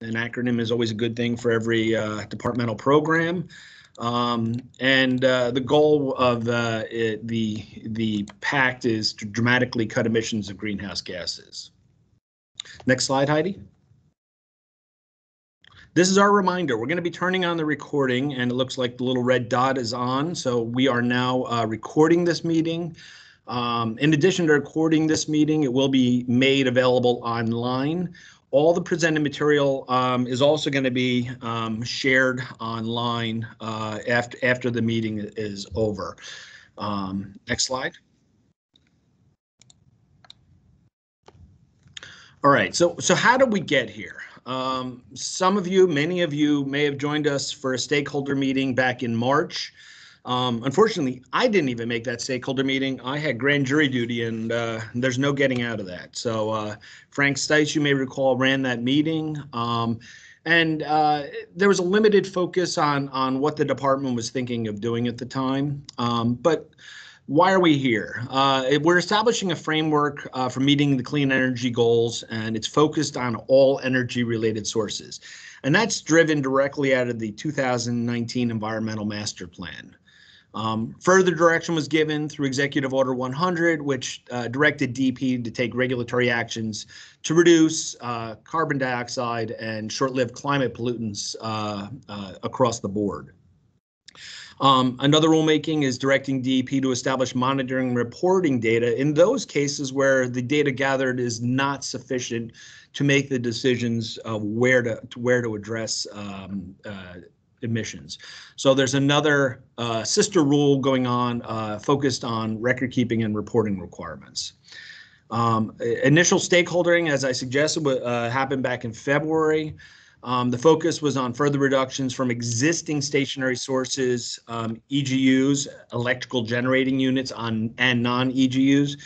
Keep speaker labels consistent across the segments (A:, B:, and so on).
A: an acronym is always a good thing for every uh, departmental program. Um, and uh, the goal of uh, it, the the pact is to dramatically cut emissions of greenhouse gases. Next slide, Heidi. This is our reminder. We're going to be turning on the recording, and it looks like the little red dot is on. So we are now uh, recording this meeting. Um, in addition to recording this meeting, it will be made available online all the presented material um, is also going to be um, shared online uh, after after the meeting is over. Um, next slide. All right, so so how did we get here? Um, some of you, many of you may have joined us for a stakeholder meeting back in March. Um, unfortunately, I didn't even make that stakeholder meeting. I had grand jury duty, and uh, there's no getting out of that. So uh, Frank Steitz, you may recall, ran that meeting. Um, and uh, there was a limited focus on on what the department was thinking of doing at the time. Um, but why are we here? Uh, we're establishing a framework uh, for meeting the clean energy goals, and it's focused on all energy related sources. And that's driven directly out of the 2019 Environmental Master Plan. Um, further direction was given through Executive Order 100, which uh, directed DEP to take regulatory actions to reduce uh, carbon dioxide and short-lived climate pollutants uh, uh across the board. Um, another rulemaking is directing DEP to establish monitoring and reporting data in those cases where the data gathered is not sufficient to make the decisions of where to, to where to address um, uh, emissions. So there's another uh, sister rule going on uh, focused on record keeping and reporting requirements. Um, initial stakeholdering, as I suggested, uh, happened back in February. Um, the focus was on further reductions from existing stationary sources, um, EGUs, electrical generating units on and non-EGUs.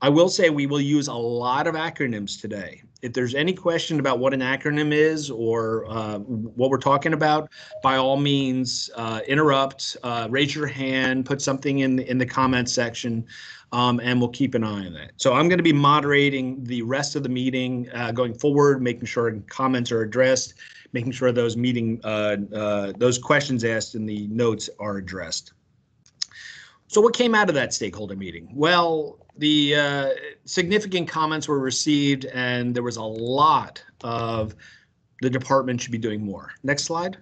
A: I will say we will use a lot of acronyms today if there's any question about what an acronym is or uh, what we're talking about, by all means, uh, interrupt, uh, raise your hand, put something in the, in the comment section, um, and we'll keep an eye on that. So I'm going to be moderating the rest of the meeting uh, going forward, making sure comments are addressed, making sure those meeting uh, uh, those questions asked in the notes are addressed. So what came out of that stakeholder meeting? Well, the significant comments were received and there was a lot of the department should be doing more. Next slide.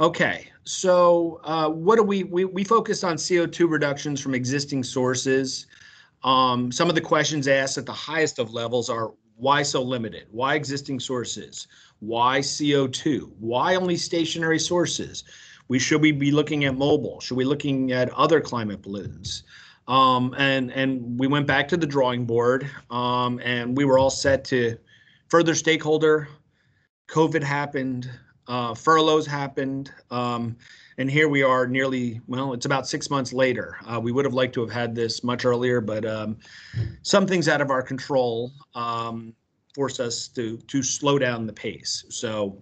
A: Okay, so uh, what do we, we, we focused on CO2 reductions from existing sources. Um, some of the questions asked at the highest of levels are why so limited? Why existing sources? Why CO2? Why only stationary sources? We should we be looking at mobile? Should we looking at other climate pollutants? Um, and and we went back to the drawing board, um, and we were all set to further stakeholder. COVID happened, uh, furloughs happened, um, and here we are, nearly well, it's about six months later. Uh, we would have liked to have had this much earlier, but um, some things out of our control um, forced us to to slow down the pace. So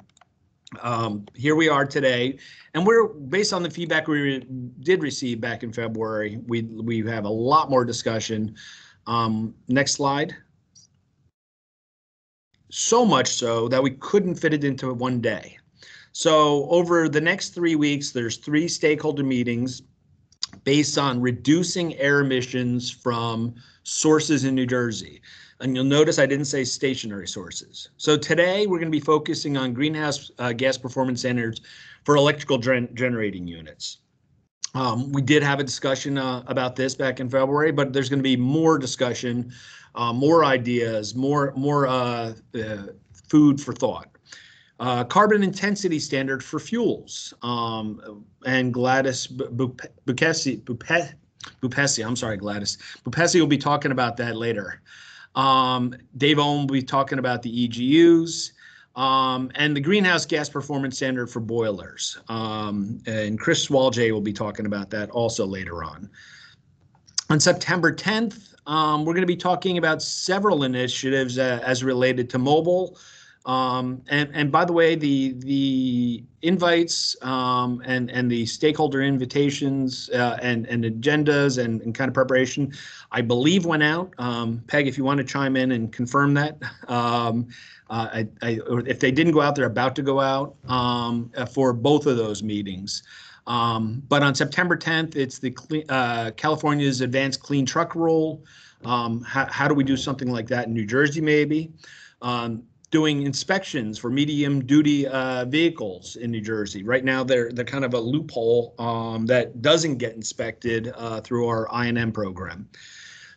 A: um, here we are today, and we're based on the feedback we re did receive back in February. We we have a lot more discussion. Um, next slide. So much so that we couldn't fit it into one day. So over the next three weeks, there's three stakeholder meetings based on reducing air emissions from sources in New Jersey. And you'll notice I didn't say stationary sources. So today we're going to be focusing on greenhouse uh, gas performance standards for electrical gen generating units. Um, we did have a discussion uh, about this back in February, but there's going to be more discussion, uh, more ideas, more more uh, uh, food for thought. Uh, carbon intensity standard for fuels. Um, and Gladys Bukesi, Bupesi, I'm sorry, Gladys. Bupesi will be talking about that later. Um, Dave Owen will be talking about the EGUs um, and the greenhouse gas performance standard for boilers. Um, and Chris Swalje will be talking about that also later on. On September 10th, um, we're going to be talking about several initiatives uh, as related to mobile. Um, and, and by the way, the the invites um, and and the stakeholder invitations uh, and and agendas and, and kind of preparation, I believe went out. Um, Peg, if you want to chime in and confirm that, um, uh, I, I, if they didn't go out, they're about to go out um, uh, for both of those meetings. Um, but on September 10th, it's the uh, California's Advanced Clean Truck Rule. How, how do we do something like that in New Jersey, maybe? Um, doing inspections for medium duty uh, vehicles in New Jersey. Right now, they're they're kind of a loophole um, that doesn't get inspected uh, through our I&M program.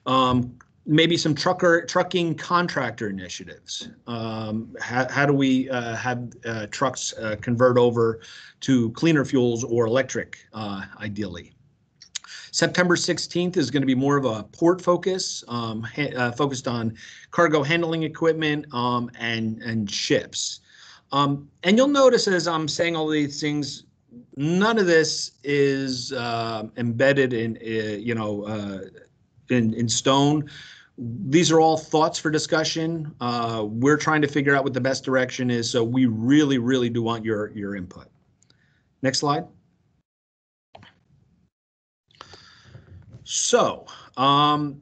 A: Um, maybe some trucker trucking contractor initiatives. Um, how, how, do we uh, have uh, trucks uh, convert over to cleaner fuels or electric, uh, ideally? September 16th is going to be more of a port focus, um, uh, focused on cargo handling equipment um, and and ships. Um, and you'll notice as I'm saying all these things, none of this is uh, embedded in uh, you know uh, in in stone. These are all thoughts for discussion. Uh, we're trying to figure out what the best direction is, so we really, really do want your your input. Next slide. So, um,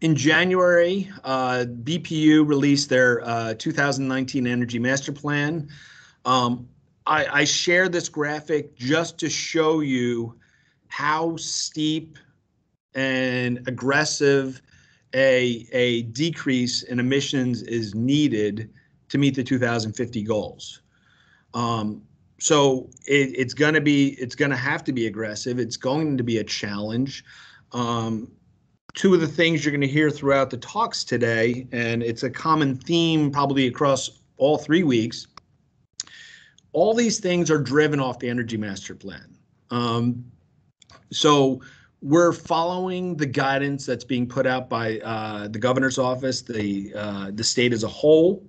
A: in January, uh, BPU released their uh, 2019 Energy Master Plan. Um, I, I share this graphic just to show you how steep and aggressive a, a decrease in emissions is needed to meet the 2050 goals. Um, so it, it's going to be it's going to have to be aggressive. It's going to be a challenge. Um, two of the things you're going to hear throughout the talks today, and it's a common theme probably across all three weeks. All these things are driven off the Energy Master Plan. Um, so we're following the guidance that's being put out by uh, the governor's office, the uh, the state as a whole.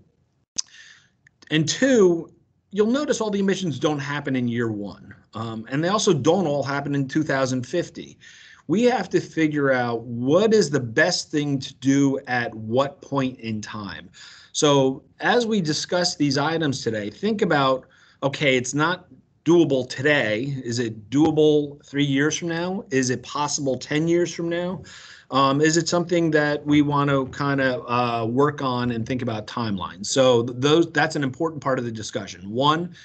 A: And two, you'll notice all the emissions don't happen in year one, um, and they also don't all happen in 2050 we have to figure out what is the best thing to do at what point in time. So as we discuss these items today, think about, okay, it's not doable today. Is it doable three years from now? Is it possible 10 years from now? Um, is it something that we want to kind of uh, work on and think about timelines? So those that's an important part of the discussion. One,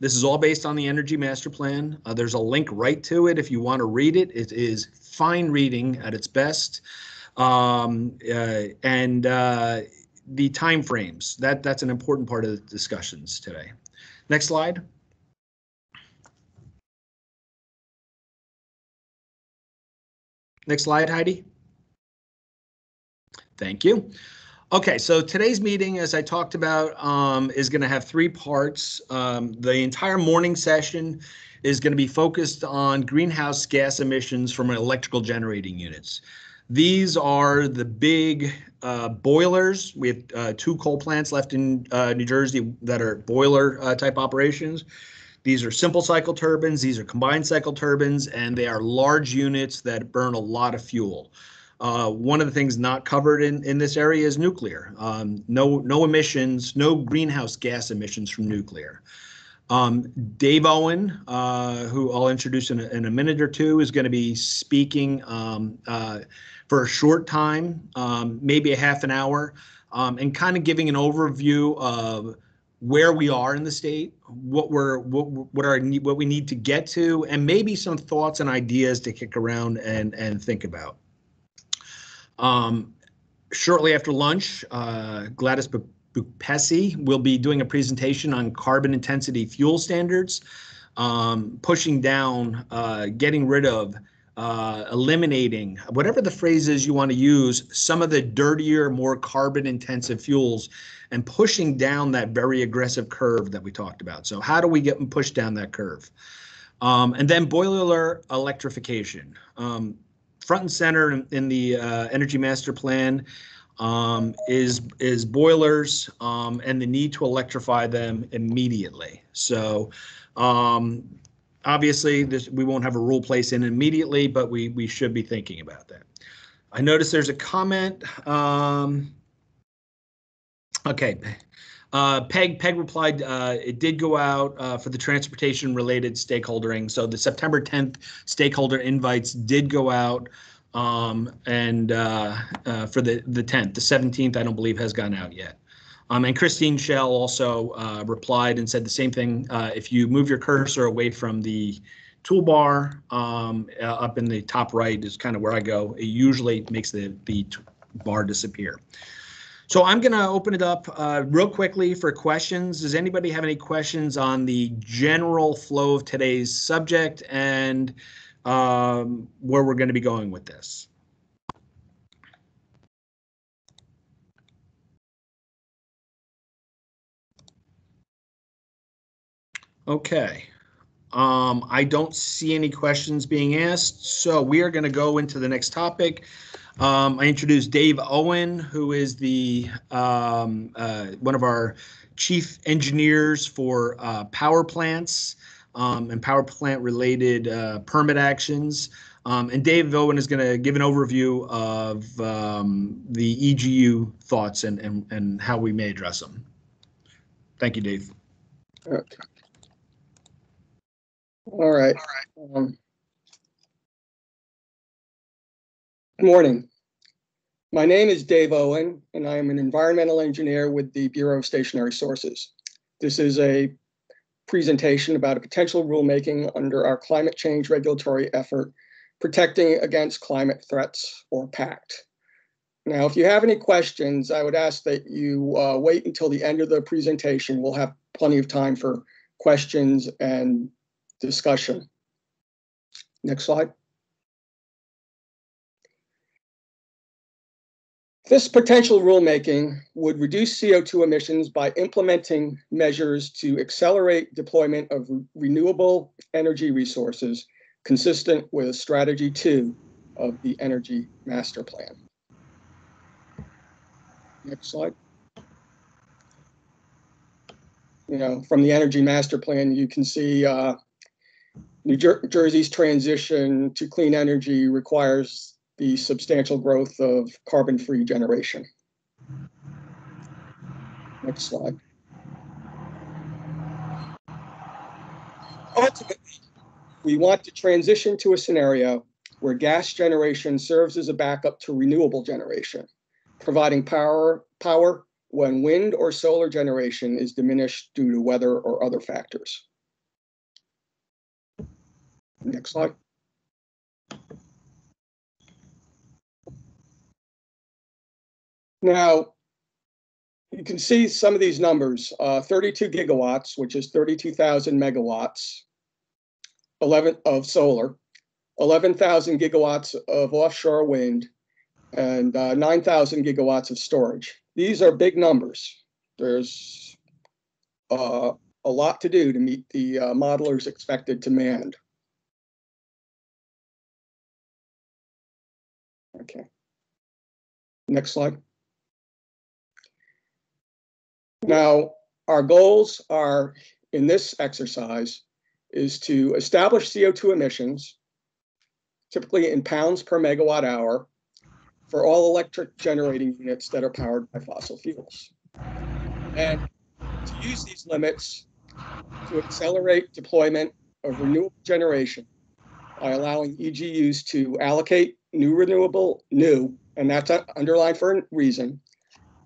A: this is all based on the Energy Master Plan. Uh, there's a link right to it if you want to read it. It is fine reading at its best. Um, uh, and uh, the time frames, that, that's an important part of the discussions today. Next slide. Next slide, Heidi. Thank you. Okay, so today's meeting, as I talked about, um, is going to have three parts. Um, the entire morning session is going to be focused on greenhouse gas emissions from electrical generating units. These are the big uh, boilers. We have uh, two coal plants left in uh, New Jersey that are boiler uh, type operations. These are simple cycle turbines, these are combined cycle turbines, and they are large units that burn a lot of fuel. Uh, one of the things not covered in, in this area is nuclear. Um, no, no emissions, no greenhouse gas emissions from nuclear. Um, Dave Owen, uh, who I'll introduce in a, in a, minute or two, is going to be speaking um, uh, for a short time, um, maybe a half an hour, um, and kind of giving an overview of where we are in the state, what we're what what what we need to get to, and maybe some thoughts and ideas to kick around and and think about. Um, shortly after lunch, uh, Gladys Bupesi will be doing a presentation on carbon intensity fuel standards, um, pushing down, uh, getting rid of, uh, eliminating, whatever the phrase is you want to use, some of the dirtier, more carbon intensive fuels and pushing down that very aggressive curve that we talked about. So how do we get them pushed down that curve? Um, and then boiler electrification. Um, front and center in, in the uh, energy master plan um, is is boilers um, and the need to electrify them immediately. So um, obviously this, we won't have a rule place in immediately, but we we should be thinking about that. I notice there's a comment. Um, okay. Uh, Peg Peg replied, uh, it did go out uh, for the transportation related stakeholdering. So the September 10th stakeholder invites did go out, um, and uh, uh, for the the 10th, the 17th, I don't believe has gone out yet. Um, and Christine Shell also uh, replied and said the same thing. Uh, if you move your cursor away from the toolbar um, uh, up in the top right is kind of where I go. It usually makes the the bar disappear. So I'm going to open it up uh, real quickly for questions. Does anybody have any questions on the general flow of today's subject and um, where we're going to be going with this? Okay. Um, I don't see any questions being asked, so we are going to go into the next topic. Um, I introduced Dave Owen, who is the um, uh, one of our chief engineers for uh, power plants um, and power plant related uh, permit actions. Um, and Dave Owen is going to give an overview of um, the EGU thoughts and, and, and how we may address them. Thank you, Dave.
B: Okay. All right. Um, Good morning. My name is Dave Owen, and I am an environmental engineer with the Bureau of Stationary Sources. This is a presentation about a potential rulemaking under our climate change regulatory effort, protecting against climate threats or PACT. Now, if you have any questions, I would ask that you uh, wait until the end of the presentation. We'll have plenty of time for questions and discussion. Next slide. This potential rulemaking would reduce CO2 emissions by implementing measures to accelerate deployment of re- renewable energy resources consistent with strategy two of the Energy Master Plan. Next slide. You know, from the Energy Master Plan, you can see uh, New Jer- Jersey's transition to clean energy requires the substantial growth of carbon-free generation. Next slide. Ultimately, we want to transition to a scenario where gas generation serves as a backup to renewable generation, providing power, power when wind or solar generation is diminished due to weather or other factors. Next slide. Now, you can see some of these numbers, uh, 32 gigawatts, which is 32,000 megawatts, 11 of solar, 11,000 gigawatts of offshore wind, and uh, 9,000 gigawatts of storage. These are big numbers. There's uh, a lot to do to meet the uh, modeler's expected demand. Okay. Next slide. Now, our goals are in this exercise is to establish CO2 emissions, typically in pounds per megawatt hour, for all electric generating units that are powered by fossil fuels. And to use these limits to accelerate deployment of renewable generation by allowing EGUs to allocate new renewable, new, and that's underlined for a reason,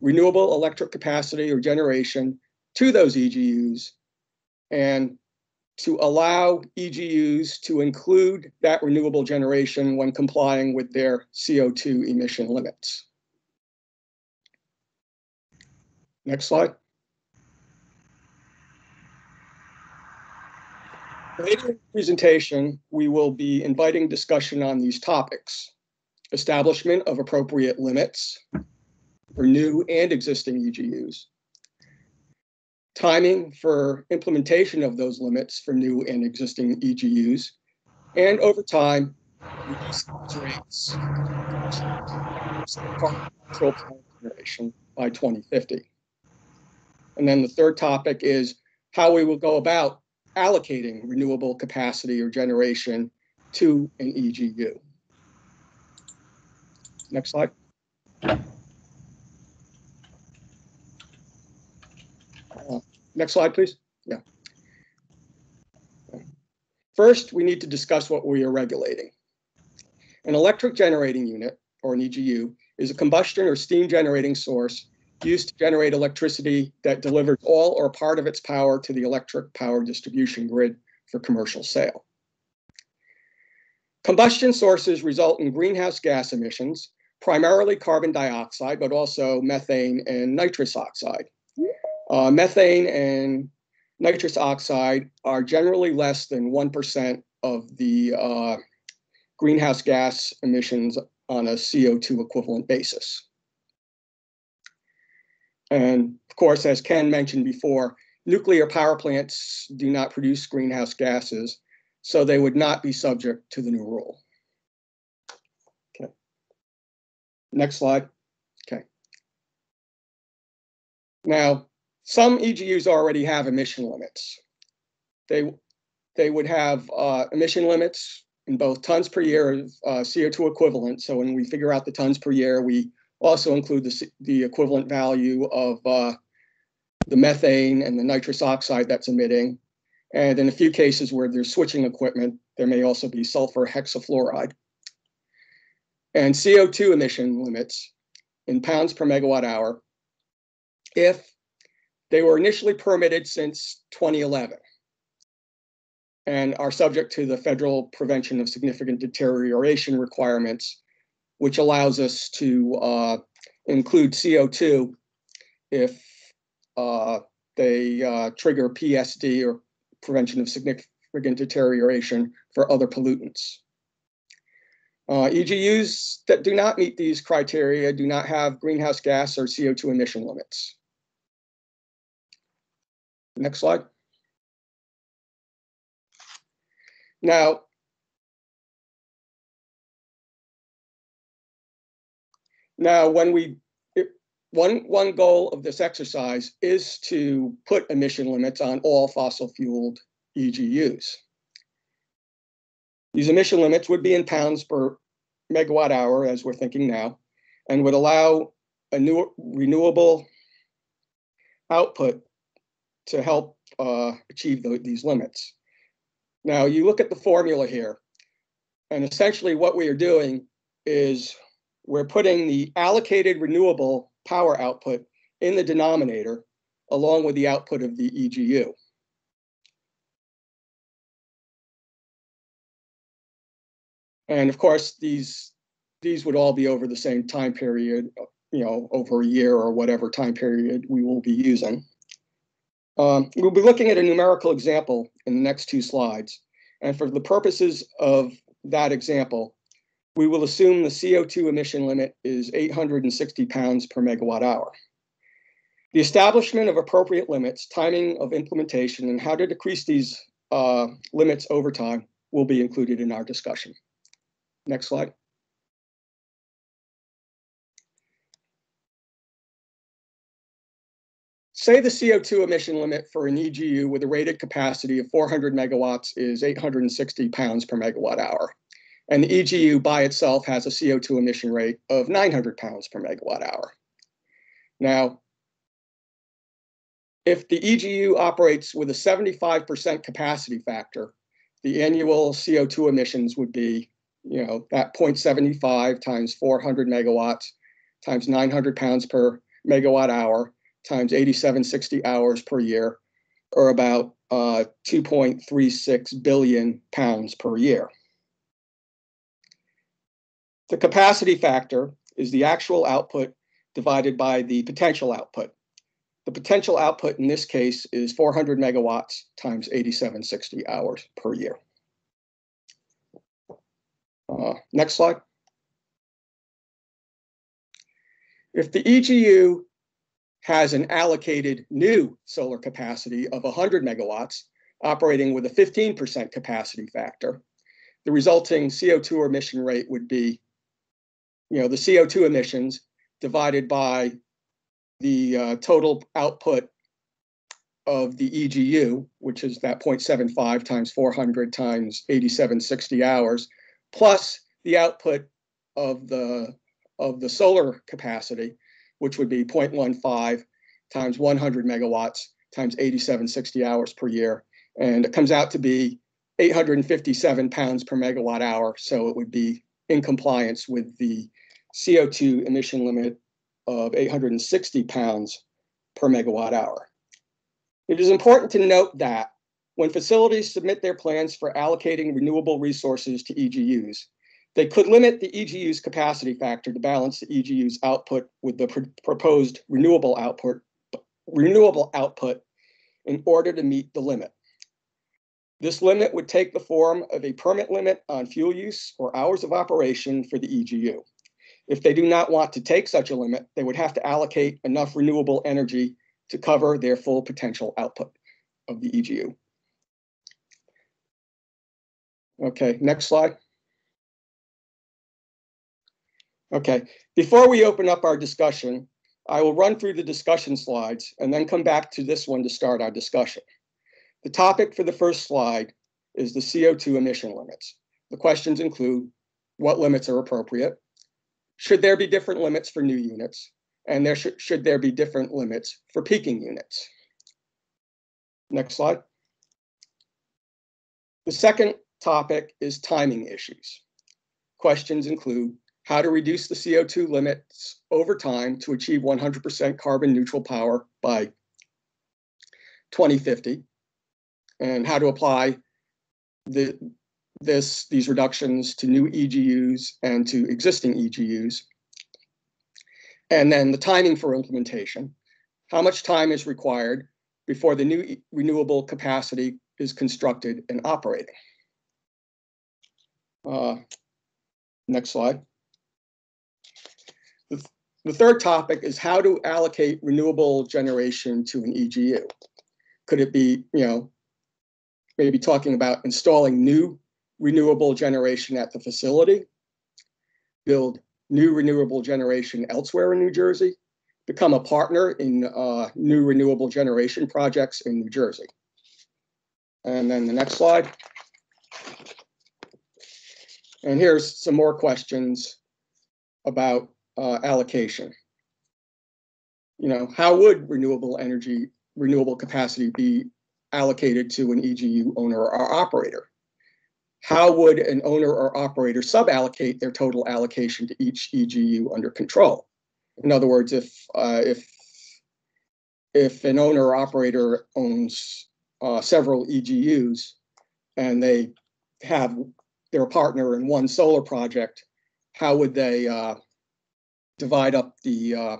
B: renewable electric capacity or generation to those EGUs and to allow EGUs to include that renewable generation when complying with their CO2 emission limits. Next slide. Later in the presentation, we will be inviting discussion on these topics. Establishment of appropriate limits, for new and existing EGUs. Timing for implementation of those limits for new and existing EGUs. And over time, reduce rates control generation by 2050. And then the third topic is how we will go about allocating renewable capacity or generation to an EGU. Next slide. Next slide, please. Yeah. First, we need to discuss what we are regulating. An electric generating unit, or an EGU, is a combustion or steam generating source used to generate electricity that delivers all or part of its power to the electric power distribution grid for commercial sale. Combustion sources result in greenhouse gas emissions, primarily carbon dioxide, but also methane and nitrous oxide. Uh, methane and nitrous oxide are generally less than 1% of the uh, greenhouse gas emissions on a CO2 equivalent basis. And of course, as Ken mentioned before, nuclear power plants do not produce greenhouse gases, so they would not be subject to the new rule. Okay. Next slide. Okay. Now, some EGUs already have emission limits. They, they would have uh, emission limits in both tons per year of uh, CO2 equivalent. So when we figure out the tons per year, we also include the, the equivalent value of uh, the methane and the nitrous oxide that's emitting. And in a few cases where there's switching equipment, there may also be sulfur hexafluoride. And CO2 emission limits in pounds per megawatt hour if they were initially permitted since 2011 and are subject to the federal prevention of significant deterioration requirements which allows us to uh, include CO2 if uh, they uh, trigger PSD or prevention of significant deterioration for other pollutants. Uh, EGUs that do not meet these criteria do not have greenhouse gas or CO2 emission limits. Next slide. Now, Now, when we one one goal of this exercise is to put emission limits on all fossil fueled EGUs. These emission limits would be in pounds per megawatt hour, as we're thinking now, and would allow a new renewable output to help uh, achieve the, these limits. Now, you look at the formula here, and essentially what we are doing is we're putting the allocated renewable power output in the denominator along with the output of the EGU. And of course, these these would all be over the same time period, you know, over a year or whatever time period we will be using. Um, we'll be looking at a numerical example in the next two slides. And for the purposes of that example, we will assume the CO2 emission limit is 860 pounds per megawatt hour. The establishment of appropriate limits, timing of implementation, and how to decrease these uh, limits over time will be included in our discussion. Next slide. Say the CO2 emission limit for an EGU with a rated capacity of 400 megawatts is 860 pounds per megawatt hour. And the EGU by itself has a CO2 emission rate of 900 pounds per megawatt hour. Now, if the EGU operates with a 75% capacity factor, the annual CO2 emissions would be, you know, that 0.75 times 400 megawatts times 900 pounds per megawatt hour times 8760 hours per year, or about uh, 2.36 billion pounds per year. The capacity factor is the actual output divided by the potential output. The potential output in this case is 400 megawatts times 8760 hours per year. Uh, next slide. If the EGU has an allocated new solar capacity of 100 megawatts, operating with a 15% capacity factor, the resulting CO2 emission rate would be you know, the CO2 emissions divided by the uh, total output of the EGU, which is that 0.75 times 400 times 8760 hours, plus the output of the of the solar capacity, which would be 0.15 times 100 megawatts times 8760 hours per year. And it comes out to be 857 pounds per megawatt hour. So it would be in compliance with the CO2 emission limit of 860 pounds per megawatt hour. It is important to note that when facilities submit their plans for allocating renewable resources to EGUs, they could limit the EGU's capacity factor to balance the EGU's output with the pr proposed renewable output, renewable output in order to meet the limit. This limit would take the form of a permit limit on fuel use or hours of operation for the EGU. If they do not want to take such a limit, they would have to allocate enough renewable energy to cover their full potential output of the EGU. Okay, next slide. Okay, before we open up our discussion, I will run through the discussion slides and then come back to this one to start our discussion. The topic for the first slide is the CO2 emission limits. The questions include what limits are appropriate, should there be different limits for new units, and there sh should there be different limits for peaking units. Next slide. The second topic is timing issues. Questions include how to reduce the CO2 limits over time to achieve 100% carbon neutral power by 2050, and how to apply the, this, these reductions to new EGUs and to existing EGUs. And then the timing for implementation. How much time is required before the new renewable capacity is constructed and operating? Uh, next slide. The, third topic is how to allocate renewable generation to an EGU. Could it be, you know, maybe talking about installing new renewable generation at the facility, build new renewable generation elsewhere in New Jersey, become a partner in uh, new renewable generation projects in New Jersey. And then the next slide. And here's some more questions about uh, allocation. You know, how would renewable energy, renewable capacity be allocated to an EGU owner or operator? How would an owner or operator suballocate their total allocation to each EGU under control? In other words, if uh, if if an owner or operator owns uh, several EGUs and they have their partner in one solar project, how would they uh, divide up the uh,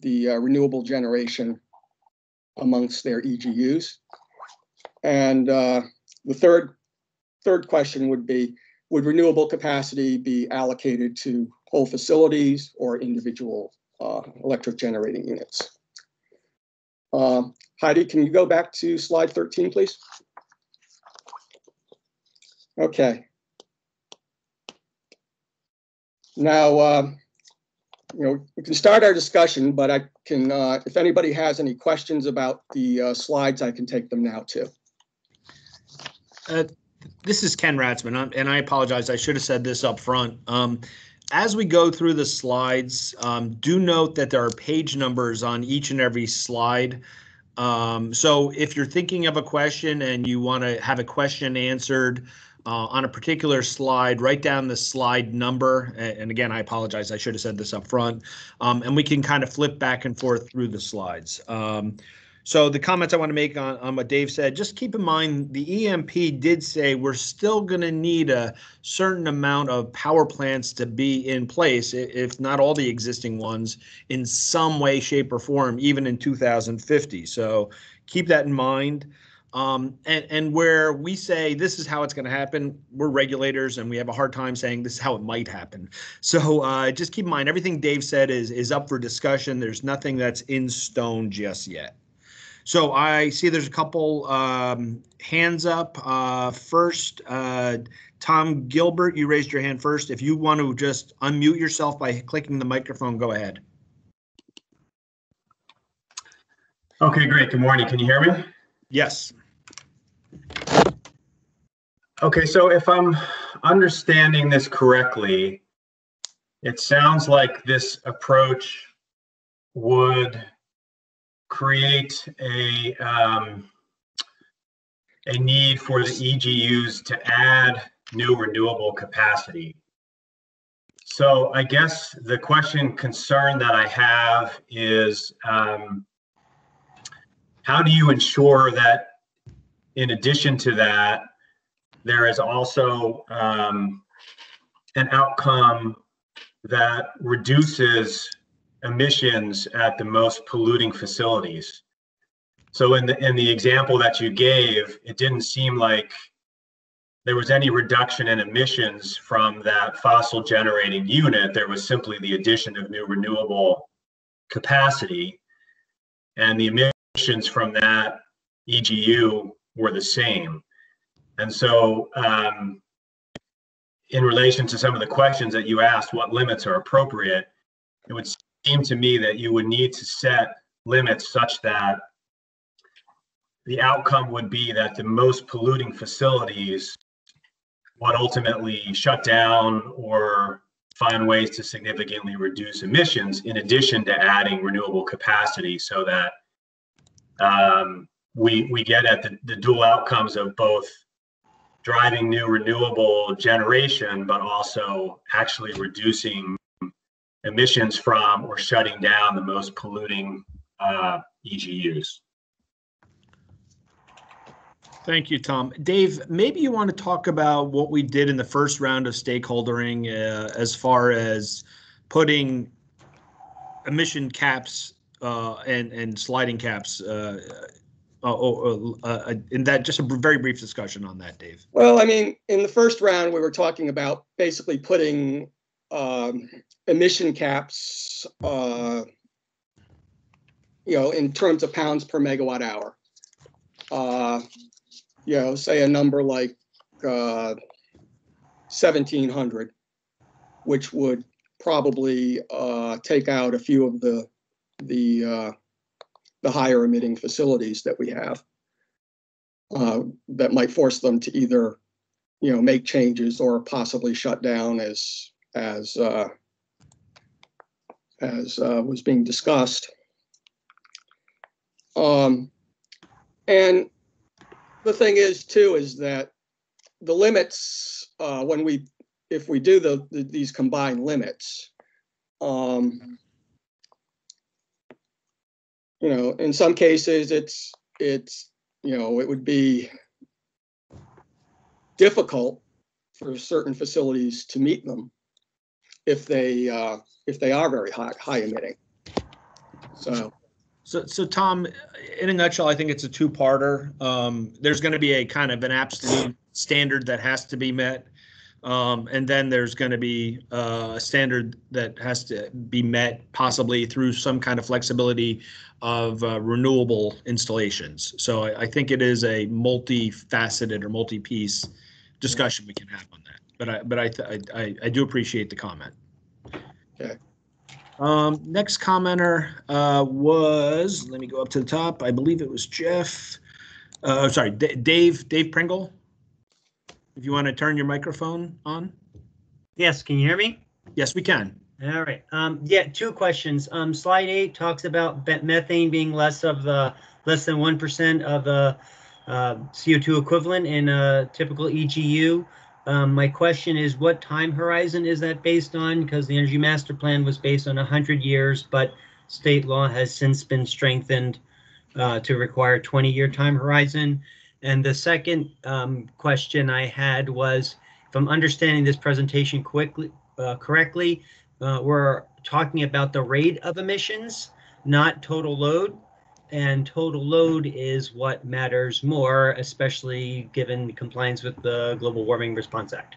B: the uh, renewable generation amongst their EGUs. And uh, the third, third question would be, would renewable capacity be allocated to whole facilities or individual uh, electric generating units? Uh, Heidi, can you go back to slide 13, please? Okay. Now, uh, you know, we can start our discussion, but I can, uh, if anybody has any questions about the uh, slides, I can take them now too.
A: Uh, this is Ken Ratzman, and I apologize. I should have said this up front. Um, as we go through the slides, um, do note that there are page numbers on each and every slide. Um, so if you're thinking of a question and you want to have a question answered, uh, on a particular slide, write down the slide number. And again, I apologize, I should have said this up front. Um, and we can kind of flip back and forth through the slides. Um, so the comments I want to make on, on what Dave said, just keep in mind the EMP did say we're still going to need a certain amount of power plants to be in place, if not all the existing ones, in some way, shape, or form, even in 2050. So keep that in mind. Um, and, and where we say this is how it's going to happen, we're regulators and we have a hard time saying this is how it might happen. So uh, just keep in mind everything Dave said is is up for discussion. There's nothing that's in stone just yet. So I see there's a couple um, hands up. Uh, first, uh, Tom Gilbert, you raised your hand first. If you want to just unmute yourself by clicking the microphone, go ahead.
C: Okay, great. Good morning. Can you hear me?
A: Yes.
C: Okay, so if I'm understanding this correctly, it sounds like this approach would create a, um, a need for the EGUs to add new renewable capacity. So I guess the question concern that I have is, um, how do you ensure that in addition to that, there is also, um, an outcome that reduces emissions at the most polluting facilities. So in the, in the example that you gave, it didn't seem like there was any reduction in emissions from that fossil generating unit. There was simply the addition of new renewable capacity. And the emissions from that EGU were the same. And so um, in relation to some of the questions that you asked, what limits are appropriate, it would seem to me that you would need to set limits such that the outcome would be that the most polluting facilities would ultimately shut down or find ways to significantly reduce emissions in addition to adding renewable capacity so that um, we we get at the, the dual outcomes of both driving new renewable generation but also actually reducing emissions from or shutting down the most polluting uh, EGUs.
A: Thank you, Tom. Dave, maybe you want to talk about what we did in the first round of stakeholdering uh, as far as putting emission caps uh, and and sliding caps. Uh, uh, uh, uh, in that, just a very brief discussion on that, Dave.
B: Well, I mean, in the first round, we were talking about basically putting um, emission caps, uh, you know, in terms of pounds per megawatt hour. Uh, you know, say a number like uh, 1700, which would probably uh, take out a few of the the uh, the higher emitting facilities that we have uh, that might force them to either you know make changes or possibly shut down as as uh, as uh, was being discussed. Um, and the thing is too is that the limits uh, when we if we do the, the these combined limits um, you know in some cases it's it's you know it would be difficult for certain facilities to meet them if they uh, if they are very high high emitting so
A: So, so Tom, in a nutshell, I think it's a two-parter. Um, there's going to be a kind of an absolute standard that has to be met. Um, and then there's going to be uh, a standard that has to be met possibly through some kind of flexibility of uh, renewable installations. So I, I think it is a multifaceted or multi-piece discussion we can have on that. But I, but I, th- I, I- I do appreciate the comment.
B: Okay.
A: Um, next commenter, uh, was, let me go up to the top. I believe it was Jeff. Uh, sorry, D- Dave, Dave Pringle. If you want to turn your microphone on.
D: Yes, can you hear me?
A: Yes, we can.
D: All right. Um, yeah, two questions. Um, slide eight talks about methane being less of the less than one percent of the uh, CO2 equivalent in a typical EGU. Um, my question is, what time horizon is that based on? Because the Energy Master Plan was based on 100 years, but state law has since been strengthened uh, to require 20-year time horizon. And the second um, question I had was, if I'm understanding this presentation quickly, uh, correctly, uh, we're talking about the rate of emissions, not total load. And total load is what matters more, especially given compliance with the Global Warming Response Act.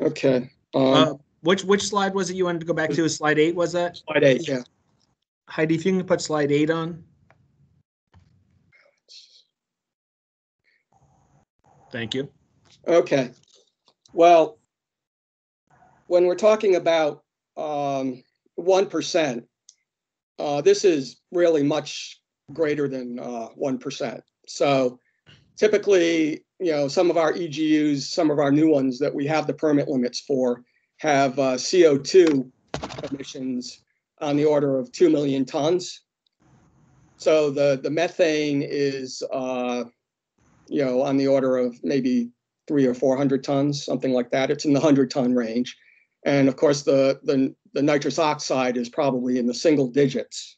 B: okay
A: Uh,
B: um,
A: which, which slide was it you wanted to go back to? Slide eight, was that?
B: slide eight yeah
A: Heidi, if you can put slide eight on. Thank you.
B: Okay. Well, when we're talking about um, 1%, uh, this is really much greater than uh, 1%. So typically, you know, some of our EGUs, some of our new ones that we have the permit limits for have uh, CO2 emissions on the order of 2 million tons. So the, the methane is, uh, you know, on the order of maybe three or 400 tons, something like that. It's in the 100 ton range. And of course, the, the, the nitrous oxide is probably in the single digits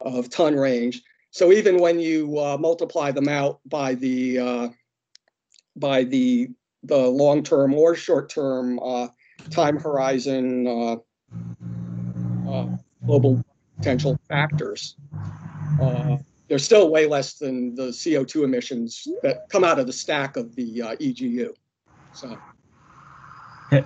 B: of ton range. So even when you uh, multiply them out by the uh, by the the long term or short term uh, time horizon uh, uh, global potential factors, uh, they're still way less than the CO2 emissions that come out of the stack of the uh, EGU. So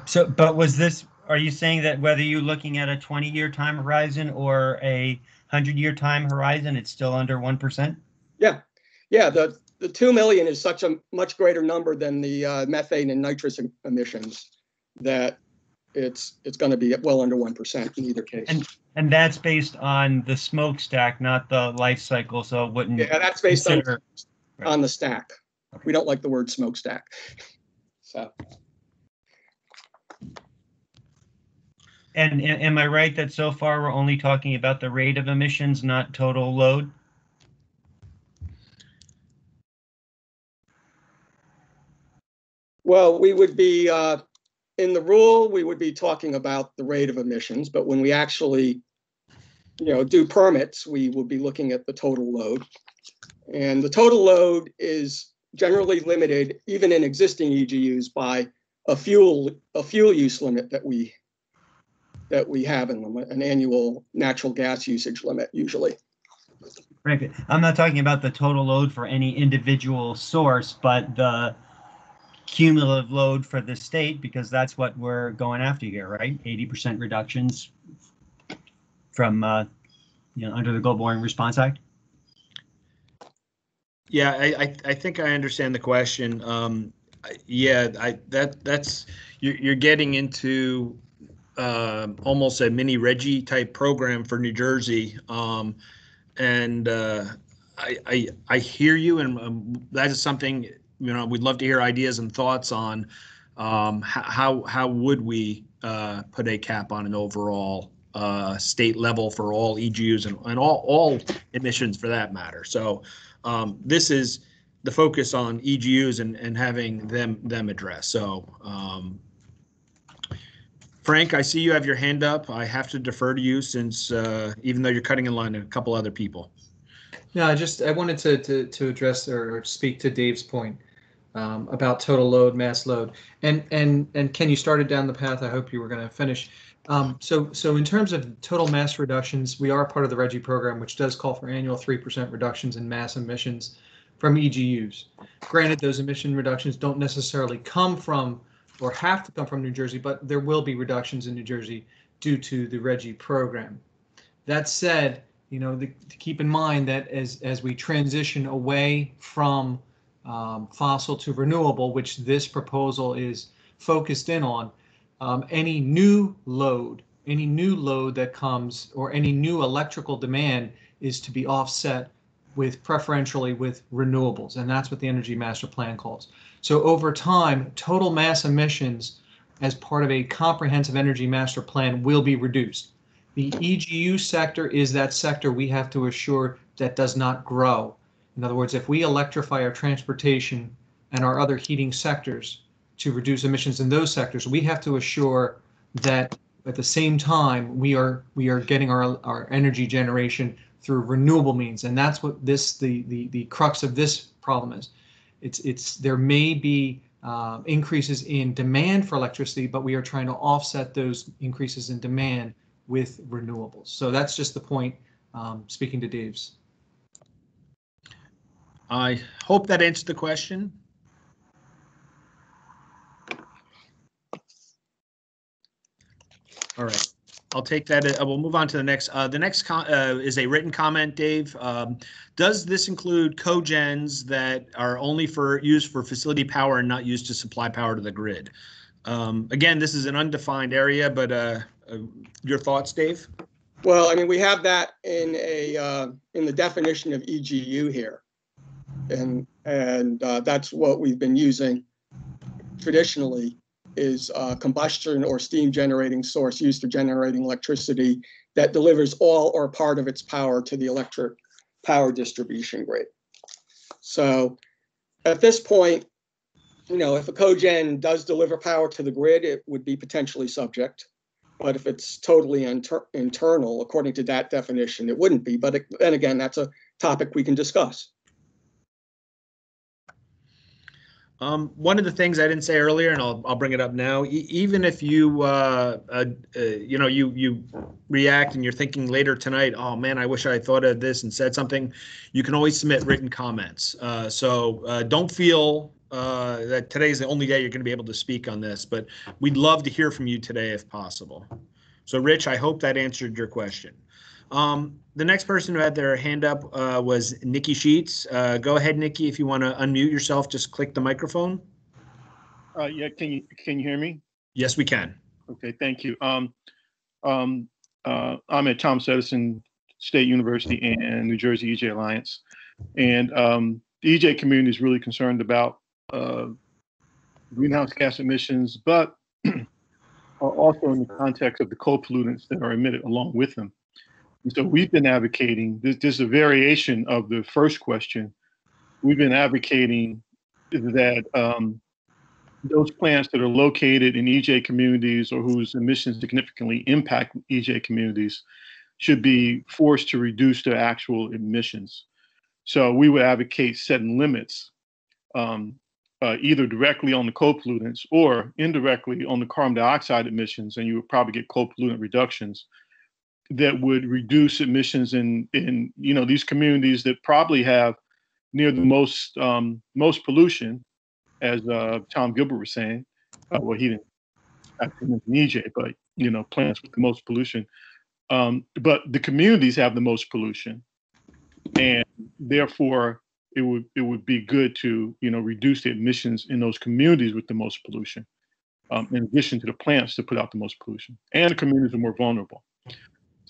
D: So, but was this, are you saying that whether you're looking at a 20-year time horizon or a 100-year time horizon, it's still under 1%?
B: yeah, yeah, the the two million is such a much greater number than the uh, methane and nitrous em- emissions that it's it's going to be well under one percent in either case.
D: And- And that's based on the smokestack, not the life cycle, so it wouldn't
B: yeah, that's based on
D: consider,
B: on the stack. We don't like the word smokestack. So
D: and a- am I right that so far we're only talking about the rate of emissions, not total load?
B: Well, we would be, uh, in the rule, we would be talking about the rate of emissions, but when we actually, you know, do permits, we would be looking at the total load. And the total load is generally limited, even in existing EGUs, by a fuel, a fuel use limit that we, that we have in an annual natural gas usage limit usually.
D: Right, I'm not talking about the total load for any individual source, but the cumulative load for the state, because that's what we're going after here, right? Eighty percent reductions from, uh, you know, under the Global Warming Response Act?
A: Yeah, I, I, I think I understand the question. Um, yeah, I, that, that's, you're, you're getting into, um almost a mini RGGI type program for New Jersey. Um, and, uh, I, I, I hear you and, um, that is something, you know, we'd love to hear ideas and thoughts on, um, how, how would we, uh, put a cap on an overall, uh, state level for all EGUs and, and all, all emissions for that matter. So, um, this is the focus on EGUs and, and having them, them addressed. So, um, Frank, I see you have your hand up. I have to defer to you since, uh, even though you're cutting in line to a couple other people.
E: No, I just, I wanted to, to, to address or speak to Dave's point um, about total load, mass load. And, and, and Ken, you started down the path. I hope you were going to finish. Um, so, so in terms of total mass reductions, we are part of the RGGI program, which does call for annual 3% reductions in mass emissions from EGUs. Granted, those emission reductions don't necessarily come from or have to come from New Jersey, but there will be reductions in New Jersey due to the RGGI program. That said, you know, the, to keep in mind that as as we transition away from um, fossil to renewable, which this proposal is focused in on, um, any new load, any new load that comes, or any new electrical demand is to be offset with preferentially with renewables, and that's what the Energy Master Plan calls. So over time, total mass emissions as part of a comprehensive energy master plan will be reduced. The EGU sector is that sector we have to assure that does not grow. In other words, if we electrify our transportation and our other heating sectors to reduce emissions in those sectors, we have to assure that at the same time we are we are getting our our energy generation through renewable means, and that's what this the the the crux of this problem is. It's it's there may be uh, increases in demand for electricity, but we are trying to offset those increases in demand with renewables. So that's just the point. Um, speaking to Dave's.
A: I hope that answered the question. All right, I'll take that. uh, We'll move on to the next. Uh, the next uh, is a written comment, Dave. Um, does this include cogens that are only for used for facility power and not used to supply power to the grid? Um, again, this is an undefined area, but uh, uh, your thoughts, Dave?
B: Well, I mean, we have that in a, uh, in the definition of EGU here. And, and uh, that's what we've been using traditionally is a combustion or steam generating source used for generating electricity that delivers all or part of its power to the electric power distribution grid. So at this point, you know, if a cogen does deliver power to the grid, it would be potentially subject. But if it's totally inter- internal, according to that definition, it wouldn't be. But then again, that's a topic we can discuss.
A: Um, one of the things I didn't say earlier, and I'll, I'll bring it up now, e- even if you, uh, uh, uh, you know, you, you react and you're thinking later tonight, oh man, I wish I thought of this and said something, you can always submit written comments. Uh, so, uh, don't feel, uh, that is the only day you're gonna be able to speak on this, but we'd love to hear from you today if possible. So Rich, I hope that answered your question. Um, the next person who had their hand up uh, was Nicky Sheats. Uh, go ahead, Nicky, if you want to unmute yourself, just click the microphone.
F: Uh, yeah, can you, can you hear me?
A: Yes, we can.
F: Okay, thank you. Um, um, uh, I'm at Thomas Edison State University and New Jersey EJ Alliance. And, um, the EJ community is really concerned about, uh, greenhouse gas emissions, but also in the context of the coal pollutants that are emitted along with them. So we've been advocating, this, this is a variation of the first question. We've been advocating that, um, those plants that are located in EJ communities or whose emissions significantly impact EJ communities should be forced to reduce their actual emissions. So we would advocate setting limits, um, uh, either directly on the coal pollutants or indirectly on the carbon dioxide emissions, and you would probably get coal pollutant reductions that would reduce emissions in in you know these communities that probably have near the most um, most pollution as uh, Tom Gilbert was saying. Uh, well, he didn't actually mention EJ, but you know, plants with the most pollution. Um, but the communities have the most pollution, and therefore it would it would be good to you know reduce the emissions in those communities with the most pollution, um, in addition to the plants that put out the most pollution, and the communities are more vulnerable.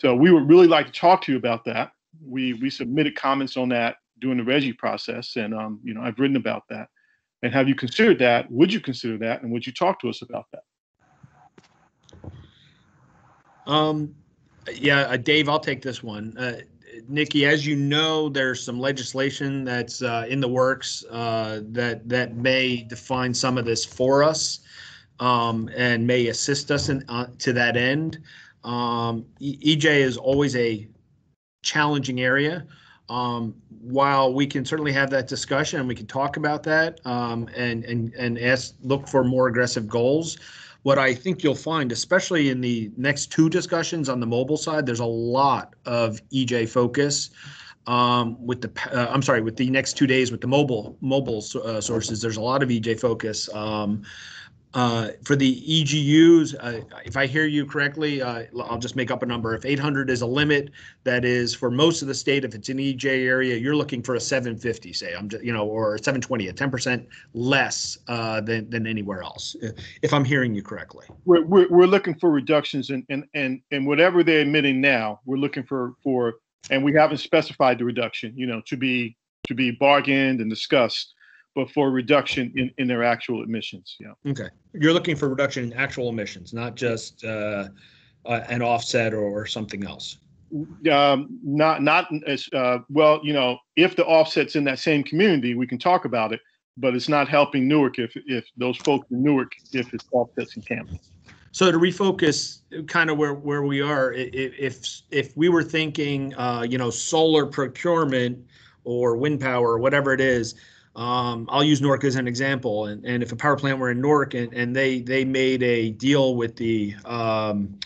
F: So we would really like to talk to you about that. We we submitted comments on that during the RGGI process, and um, you know I've written about that. And have you considered that? Would you consider that? And would you talk to us about that?
A: Um, yeah, uh, Dave, I'll take this one. Uh, Nicky, as you know, there's some legislation that's uh, in the works uh, that that may define some of this for us um, and may assist us in, uh, to that end. Um, EJ is always a challenging area. Um, while we can certainly have that discussion and we can talk about that um, and and and ask look for more aggressive goals. What I think you'll find, especially in the next two discussions on the mobile side, there's a lot of EJ focus. Um, with the, uh, I'm sorry, with the next two days with the mobile mobile uh, sources, there's a lot of EJ focus. Um, uh, for the EGUs, uh, if I hear you correctly, uh, I'll just make up a number. If 800 is a limit, that is for most of the state. If it's an EJ area, you're looking for a 750, say, I'm just, you know, or 720, a 10% less uh, than than anywhere else. If I'm hearing you correctly.
F: We're, we're, we're looking for reductions in, in, in, in whatever they're admitting now. We're looking for, for, and we haven't specified the reduction, you know, to be, to be bargained and discussed, but for reduction in, in their actual emissions. Yeah.
A: Okay, you're looking for reduction in actual emissions, not just uh, uh, an offset or, something else.
F: Um, not, not as, uh, well, you know, if the offset's in that same community, we can talk about it, but it's not helping Newark if, if those folks in Newark, if it's offsets in Camden.
A: So to refocus, kind of where where we are, if if we were thinking, uh, you know, solar procurement or wind power or whatever it is, um, I'll use Newark as an example. And and if a power plant were in Newark and and they they made a deal with the um,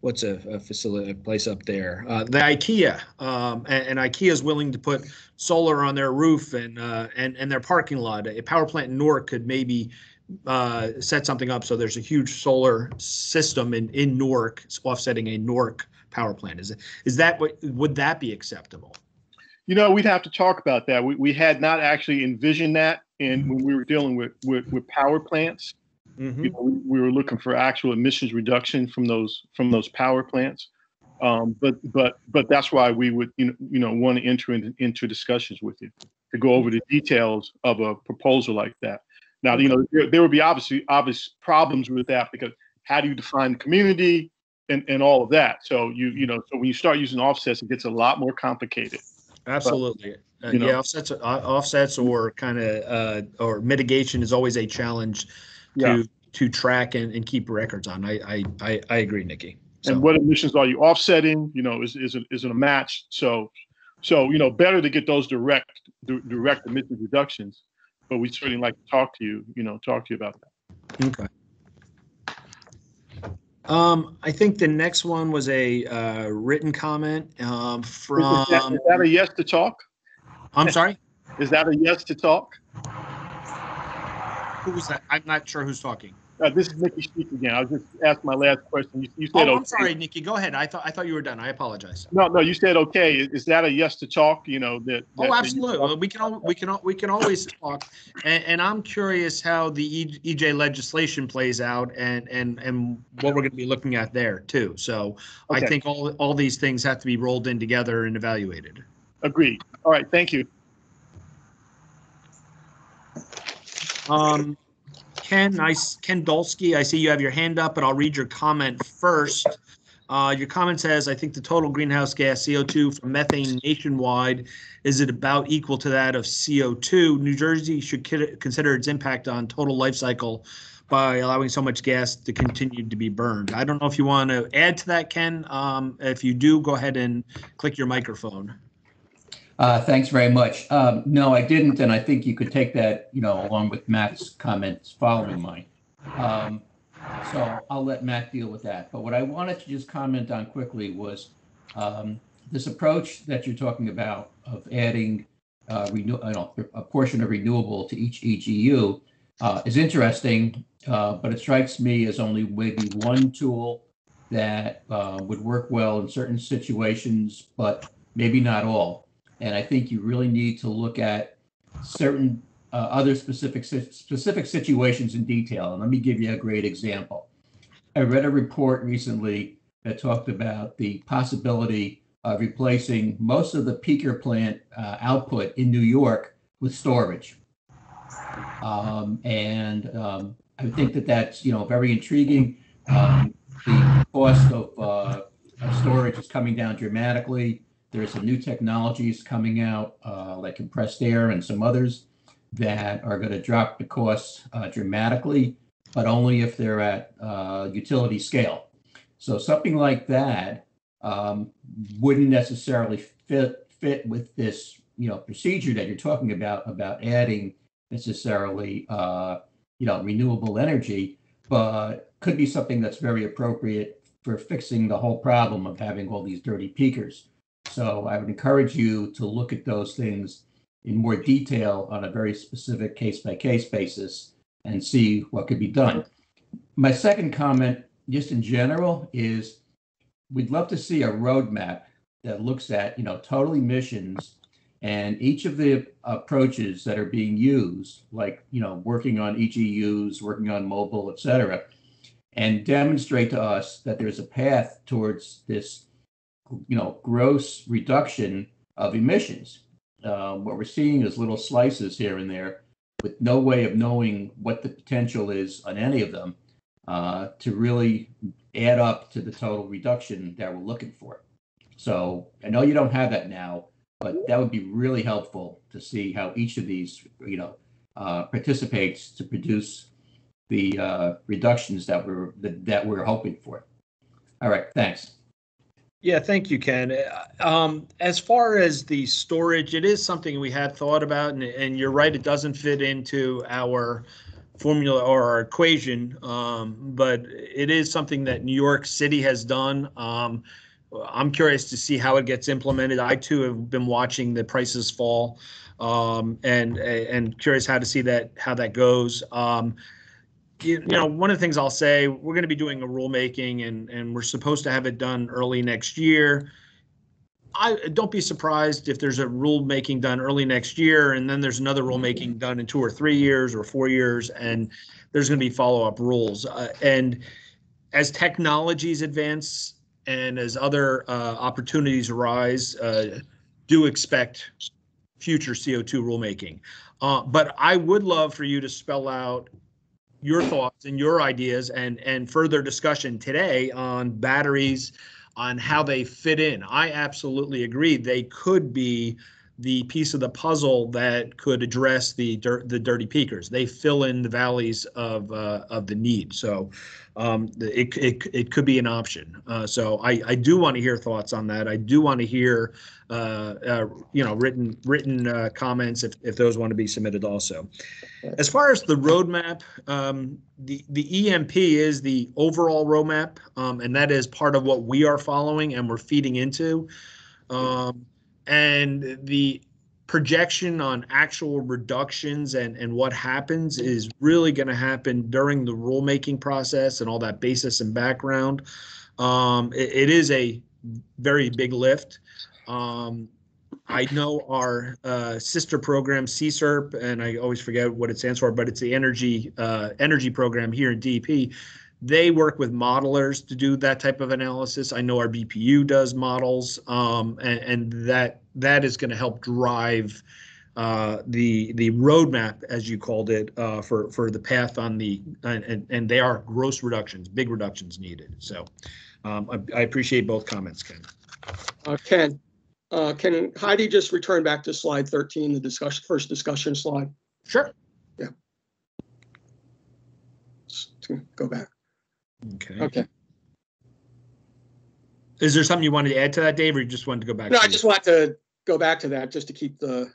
A: what's a, a facility a place up there, uh, the IKEA, um, and, and IKEA is willing to put solar on their roof and uh, and and their parking lot. A power plant in Newark could maybe uh, set something up so there's a huge solar system in in Newark offsetting a Newark power plant. Is it is that what would that be acceptable?
F: You know, we'd have to talk about that. We, we had not actually envisioned that in when we were dealing with, with, with power plants.
A: Mm-hmm.
F: You know, we, we were looking for actual emissions reduction from those from those power plants. Um, but but but that's why we would you know you know want to enter into, into discussions with you to go over the details of a proposal like that. Now, you know, there, there would be obviously obvious problems with that because how do you define community and, and all of that? So you you know, so when you start using offsets, it gets a lot more complicated.
A: Absolutely. Uh,
F: you know-
A: yeah, offsets, uh, offsets or kind of, uh, or mitigation is always a challenge
F: Yeah.
A: to, to track and, and keep records on. I, I, I, I agree, Nicky. So,
F: And what emissions are you offsetting? You know, is is it is it a match? So, so you know, better to get those direct di- direct emission reductions. But we certainly like to talk to you. You know, talk to you about that.
A: okay. Um, I think the next one was a, uh, written comment, um, from,
F: is that a yes to talk?
A: I'm sorry,
F: Is that a yes to talk?
A: who was that? I'm not sure who's talking.
F: Uh, this is Nicky speak again. I was just asked my last question. You, you said
A: Oh. I'm sorry, Nicky, go ahead. I thought, I thought you were done. I apologize.
F: No, no, you said okay. Is, is that a yes to talk? You know that. that-
A: Oh, absolutely. Well, We can, al- we can, al- we can always talk. And, and I'm curious how the E- EJ legislation plays out and, and, and what we're going to be looking at there too. So I think all, all these things have to be rolled in together and evaluated.
F: Agreed. All right. Thank you.
A: Um, Ken, nice, Ken Dolsky, I see you have your hand up, but I'll read your comment first. Uh, your comment says, I think the total greenhouse gas CO2 from methane nationwide is it about equal to that of CO2? New Jersey should consider its impact on total life cycle by allowing so much gas to continue to be burned. I don't know if you want to add to that, Ken. Um, if you do, go ahead and click your microphone.
G: Uh, Thanks very much. Um, No, I didn't, and I think you could take that, you know, along with Matt's comments following mine. Um, So I'll let Matt deal with that. But what I wanted to just comment on quickly was um, this approach that you're talking about of adding uh, renew, don't- a portion of renewable to each EGU uh, is interesting, uh, but it strikes me as only maybe one tool that uh, would work well in certain situations, but maybe not all. And I think you really need to look at certain uh, other specific specific situations in detail. And let me give you a great example. I read a report recently that talked about the possibility of replacing most of the peaker plant uh, output in New York with storage. Um, and um, I think that that's you know very intriguing. Um, the cost of, uh, of storage is coming down dramatically. There's some new technologies coming out, uh, like compressed air and some others that are going to drop the costs uh, dramatically, but only if they're at uh, utility scale. So something like that um, wouldn't necessarily fit fit with this, you know, procedure that you're talking about about adding necessarily, uh, you know, renewable energy, but could be something that's very appropriate for fixing the whole problem of having all these dirty peakers. So I would encourage you to look at those things in more detail on a very specific case by case basis and see what could be done. My second comment, just in general, is we'd love to see a roadmap that looks at, you know, total emissions and each of the approaches that are being used, like, you know, working on EGUs, working on mobile, et cetera, and demonstrate to us that there's a path towards this you know, gross reduction of emissions. Um, what we're seeing is little slices here and there with no way of knowing what the potential is on any of them uh, to really add up to the total reduction that we're looking for. So I know you don't have that now, but that would be really helpful to see how each of these, you know, uh, participates to produce the uh, reductions that we're that, that we're hoping for. All right, thanks.
A: Yeah, thank you, Ken. Uh, Um, as far as the storage, it is something we had thought about, and, and you're right, it doesn't fit into our formula or our equation. Um, but it is something that New York City has done. Um, I'm curious to see how it gets implemented. I too have been watching the prices fall, um, and and curious how to see that how that goes. You, you know, one of the things I'll say, we're going to be doing a rulemaking and, and we're supposed to have it done early next year. I don't be surprised if there's a rulemaking done early next year and then there's another rulemaking done in two or three years or four years and there's going to be follow-up rules. Uh, and as technologies advance and as other uh, opportunities arise, uh, do expect future CO2 rulemaking. Uh, but I would love for you to spell out your thoughts and your ideas and, and further discussion today on batteries, on how they fit in. I absolutely agree. They could be the piece of the puzzle that could address the dirt, the dirty peakers. They fill in the valleys of uh, of the need. So um, it, it it could be an option. Uh, so I I do want to hear thoughts on that. I do want to hear uh, uh, you know written written uh, comments if if those want to be submitted also. As far as the roadmap, um, the the EMP is the overall roadmap, um, and that is part of what we are following and we're feeding into. Um, and the projection on actual reductions and, and what happens is really going to happen during the rulemaking process and all that basis and background. Um, it, it is a very big lift. Um, I know our uh, sister program, CSERP, and I always forget what it stands for, but it's the energy uh, energy program here in DEP. They work with modelers to do that type of analysis. I know our BPU does models, um, and, and that that is going to help drive uh, the the roadmap, as you called it, uh, for for the path on the and, and, and they are gross reductions, big reductions needed. So um, I, I appreciate both comments, Ken.
B: Uh, Ken, uh, can Heidi just return back to slide 13, the discussion, first discussion slide?
A: Sure.
B: To Go back.
A: Okay.
B: Okay.
A: Is there something you wanted to add to that, Dave, or you just wanted to go back?
B: No, I just want to go back to that just to keep the,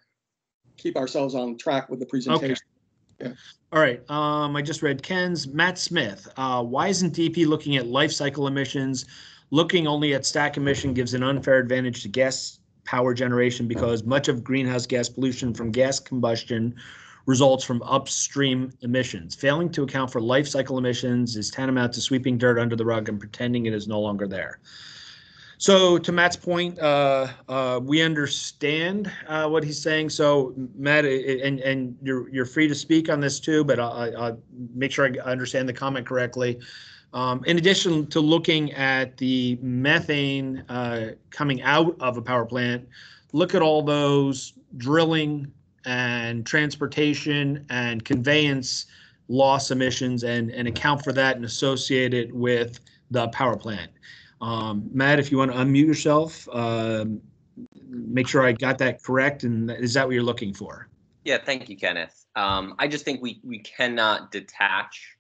B: keep ourselves on track with the presentation. Okay. Yeah.
A: All right, um, I just read Ken's, Matt Smith, uh, why isn't DP looking at life cycle emissions? Looking only at stack emission gives an unfair advantage to gas power generation because much of greenhouse gas pollution from gas combustion results from upstream emissions. Failing to account for life cycle emissions is tantamount to sweeping dirt under the rug and pretending it is no longer there. So to Matt's point, uh, uh, we understand uh, what he's saying. So Matt, and and you're you're free to speak on this too, but I, I make sure I understand the comment correctly. Um, in addition to looking at the methane uh, coming out of a power plant, look at all those drilling and transportation and conveyance loss emissions and and account for that and associate it with the power plant. Um, Matt, if you want to unmute yourself, um, make sure I got that correct. And is that what you're looking for?
H: Yeah, thank you, Kenneth. Um, I just think we we cannot detach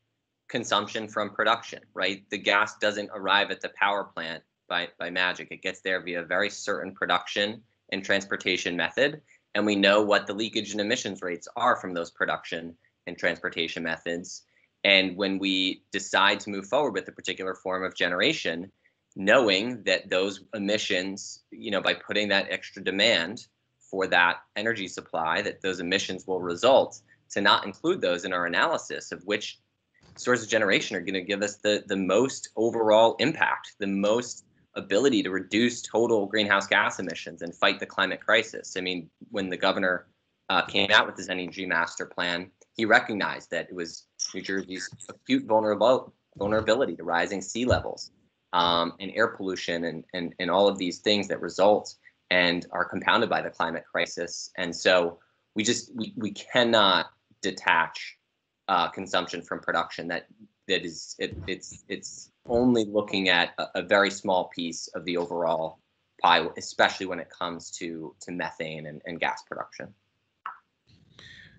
H: consumption from production, right? The gas doesn't arrive at the power plant by by magic. It gets there via very certain production and transportation method, and we know what the leakage and emissions rates are from those production and transportation methods. And when we decide to move forward with a particular form of generation, knowing that those emissions, you know, by putting that extra demand for that energy supply, that those emissions will result, to not include those in our analysis of which sources of generation are going to give us the, the most overall impact, the most ability to reduce total greenhouse gas emissions and fight the climate crisis. I mean, when the governor uh, came out with his energy master plan, he recognized that it was New Jersey's acute vulnerable, vulnerability to rising sea levels um, and air pollution and, and, and all of these things that result and are compounded by the climate crisis. And so we just we, we cannot detach uh, consumption from production. That that is it, it's it's only looking at a, a very small piece of the overall pie, especially when it comes to to methane and, and gas production.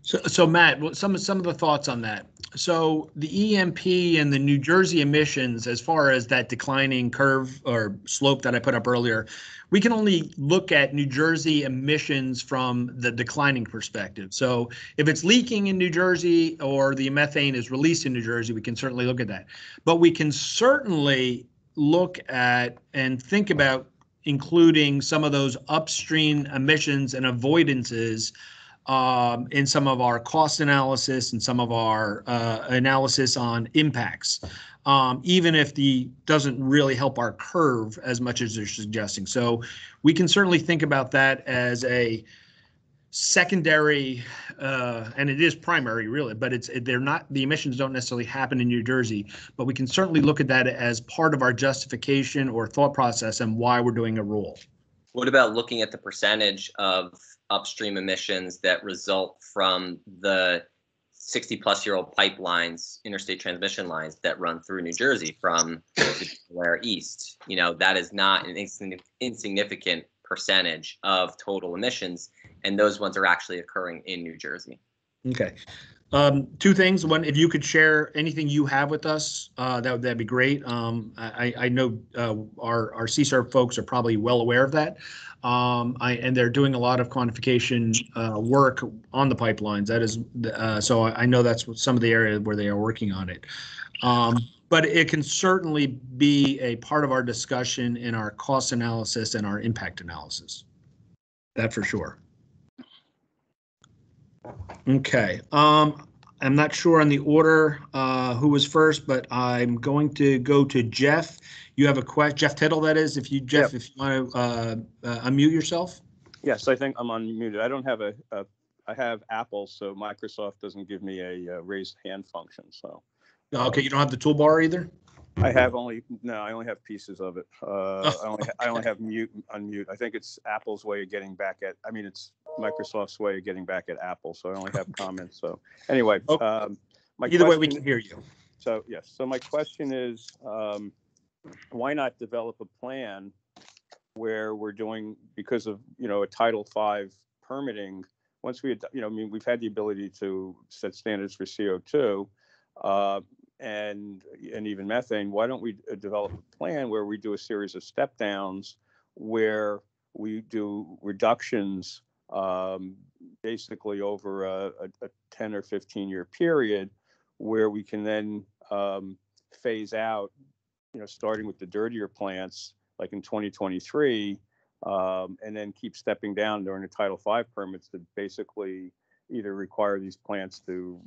A: So, so Matt, some, some of the thoughts on that. So the EMP and the New Jersey emissions, as far as that declining curve or slope that I put up earlier, we can only look at New Jersey emissions from the declining perspective. So if it's leaking in New Jersey or the methane is released in New Jersey, we can certainly look at that. But we can certainly look at and think about including some of those upstream emissions and avoidances um, in some of our cost analysis and some of our uh, analysis on impacts, um, even if the doesn't really help our curve as much as they're suggesting. So we can certainly think about that as a secondary, uh, and it is primary really, but it's they're not the emissions don't necessarily happen in New Jersey, but we can certainly look at that as part of our justification or thought process and why we're doing a rule.
H: What about looking at the percentage of upstream emissions that result from the 60 plus year old pipelines, interstate transmission lines that run through New Jersey from where east? You know, that is not an insigni- insignificant percentage of total emissions, and those ones are actually occurring in New Jersey.
A: Okay. Um, two things. One, if you could share anything you have with us, uh, that would, that'd be great. Um, I, I know, uh, our, our CSER folks are probably well aware of that. Um, I, and they're doing a lot of quantification, uh, work on the pipelines. That is, uh, so I, I know that's some of the area where they are working on it. Um, but it can certainly be a part of our discussion in our cost analysis and our impact analysis. That for sure. Okay, um, I'm not sure on the order, uh, who was first, but I'm going to go to Jeff. You have a question, Jeff Tittel, that is, if you, Jeff, if you want to, uh, uh, unmute yourself?
I: Yes, I think I'm unmuted. I don't have a, a I have Apple, so Microsoft doesn't give me a uh, raised hand function. So
A: Okay, you don't have the toolbar either?
I: I have only no, I only have pieces of it. Uh, I only I only have mute unmute. I think it's Apple's way of getting back at. I mean, it's Microsoft's way of getting back at Apple. So I only have comments. So anyway,
A: Oh,
I: um, my
A: Either way, we can hear you.
I: So, yes, so my question is, um, why not develop a plan where we're doing, because of, you know, a Title V permitting, once we, ad- you know, I mean, we've had the ability to set standards for CO2, uh, and, and even methane, why don't we uh, develop a plan where we do a series of step downs where we do reductions, um, basically over a, a, a ten or fifteen year period, where we can then um, phase out, you know, starting with the dirtier plants, like in 2023, um, and then keep stepping down during the Title V permits to basically either require these plants to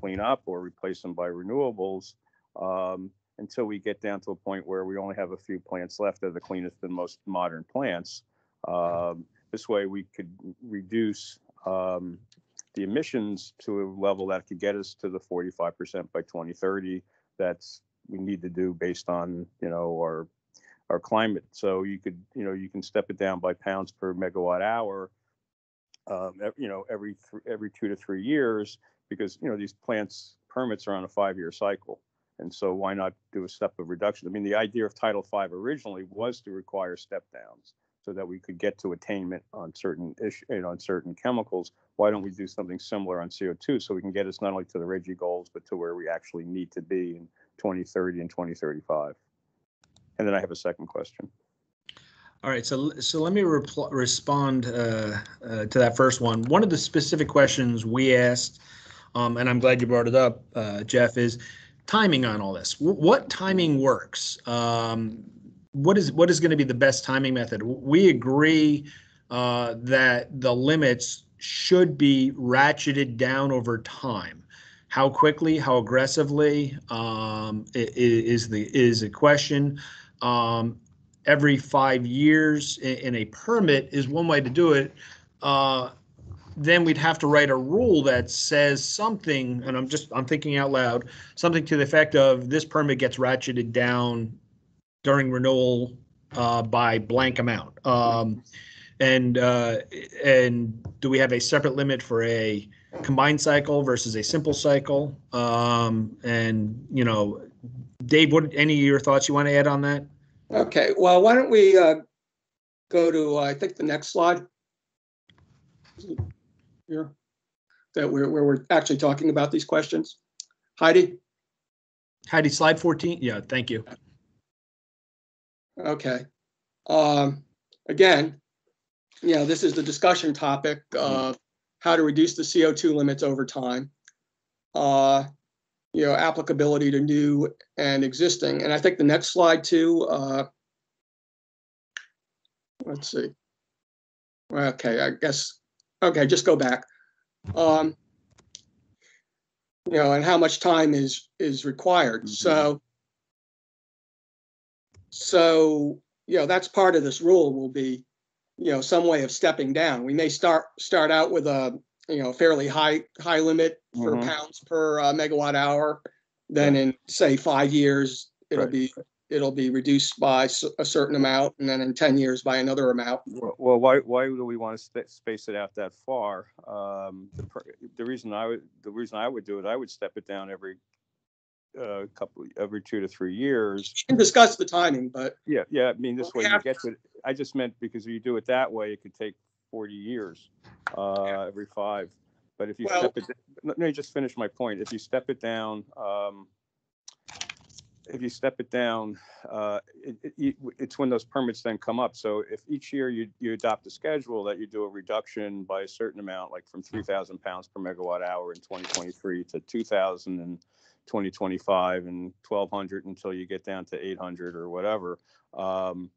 I: clean up or replace them by renewables um, until we get down to a point where we only have a few plants left that are the cleanest and most modern plants. Um, this way, we could reduce um, the emissions to a level that could get us to the 45% by 2030 that's we need to do based on you know our our climate so you could you know you can step it down by pounds per megawatt hour um, you know every th- every two to three years because you know these plants permits are on a five year cycle and so why not do a step of reduction i mean the idea of title v originally was to require step downs so that we could get to attainment on certain issue, you know, on certain chemicals. Why don't we do something similar on CO2 so we can get us not only to the RGGI goals, but to where we actually need to be in 2030 and 2035? And then I have a second question.
A: All right, so, so let me repl- respond uh, uh, to that first one. One of the specific questions we asked, um, and I'm glad you brought it up, uh, Jeff, is timing on all this. Wh- What timing works? Um, What is, what is going to be the best timing method? We agree uh, that the limits should be ratcheted down over time. How quickly, how aggressively um, is the, is a question. Um, every five years in a permit is one way to do it. Uh, Then we'd have to write a rule that says something, and I'm just, I'm thinking out loud, something to the effect of this permit gets ratcheted down during renewal uh, by blank amount. Um, And, uh, and do we have a separate limit for a combined cycle versus a simple cycle? Um, And, you know, Dave, what, any of your thoughts you want to add on that?
B: Okay, well, why don't we uh, go to, uh, I think, the next slide? Here, that we're, where we're actually talking about these questions. Heidi?
A: Heidi, slide 14? Yeah, thank you.
B: Okay. Um, again, you know, this is the discussion topic, uh, how to reduce the CO2 limits over time. Uh, you know, applicability to new and existing. And I think the next slide too, uh, let's see. Okay, I guess, okay, just go back. Um, you know, and how much time is, is required. So, so, you know, that's part of this rule will be, you know, some way of stepping down. We may start, start out with a, you know, fairly high, high limit for
I: Mhm.
B: pounds per uh, megawatt hour. Then in, say, five years, it'll
I: Right.
B: be, it'll be reduced by a certain amount and then in 10 years by another amount.
I: Well, why, why do we want to space it out that far? Um, the, the reason I would, the reason I would do it, I would step it down every uh, couple, every two to three years.
B: Discuss the timing, but
I: Yeah, yeah, I mean, this way you get to, it. I just meant because if you do it that way, it could take forty years, uh, every five. But if you
B: Well-
I: step it, let me just finish my point. If you step it down, um, if you step it down, uh, it, it, it's when those permits then come up. So if each year you, you adopt a schedule that you do a reduction by a certain amount, like from three thousand pounds per megawatt hour in twenty twenty-three to two thousand in twenty twenty-five and twelve hundred until you get down to eight hundred or whatever, um,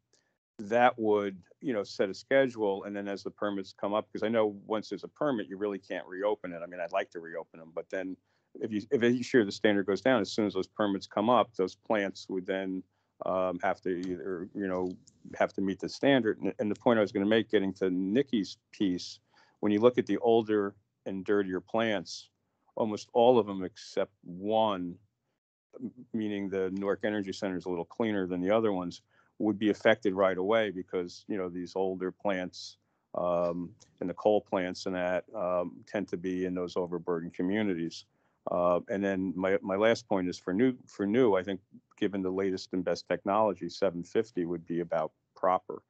I: that would, you know, set a schedule and then as the permits come up, because I know once there's a permit, you really can't reopen it. I mean, I'd like to reopen them, but then if you, if each year the standard goes down, as soon as those permits come up, those plants would then um, have to either, you know, have to meet the standard. And, and the point I was going to make, getting to Nicky's piece, when you look at the older and dirtier plants, almost all of them except one, meaning the Newark Energy Center is a little cleaner than the other ones, would be affected right away because, you know, these older plants um, and the coal plants and that um, tend to be in those overburdened communities. Uh, and then my, my last point is for new, for new, I think, given the latest and best technology, 750 would be about proper.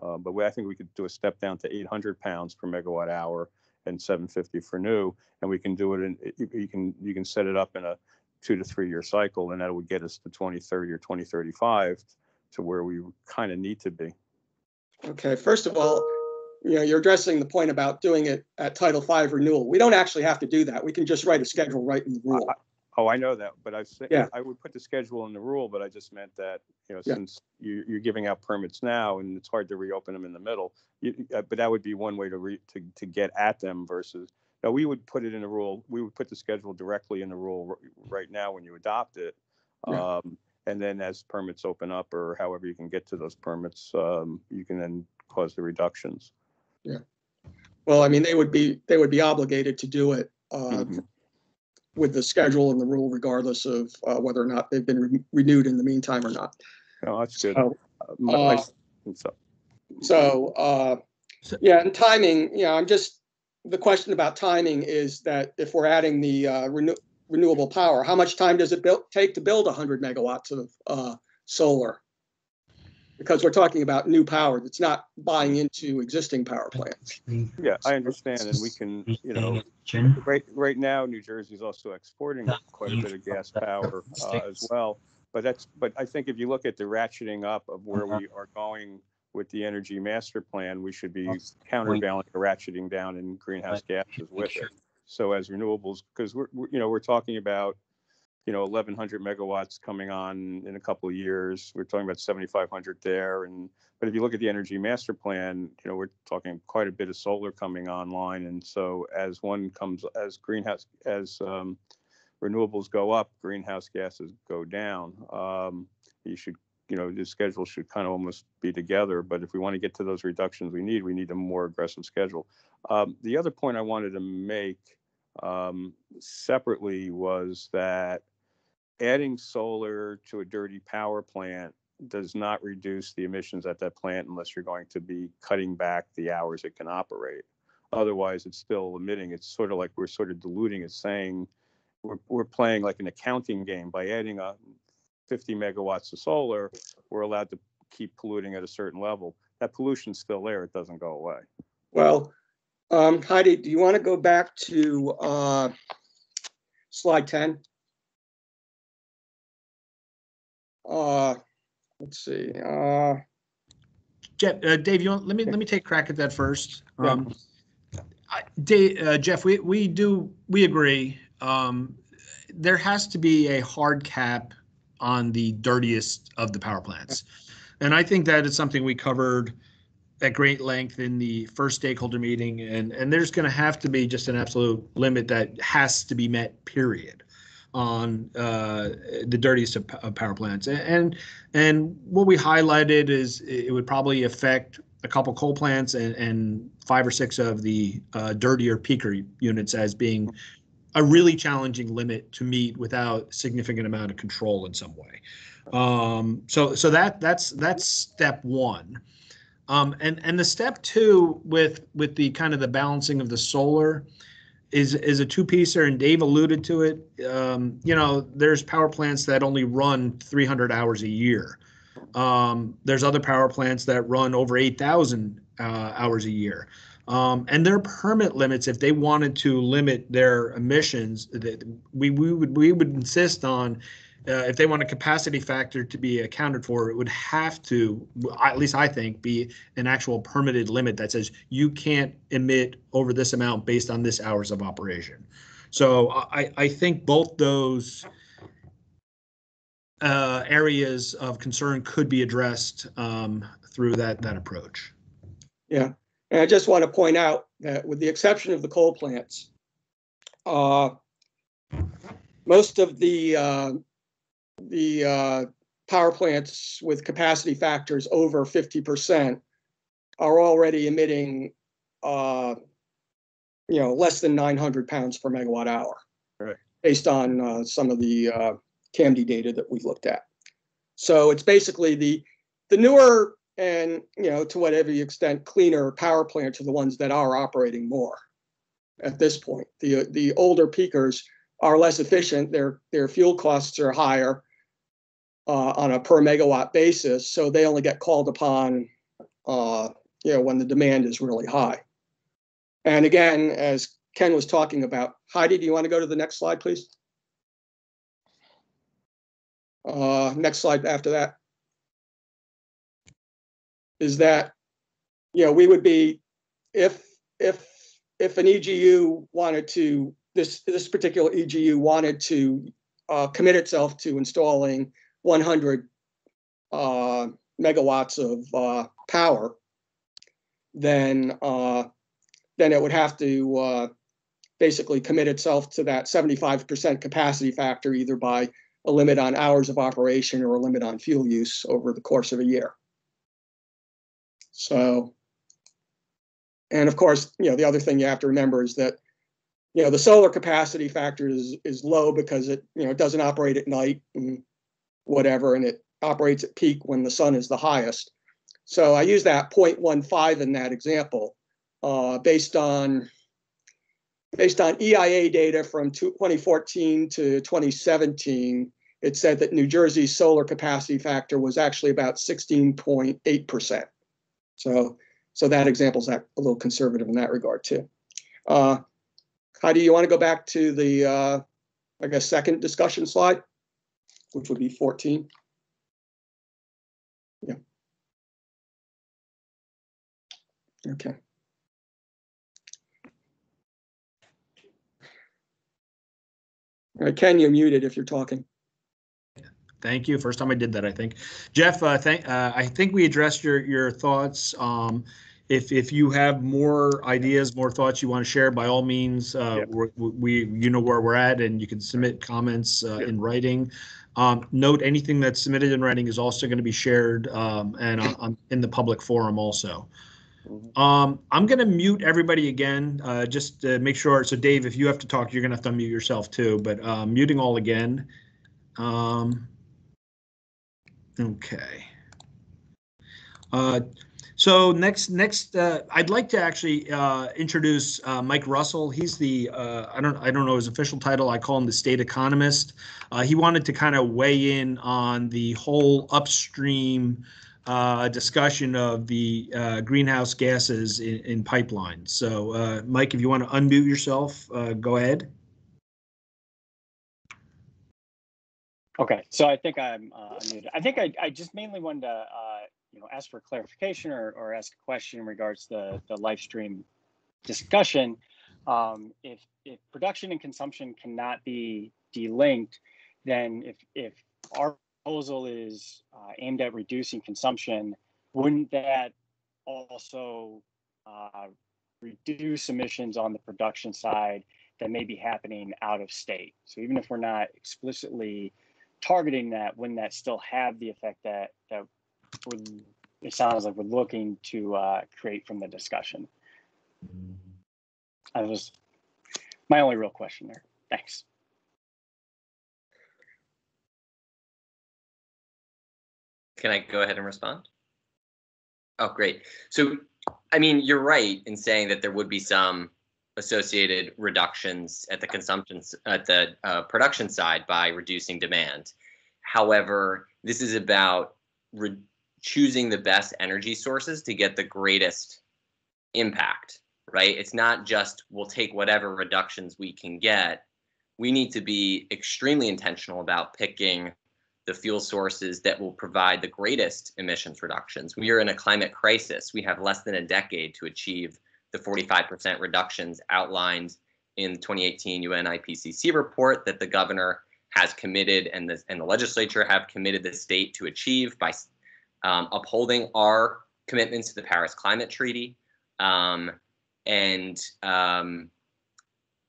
I: Uh, but we, I think we could do a step down to 800 pounds per megawatt hour and 750 for new, and we can do it in, you, can, you can set it up in a two to three year cycle, and that would get us to 2030 or 2035 to where we kind of need to be.
B: Okay, first of all, you know, you're addressing the point about doing it at Title V renewal. We don't actually have to do that. We can just write a schedule right in the rule.
I: Oh, I know that, but I said,
B: Yeah.
I: I would put the schedule in the rule, but I just meant that, you know,
B: Yeah.
I: since you, you're giving out permits now and it's hard to reopen them in the middle, you, uh, but that would be one way to re, to, to get at them versus, no, we would put it in the rule, we would put the schedule directly in the rule right now when you adopt it.
B: Yeah.
I: Um, and then as permits open up or however you can get to those permits, um, you can then cause the reductions. Yeah.
B: Well, I mean, they would be, they would be obligated to do it uh,
I: Mhm.
B: with the schedule and the rule regardless of uh, whether or not they've been re- renewed in the meantime or not.
I: No, that's good.
B: So,
I: Uh, my- my-
B: uh,
I: so-
B: So, uh,
A: So-
B: yeah, and timing, you know, I'm just, the question about timing is that if we're adding the uh, renew- renewable power, how much time does it build, take to build 100 megawatts of uh, solar? Because we're talking about new power that's not buying into existing power plants.
I: Yeah, I understand, and we can, you know, right, right now, New Jersey is also exporting quite a bit of gas power uh, as well. But that's, but I think if you look at the ratcheting up of where we are going with the energy master plan, we should be counterbalancing ratcheting down in greenhouse gases with it. So as renewables, because we're, we're, you know, we're talking about, you know, eleven hundred megawatts coming on in a couple of years. We're talking about seventy-five hundred there. And, but if you look at the energy master plan, you know, we're talking quite a bit of solar coming online. And so as one comes, as greenhouse, as um, renewables go up, greenhouse gases go down. Um, you should, you know, the schedule should kind of almost be together. But if we want to get to those reductions we need, we need a more aggressive schedule. Um, the other point I wanted to make um, separately was that adding solar to a dirty power plant does not reduce the emissions at that plant unless you're going to be cutting back the hours it can operate. Otherwise, it's still emitting. It's sort of like we're sort of diluting it, saying we're, we're playing like an accounting game by adding a 50 megawatts of solar, we're allowed to keep polluting at a certain level. That pollution's still there. It doesn't go away.
B: Well, um, Heidi, do you want to go back to uh, slide 10? Uh, Let's see. uh,
A: Jeff, uh, Dave, you want, let me, let me take a crack at that first.
B: Yeah.
A: Um, I- Dave, uh, Jeff, we, we do, we agree. Um, there has to be a hard cap on the dirtiest of the power plants. And I think that is something we covered at great length in the first stakeholder meeting. And, and there's going to have to be just an absolute limit that has to be met, period, on uh, the dirtiest of, of power plants. And, and what we highlighted is it would probably affect a couple coal plants and, and five or six of the uh, dirtier peaker units as being a really challenging limit to meet without significant amount of control in some way. Um, so so that that's that's step one. Um, and and the step two with with the kind of the balancing of the solar is is a two piecer, and Dave alluded to it. Um, you know, there's power plants that only run 300 hours a year. Um, there's other power plants that run over 8,000 uh, hours a year. Um, and their permit limits, if they wanted to limit their emissions, that we, we would we would insist on uh, if they want a capacity factor to be accounted for, it would have to, at least I think, be an actual permitted limit that says you can't emit over this amount based on this hours of operation. So I, I think both those uh, areas of concern could be addressed um, through that that approach.
B: Yeah, and I just want to point out that with the exception of the coal plants, uh, most of the uh, the uh, power plants with capacity factors over 50% are already emitting, uh, you know, less than 900 pounds per megawatt hour.
I: Right.
B: Based on uh, some of the uh, CAMD data that we've looked at. So it's basically the the newer and you know to whatever extent cleaner power plants are the ones that are operating more at this point. The the older peakers are less efficient. Their their fuel costs are higher uh, on a per megawatt basis, so they only get called upon, uh, you know, when the demand is really high. And again, as Ken was talking about, Heidi, do you want to go to the next slide, please? Uh, next slide after that. Is that, you know, we would be if if if an EGU wanted to this this particular EGU wanted to uh, commit itself to installing 100 uh, megawatts of uh, power, then uh, then it would have to uh, basically commit itself to that 75% capacity factor, either by a limit on hours of operation or a limit on fuel use over the course of a year. So, and of course, you know, the other thing you have to remember is that you know, the solar capacity factor is, is low because it, you know, it doesn't operate at night and whatever, and it operates at peak when the sun is the highest. So I use that 0.15 in that example, uh, based on based on EIA data from 2014 to 2017. It said that New Jersey's solar capacity factor was actually about 16.8%. So, so that example's a little conservative in that regard too. Uh, Heidi, you want to go back to the, uh, I guess, second discussion slide, which would be 14? Yeah. Okay. Right, Ken, you're muted if you're talking.
A: Thank you. First time I did that, I think. Jeff, uh, thank, uh, I think we addressed your, your thoughts. Um, if, if you have more ideas, more thoughts you want to share, by all means, uh,
I: Yeah.
A: we, you know where we're at and you can submit comments, uh,
I: Yeah.
A: in writing. Um, note, anything that's submitted in writing is also going to be shared, um, and on, on- in the public forum also.
I: Mhm.
A: Um, I'm gonna mute everybody again, uh, just to make sure. So Dave, if you have to talk, you're gonna have to unmute yourself too, but, uh, muting all again. Um, okay. Uh, so next, next, uh, I'd like to actually, uh, introduce, uh, Mike Russell. He's the, uh, I don't, I don't know his official title. I call him the state economist. Uh, he wanted to kind of weigh in on the whole upstream, discussion of the greenhouse gases in, in pipelines. So, Mike, if you want to unmute yourself, go ahead.
J: Okay, so I think I'm uh. I think I, I just mainly wanted to, uh, you know, ask for clarification or, or ask a question in regards to the the live stream discussion. Um, if, if production and consumption cannot be delinked, then if, if our proposal is uh, aimed at reducing consumption, wouldn't that also uh, reduce emissions on the production side that may be happening out of state? So even if we're not explicitly targeting that, wouldn't that still have the effect that that would it sounds like we're looking to uh, create from the discussion? That was my only real question there. Thanks.
H: Can I go ahead and respond? Oh, great. So, I mean, you're right in saying that there would be some associated reductions at the consumption, at the uh, production side by reducing demand. However, this is about re- choosing the best energy sources to get the greatest impact, right? It's not just we'll take whatever reductions we can get. We need to be extremely intentional about picking the fuel sources that will provide the greatest emissions reductions. We are in a climate crisis. We have less than a decade to achieve the 45% reductions outlined in the 2018 UN IPCC report that the governor has committed and the, and the legislature have committed the state to achieve by um, upholding our commitments to the Paris Climate Treaty. Um, and um,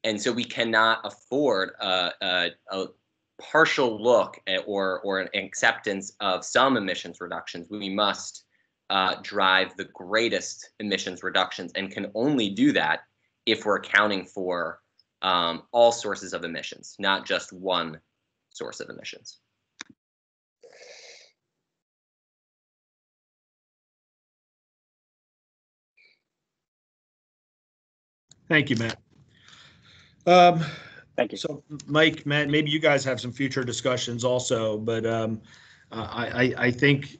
H: and so we cannot afford a, a, a partial look at, or or an acceptance of some emissions reductions. We must uh, drive the greatest emissions reductions, and can only do that if we're accounting for um, all sources of emissions, not just one source of emissions.
A: Thank you, Matt. Um,
J: Thank you.
A: So, Mike, Matt, maybe you guys have some future discussions also, but um, uh, I, I, I think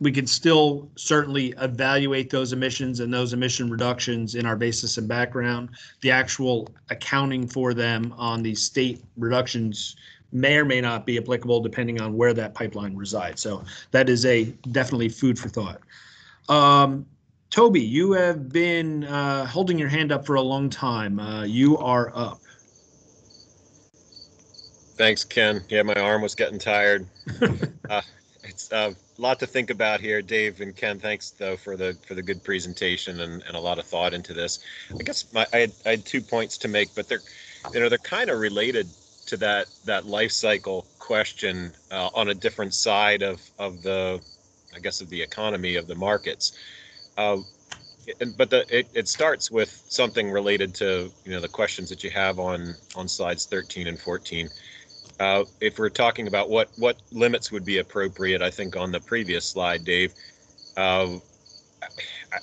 A: we could still certainly evaluate those emissions and those emission reductions in our basis and background. The actual accounting for them on the state reductions may or may not be applicable depending on where that pipeline resides. So that is a definitely food for thought. Um, Toby, you have been uh, holding your hand up for a long time. Uh, you are up.
K: Thanks, Ken. Yeah, my arm was getting tired. uh, it's a lot to think about here, Dave and Ken. Thanks though for the for the good presentation and, and a lot of thought into this. I guess my I had, I had two points to make, but they're you know they're kind of related to that that life cycle question uh, on a different side of of the I guess of the economy of the markets. Uh, but the, it, it starts with something related to you know the questions that you have on on slides 13 and 14 uh, if we're talking about what what limits would be appropriate, I think on the previous slide, Dave, uh,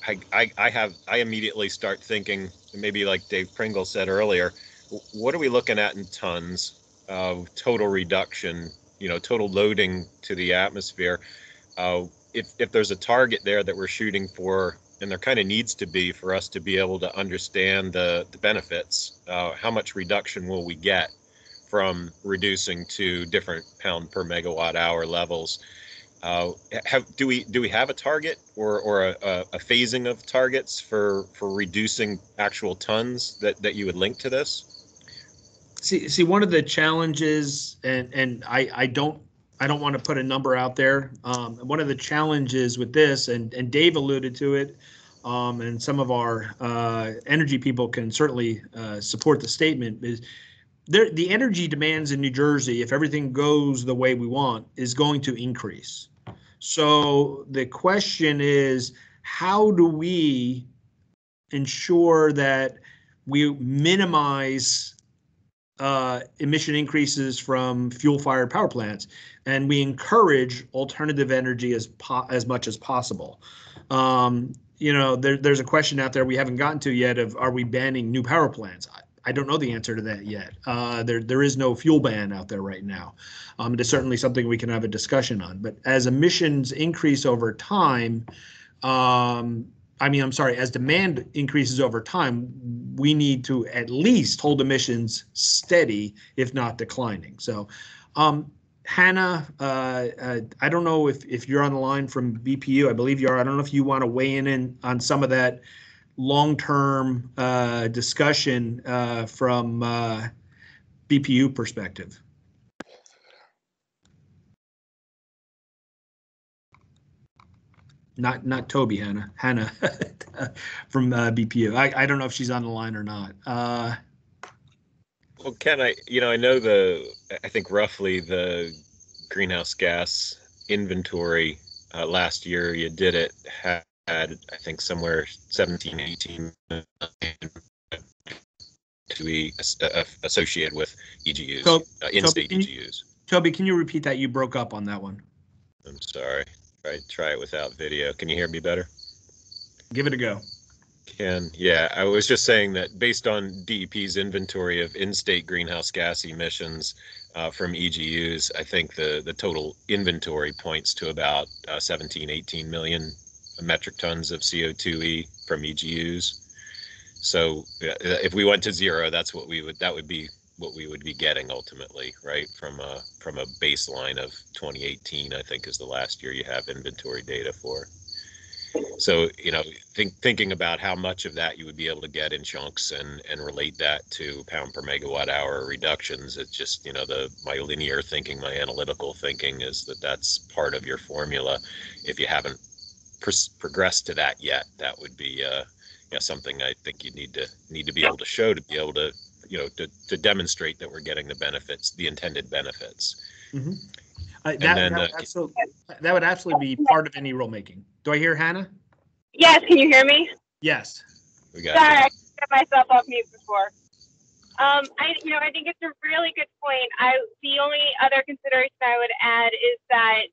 K: I, I I have I immediately start thinking maybe like Dave Pringle said earlier, what are we looking at in tons of total reduction? You know, total loading to the atmosphere. Uh, if if there's a target there that we're shooting for, and there kind of needs to be for us to be able to understand the the benefits, uh, how much reduction will we get? From reducing to different pound per megawatt hour levels. Uh, have do we do we have a target or or a, a, phasing of targets for for reducing actual tons that that you would link to this?
A: See, see, one of the challenges, and and I I don't I don't want to put a number out there. Um, one of the challenges with this, and and Dave alluded to it, um, and some of our uh, energy people can certainly uh, support the statement is there, the energy demands in New Jersey, if everything goes the way we want, is going to increase. So the question is, how do we ensure that we minimize uh, emission increases from fuel-fired power plants, and we encourage alternative energy as as much as possible? Um, you know, there, there's a question out there we haven't gotten to yet of are we banning new power plants? I don't know the answer to that yet. Uh, there, there is no fuel ban out there right now. Um, it is certainly something we can have a discussion on. But as emissions increase over time, um, I mean, I'm sorry, as demand increases over time, we need to at least hold emissions steady, if not declining. So, um, Hannah, uh, uh, I don't know if, if you're on the line from BPU. I believe you are. I don't know if you want to weigh in, in on some of that long-term uh, discussion uh, from uh, BPU perspective? Not not Toby, Hannah. Hannah from uh, BPU. I, I don't know if she's on the line or not. Uh,
K: well, Ken, I you know I know the I think roughly the greenhouse gas inventory uh, last year you did it had had, I think, somewhere 17, 18 million CO2e as- uh, associated with EGUs,
A: So-
K: uh, in-state
A: you-
K: EGUs.
A: Toby, can you repeat that? You broke up on that one.
K: I'm sorry. Try, try it without video. Can you hear me better?
A: Give it a go.
K: Can yeah, I was just saying that based on DEP's inventory of in-state greenhouse gas emissions uh, from EGUs, I think the, the total inventory points to about uh, 17, 18 million metric tons of CO2e from EGUs. So uh, if we went to zero, that's what we would, that would be what we would be getting ultimately, right? From a, from a baseline of 2018, I think is the last year you have inventory data for. So, you know, think, thinking about how much of that you would be able to get in chunks and, and relate that to pound per megawatt hour reductions, it's just, you know, the, my linear thinking, my analytical thinking is that that's part of your formula. If you haven't pros- progressed to that yet, that would be, uh, yeah, something I think you need to, need to be able to show to be able to, you know, to, to demonstrate that we're getting the benefits, the intended benefits.
A: Uh, That,
K: then,
A: that would
K: uh,
A: absolutely, that would absolutely be part of any rulemaking. Do I hear Hannah?
L: Yes, can you hear me?
A: Yes.
K: We got
L: Sorry,
K: you.
L: I got myself off mute before. Um, I, you know, I think it's a really good point. I, the only other consideration I would add is that,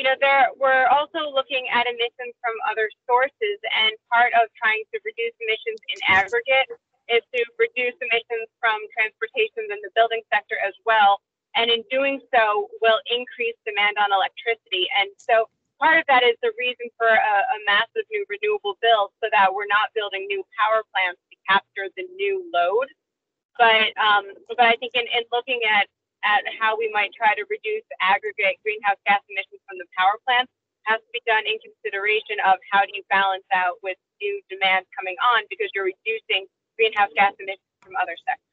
L: you know, there, we're also looking at emissions from other sources and part of trying to reduce emissions in aggregate is to reduce emissions from transportation and the building sector as well. And in doing so, will increase demand on electricity. And so part of that is the reason for a, a massive new renewable build so that we're not building new power plants to capture the new load. But um, but I think in, in looking at at how we might try to reduce aggregate greenhouse gas emissions from the power plants has to be done in consideration of how do you balance out with new demand coming on because you're reducing greenhouse gas emissions from other sectors.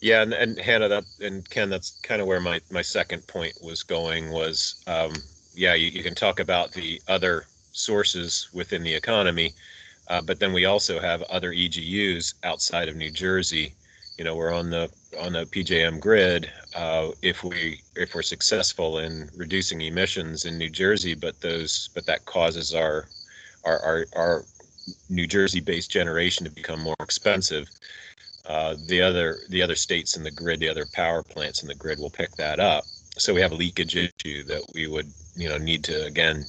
K: Yeah, and, and Hannah, that and Ken, that's kind of where my my second point was going was, um, yeah, you, you can talk about the other sources within the economy, uh, but then we also have other EGUs outside of New Jersey. You know, we're on the on the PJM grid. Uh, if we if we're successful in reducing emissions in New Jersey, but those but that causes our our our, our New Jersey-based generation to become more expensive uh, the other the other states in the grid, the other power plants in the grid will pick that up. So we have a leakage issue that we would you know need to again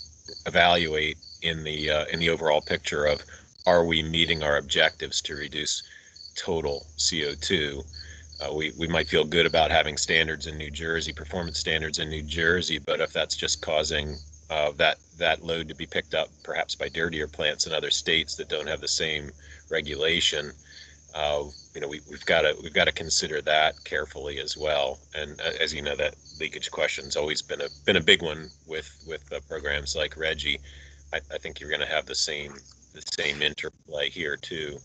K: evaluate in the uh, in the overall picture of are we meeting our objectives to reduce total CO2. Uh, we, we might feel good about having standards in New Jersey, performance standards in New Jersey, but if that's just causing uh, that that load to be picked up perhaps by dirtier plants in other states that don't have the same regulation, uh, you know, we, we've got to we've got to consider that carefully as well. And uh, as you know, that leakage question's always been a been a big one with with uh, programs like RGGI. I, I think you're going to have the same the same interplay here too.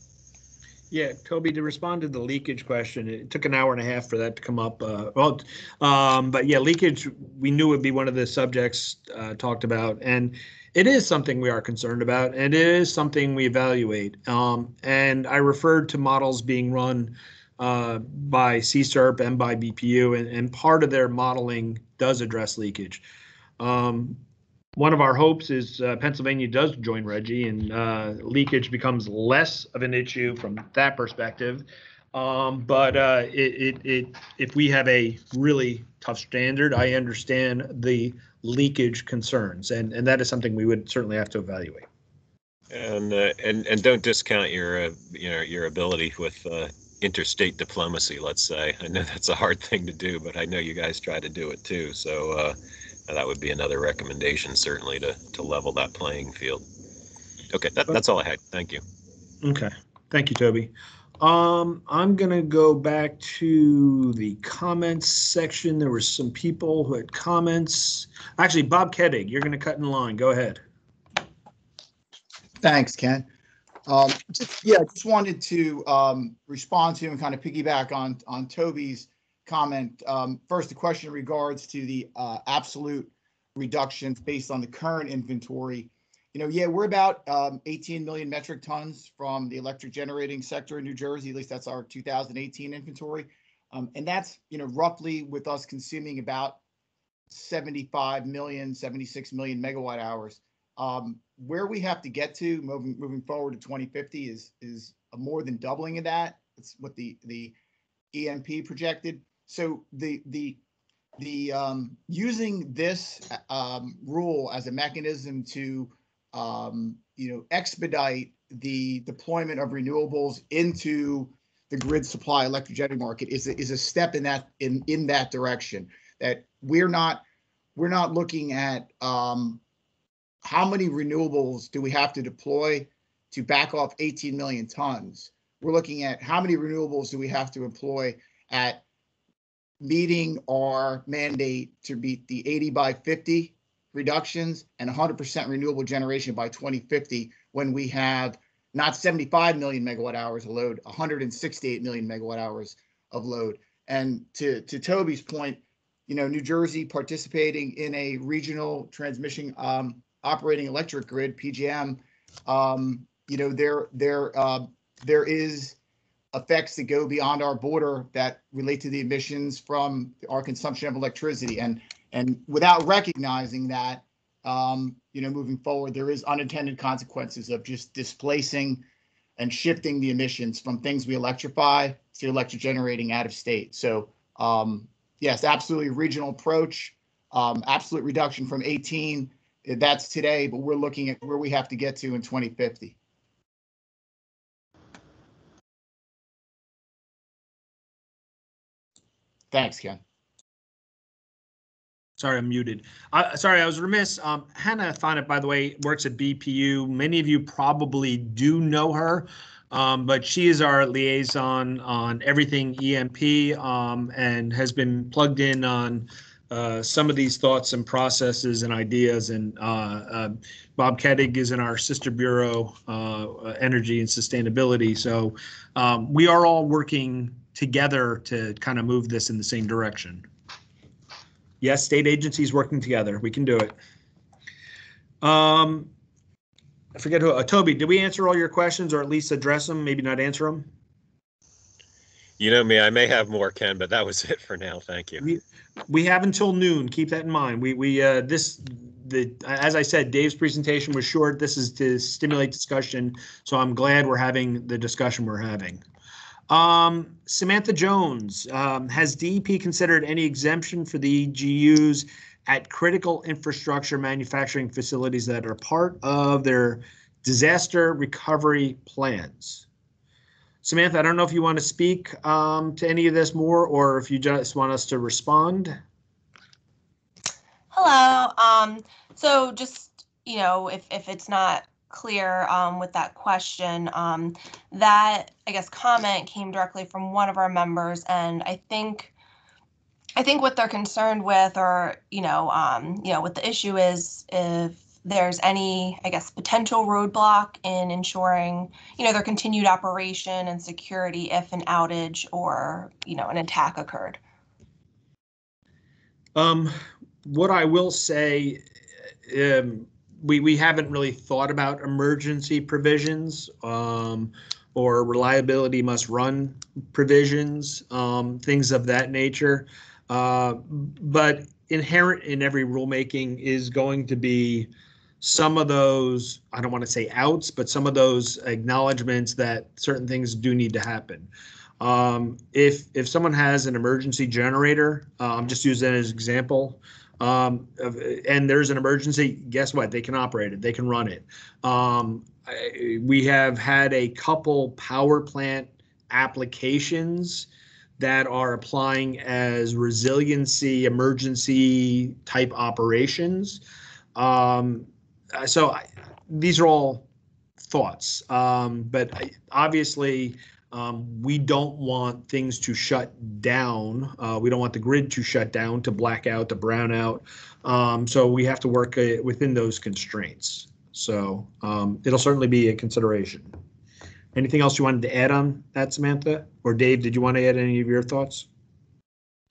A: Yeah, Toby, to respond to the leakage question, it took an hour and a half for that to come up. Uh, well, um, but yeah, leakage, we knew would be one of the subjects uh, talked about, and it is something we are concerned about, and it is something we evaluate. Um, and I referred to models being run uh, by CSERP and by BPU, and, and part of their modeling does address leakage. Um, one of our hopes is uh, Pennsylvania does join RGGI and uh, leakage becomes less of an issue from that perspective. Um, but uh, it, it, it, if we have a really tough standard, I understand the leakage concerns, and, and that is something we would certainly have to evaluate.
K: And uh, and and don't discount your uh, you know your ability with uh, interstate diplomacy. Let's say I know that's a hard thing to do, but I know you guys try to do it too. So that would be another recommendation, certainly to to level that playing field. Okay, that, that's all I had. Thank you.
A: Okay, thank you, Toby. Um, I'm gonna go back to the comments section. There were some people who had comments. Actually, Bob Kettig, you're gonna cut in line. Go ahead.
M: Thanks, Ken. Um, just, yeah, I just wanted to um, respond to and kind of piggyback on on Toby's comment. Um, first, the question in regards to the uh, absolute reductions based on the current inventory. You know, yeah, we're about um, 18 million metric tons from the electric generating sector in New Jersey. At least that's our 2018 inventory, um, and that's you know roughly with us consuming about 75 million, 76 million megawatt hours. um, where we have to get to moving, moving forward to 2050 is, is a more than doubling of that. It's what the, the EMP projected. So the, the, the, um, using this, um, rule as a mechanism to, um, you know, expedite the deployment of renewables into the grid supply electric market is, a- is a step in that, in, in that direction. That we're not, we're not looking at, um, how many renewables do we have to deploy to back off 18 million tons? We're looking at how many renewables do we have to employ at meeting our mandate to beat the 80 by 50 reductions and 100% renewable generation by 2050 when we have not 75 million megawatt hours of load, 168 million megawatt hours of load. And to, to Toby's point, you know, New Jersey participating in a regional transmission um, operating electric grid, PJM, um, you know, there, there, uh, there is effects that go beyond our border that relate to the emissions from our consumption of electricity. And, and without recognizing that, um, you know, moving forward, there is unintended consequences of just displacing and shifting the emissions from things we electrify to electric generating out of state. So, um, yes, absolutely regional approach, um, absolute reduction from 18 that's today, but we're looking at where we have to get to in 2050. Thanks, Ken.
A: Sorry, I'm muted. Uh, sorry, I was remiss. Um, Hannah Thonet, by the way, works at BPU. Many of you probably do know her, um, but she is our liaison on everything EMP um, and has been plugged in on uh, some of these thoughts and processes and ideas. And uh, uh, Bob Kettig is in our sister bureau, uh, Energy and Sustainability. So um, we are all working together to kind of move this in the same direction. Yes, state agencies working together. We can do it. Um, I forget who, uh, Toby, did we answer all your questions or at least address them? Maybe not answer them?
K: You know me, I may have more, Ken, but that was it for now. Thank you.
A: We, we have until noon. Keep that in mind. We, we, uh, this, the, as I said, Dave's presentation was short. This is to stimulate discussion. So I'm glad we're having the discussion we're having. Um, Samantha Jones, um, has DEP considered any exemption for the EGUs at critical infrastructure manufacturing facilities that are part of their disaster recovery plans? Samantha, I don't know if you want to speak um, to any of this more or if you just want us to respond.
N: Hello. Um, so just, you know, if, if it's not clear um, with that question, um, that I guess comment came directly from one of our members, and I think I think what they're concerned with, or you know, um, you know, what the issue is, if there's any, I guess, potential roadblock in ensuring, you know, their continued operation and security if an outage or you know an attack occurred.
A: Um, what I will say, um, we, we haven't really thought about emergency provisions um, or reliability must run provisions, um, things of that nature. Uh, but inherent in every rulemaking is going to be some of those, I don't want to say outs, but some of those acknowledgments that certain things do need to happen. Um, if if someone has an emergency generator, uh, I'm just using that as an example, um, and there's an emergency, guess what? They can operate it. They can run it. Um, I, we have had a couple power plant applications that are applying as resiliency emergency type operations. Um, so I, these are all thoughts, um, but I, obviously um, we don't want things to shut down. Uh, we don't want the grid to shut down, to black out, to brown out. Um, so we have to work uh, within those constraints. So um, it'll certainly be a consideration. Anything else you wanted to add on that, Samantha? Or Dave, did you want to add any of your thoughts?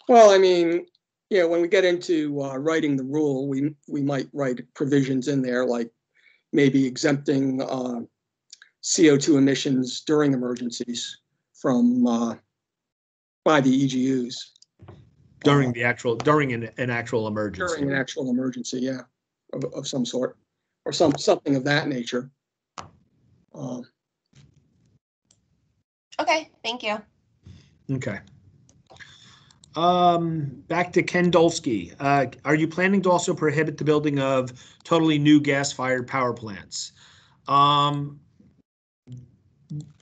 B: Well, I mean, yeah, when we get into uh, writing the rule, we we might write provisions in there like maybe exempting uh, CO2 emissions during emergencies from uh, by the EGUs
A: During the actual, during an, an actual emergency.
B: during an actual emergency, yeah, of, of some sort. or some, something of that nature. Um,
N: Okay, thank you.
A: Okay. Um, back to Ken Dolsky. Uh, are you planning to also prohibit the building of totally new gas-fired power plants? Um,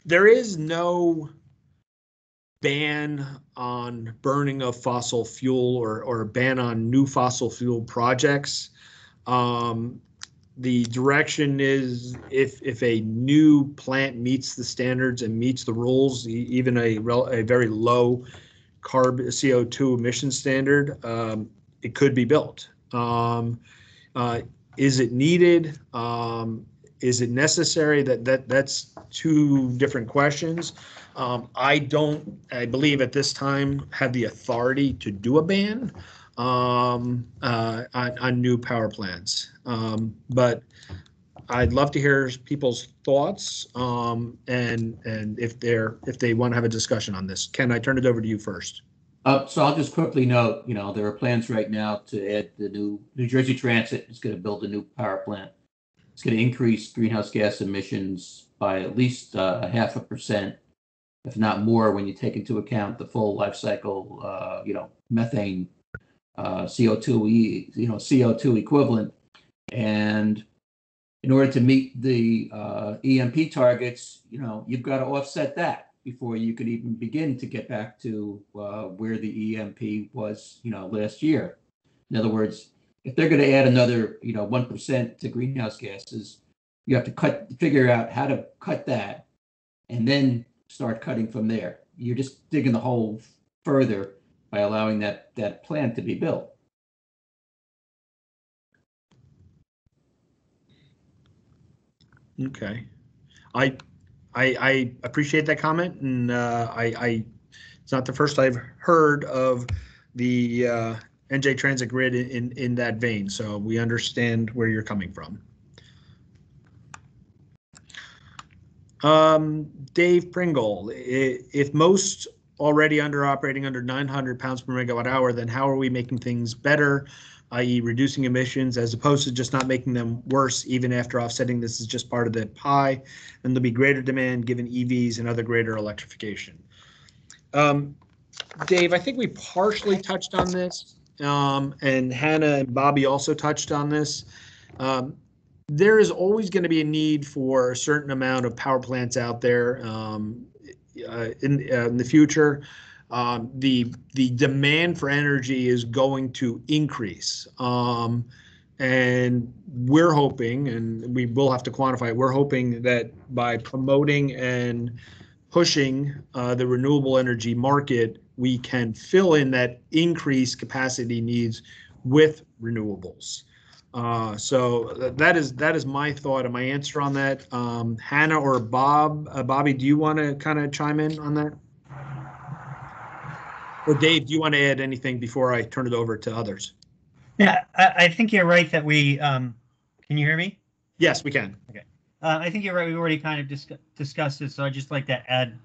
A: there is no ban on burning of fossil fuel or, or ban on new fossil fuel projects. Um, the direction is if, if a new plant meets the standards and meets the rules, even a a very low carb CO2 emission standard, um, it could be built. Um, uh, is it needed? Um, is it necessary? That, that, that's two different questions. Um, I don't, I believe at this time have the authority to do a ban um, uh, on, on new power plants. Um, but I'd love to hear people's thoughts um, and and if they're if they want to have a discussion on this. Ken, I turn it over to you first.
G: Uh, so I'll just quickly note, you know, there are plans right now to add the new New Jersey Transit is going to build a new power plant. It's going to increase greenhouse gas emissions by at least uh, a half a percent, if not more, when you take into account the full life cycle, uh, you know, methane, uh, CO2, e, you know, CO2 equivalent. And in order to meet the uh, EMP targets, you know, you've got to offset that before you could even begin to get back to uh, where the EMP was, you know, last year. In other words, if they're going to add another, you know, one percent to greenhouse gases, you have to cut, figure out how to cut that, and then start cutting from there. You're just digging the hole further by allowing that that plant to be built.
A: Okay. I, I, I appreciate that comment and uh, I, I, it's not the first I've heard of the uh, NJ Transit Grid in, in that vein. So we understand where you're coming from. Um, Dave Pringle, if most already under operating under 900 pounds per megawatt hour, then how are we making things better? i.e. reducing emissions as opposed to just not making them worse even after offsetting this is just part of the pie and there'll be greater demand given EVs and other greater electrification. Um, Dave, I think we partially touched on this um, and Hannah and Bobby also touched on this. Um, there is always going to be a need for a certain amount of power plants out there um, uh, in, uh, in the future um, the the demand for energy is going to increase. Um, and we're hoping, and we will have to quantify it, we're hoping that by promoting and pushing uh, the renewable energy market, we can fill in that increased capacity needs with renewables. Uh, so th- that is that is my thought and my answer on that. Um, Hannah or Bob, uh, Bobby, do you want to kind of chime in on that? Or Dave, do you want to add anything before I turn it over to others?
D: Yeah, I, I think you're right that we, um, can you hear me?
A: Yes, we can.
D: Uh, I think you're right. We already kind of dis- discussed it, so I'd just like to add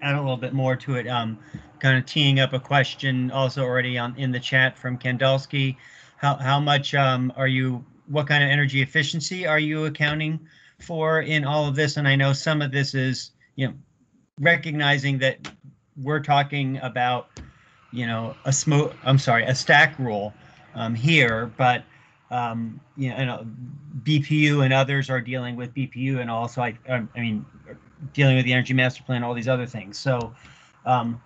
D: add a little bit more to it. Um, kind of teeing up a question also already on in the chat from Ken Dolsky. How how much um, are you? What kind of energy efficiency are you accounting for in all of this? And I know some of this is you know recognizing that we're talking about you know a smoke. I'm sorry, a stack rule um, here, but um, you know, uh, BPU and others are dealing with BPU and also I, um, I mean, dealing with the energy master plan, all these other things. So, um,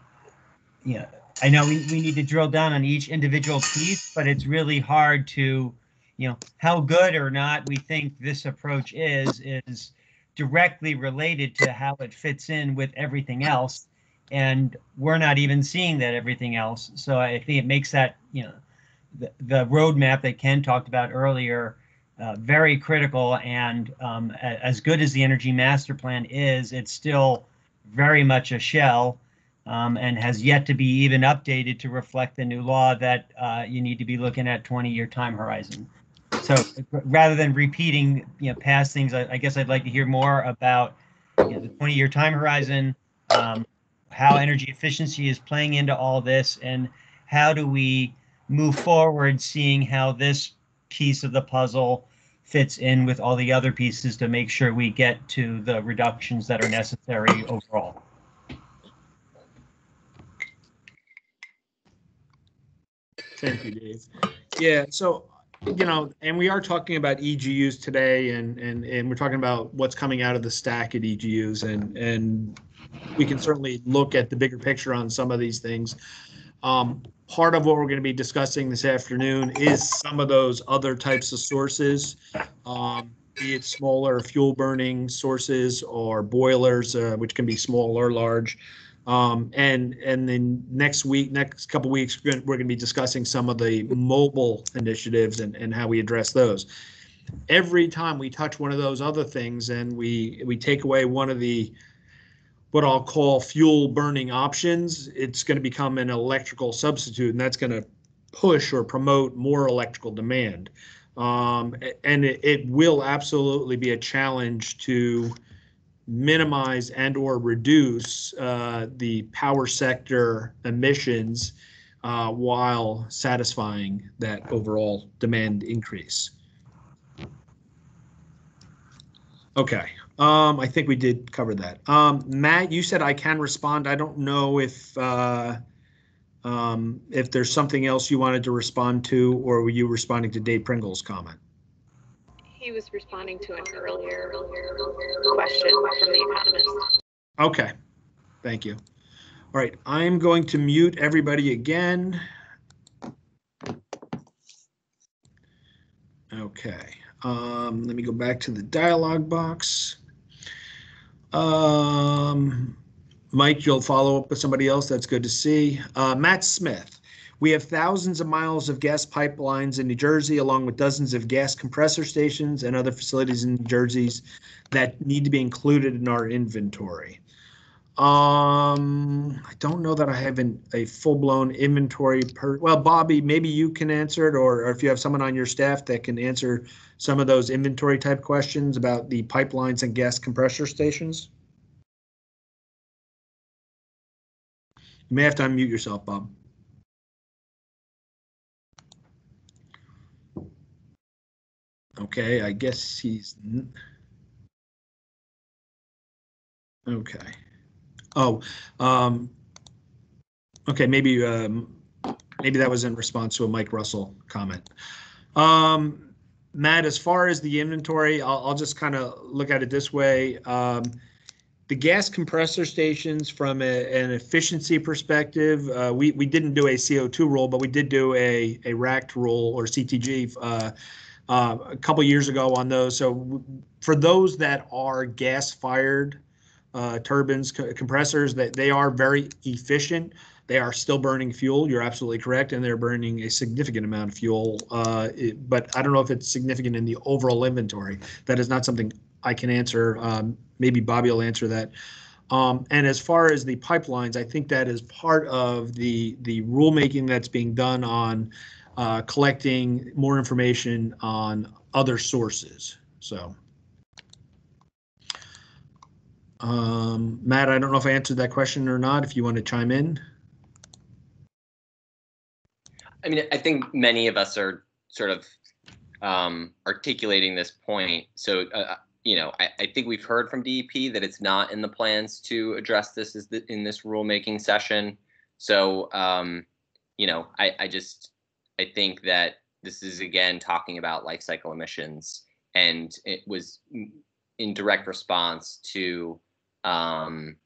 D: yeah, I know we, we need to drill down on each individual piece, but it's really hard to, you know, how good or not we think this approach is, is directly related to how it fits in with everything else. And we're not even seeing that everything else. So I think it makes that, you know, the, the roadmap that Ken talked about earlier, uh, very critical. And um, as good as the energy master plan is, it's still very much a shell um, and has yet to be even updated to reflect the new law that uh, you need to be looking at 20 year time horizon. So rather than repeating, you know, past things, I, I guess I'd like to hear more about you know, the 20 year time horizon, um, how energy efficiency is playing into all this, and how do we move forward seeing how this piece of the puzzle fits in with all the other pieces to make sure we get to the reductions that are necessary overall.
A: Thank you, Dave. Yeah, so, you know, and we are talking about EGUs today and, and, and we're talking about what's coming out of the stack at EGUs and, and we can certainly look at the bigger picture on some of these things. Um, part of what we're going to be discussing this afternoon is some of those other types of sources. Um, be it smaller fuel burning sources or boilers, uh, which can be small or large. Um, and and then next week, next couple weeks, we're going, to be discussing some of the mobile initiatives and, and how we address those. Every time we touch one of those other things and we we take away one of the what I'll call fuel burning options, it's going to become an electrical substitute, and that's going to push or promote more electrical demand. Um, and it, it will absolutely be a challenge to minimize and or reduce uh, the power sector emissions uh, while satisfying that overall demand increase. Okay, um, I think we did cover that. Um, Matt, you said I can respond. I don't know if uh, um, if there's something else you wanted to respond to, or were you responding to Dave Pringle's comment?
O: He was responding to an earlier question from the economist.
A: Okay, thank you. All right, I'm going to mute everybody again. Okay, um, let me go back to the dialog box. Um, Mike, you'll follow up with somebody else. That's good to see. Uh, Matt Smith. We have thousands of miles of gas pipelines in New Jersey, along with dozens of gas compressor stations and other facilities in New Jersey's that need to be included in our inventory. Um, I don't know that I have an, a full-blown inventory per, well, Bobby, maybe you can answer it, or, or if you have someone on your staff that can answer some of those inventory type questions about the pipelines and gas compressor stations. You may have to unmute yourself, Bob. Okay, I guess he's. Okay. Oh, um, okay, maybe, um, maybe that was in response to a Mike Russell comment. Um, Matt, as far as the inventory, I'll, I'll just kind of look at it this way. Um, the gas compressor stations from a, an efficiency perspective, uh, we, we didn't do a CO2 rule, but we did do a, a RACT rule or CTG uh, uh, a couple years ago on those. So for those that are gas fired uh, turbines, co compressors, that they are very efficient. They are still burning fuel. You're absolutely correct, and they're burning a significant amount of fuel. Uh, it, but I don't know if it's significant in the overall inventory. That is not something I can answer. Um, maybe Bobby will answer that. Um, and as far as the pipelines, I think that is part of the the rulemaking that's being done on uh, collecting more information on other sources. So. Um, Matt, I don't know if I answered that question or not, if you want to chime in.
H: I mean, I think many of us are sort of um, articulating this point. So, uh, you know, I, I, think we've heard from DEP that it's not in the plans to address this the, in this rulemaking session. So, um, you know, I, I just, I think that this is again talking about life cycle emissions and it was in direct response to um,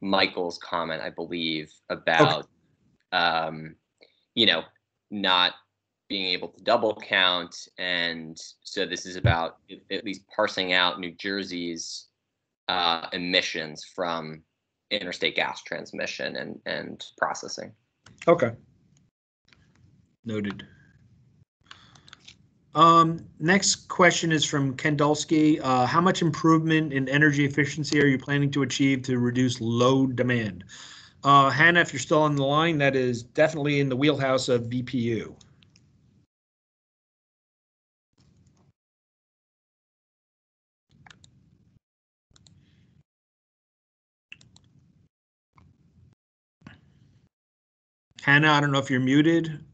H: Michael's comment, I believe, about okay. um, you know not being able to double count, and so this is about at least parsing out New Jersey's uh, emissions from interstate gas transmission and and processing.
A: Okay. Noted. Um, next question is from Ken Dolsky. Uh, how much improvement in energy efficiency are you planning to achieve to reduce load demand? Uh, Hannah, if you're still on the line, that is definitely in the wheelhouse of BPU. Hannah, I don't know if you're muted.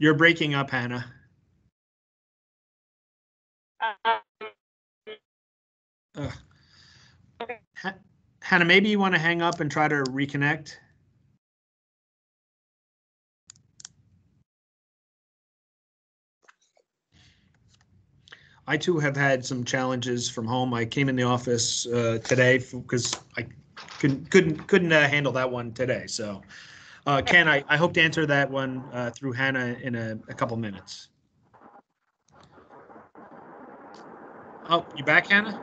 A: You're breaking up, Hannah.
L: Um.
A: Ha- Hannah, maybe you want to hang up and try to reconnect? I too have had some challenges from home. I came in the office uh, today because I couldn't couldn't couldn't uh, handle that one today. So, uh, Ken, I, I hope to answer that one uh, through Hannah in a, a couple minutes. Oh, you back, Hannah?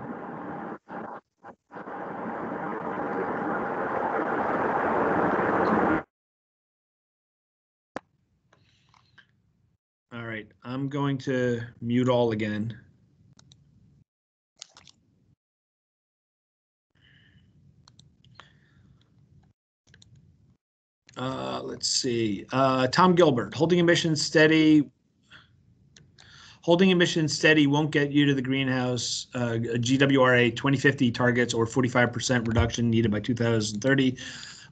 A: All right, I'm going to mute all again. Uh, let's see, uh, Tom Gilbert, holding emissions steady. Holding emissions steady won't get you to the greenhouse, uh, GWRA 2050 targets or 45% reduction needed by 2030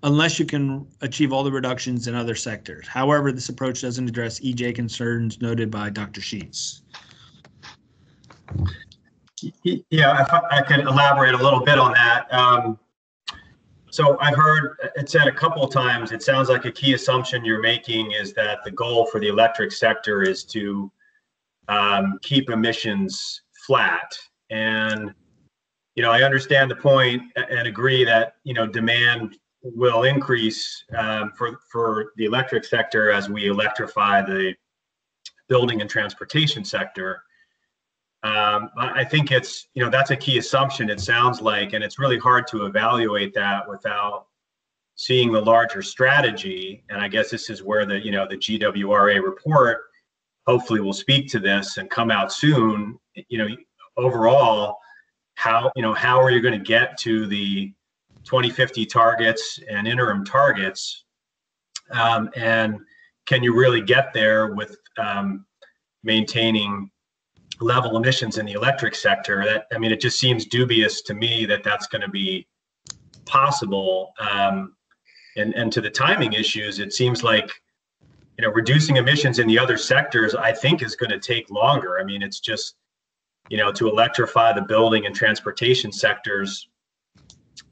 A: unless you can achieve all the reductions in other sectors. However, this approach doesn't address EJ concerns noted by Dr. Sheats.
C: Yeah, if I I could elaborate a little bit on that. Um, So I've heard it said a couple of times, it sounds like a key assumption you're making is that the goal for the electric sector is to um, keep emissions flat. And, you know, I understand the and agree that, you know, demand will increase um, for, for the electric sector as we electrify the building and transportation sector. Um, I think it's, you know, that's a key assumption, it sounds like, and it's really hard to evaluate that without seeing the larger strategy. And I guess this is where the, you know, the GWRA report hopefully will speak to this and come out soon. You know, overall, how, you know, how are you going to get to the 2050 targets and interim targets? Um, and can you really get there with um, maintaining level emissions in the electric sector that i mean it just seems dubious to me that that's going to be possible. Um, and and to the timing issues it seems like you know reducing emissions in the other sectors i think is going to take longer. I mean it's just you know to electrify the building and transportation sectors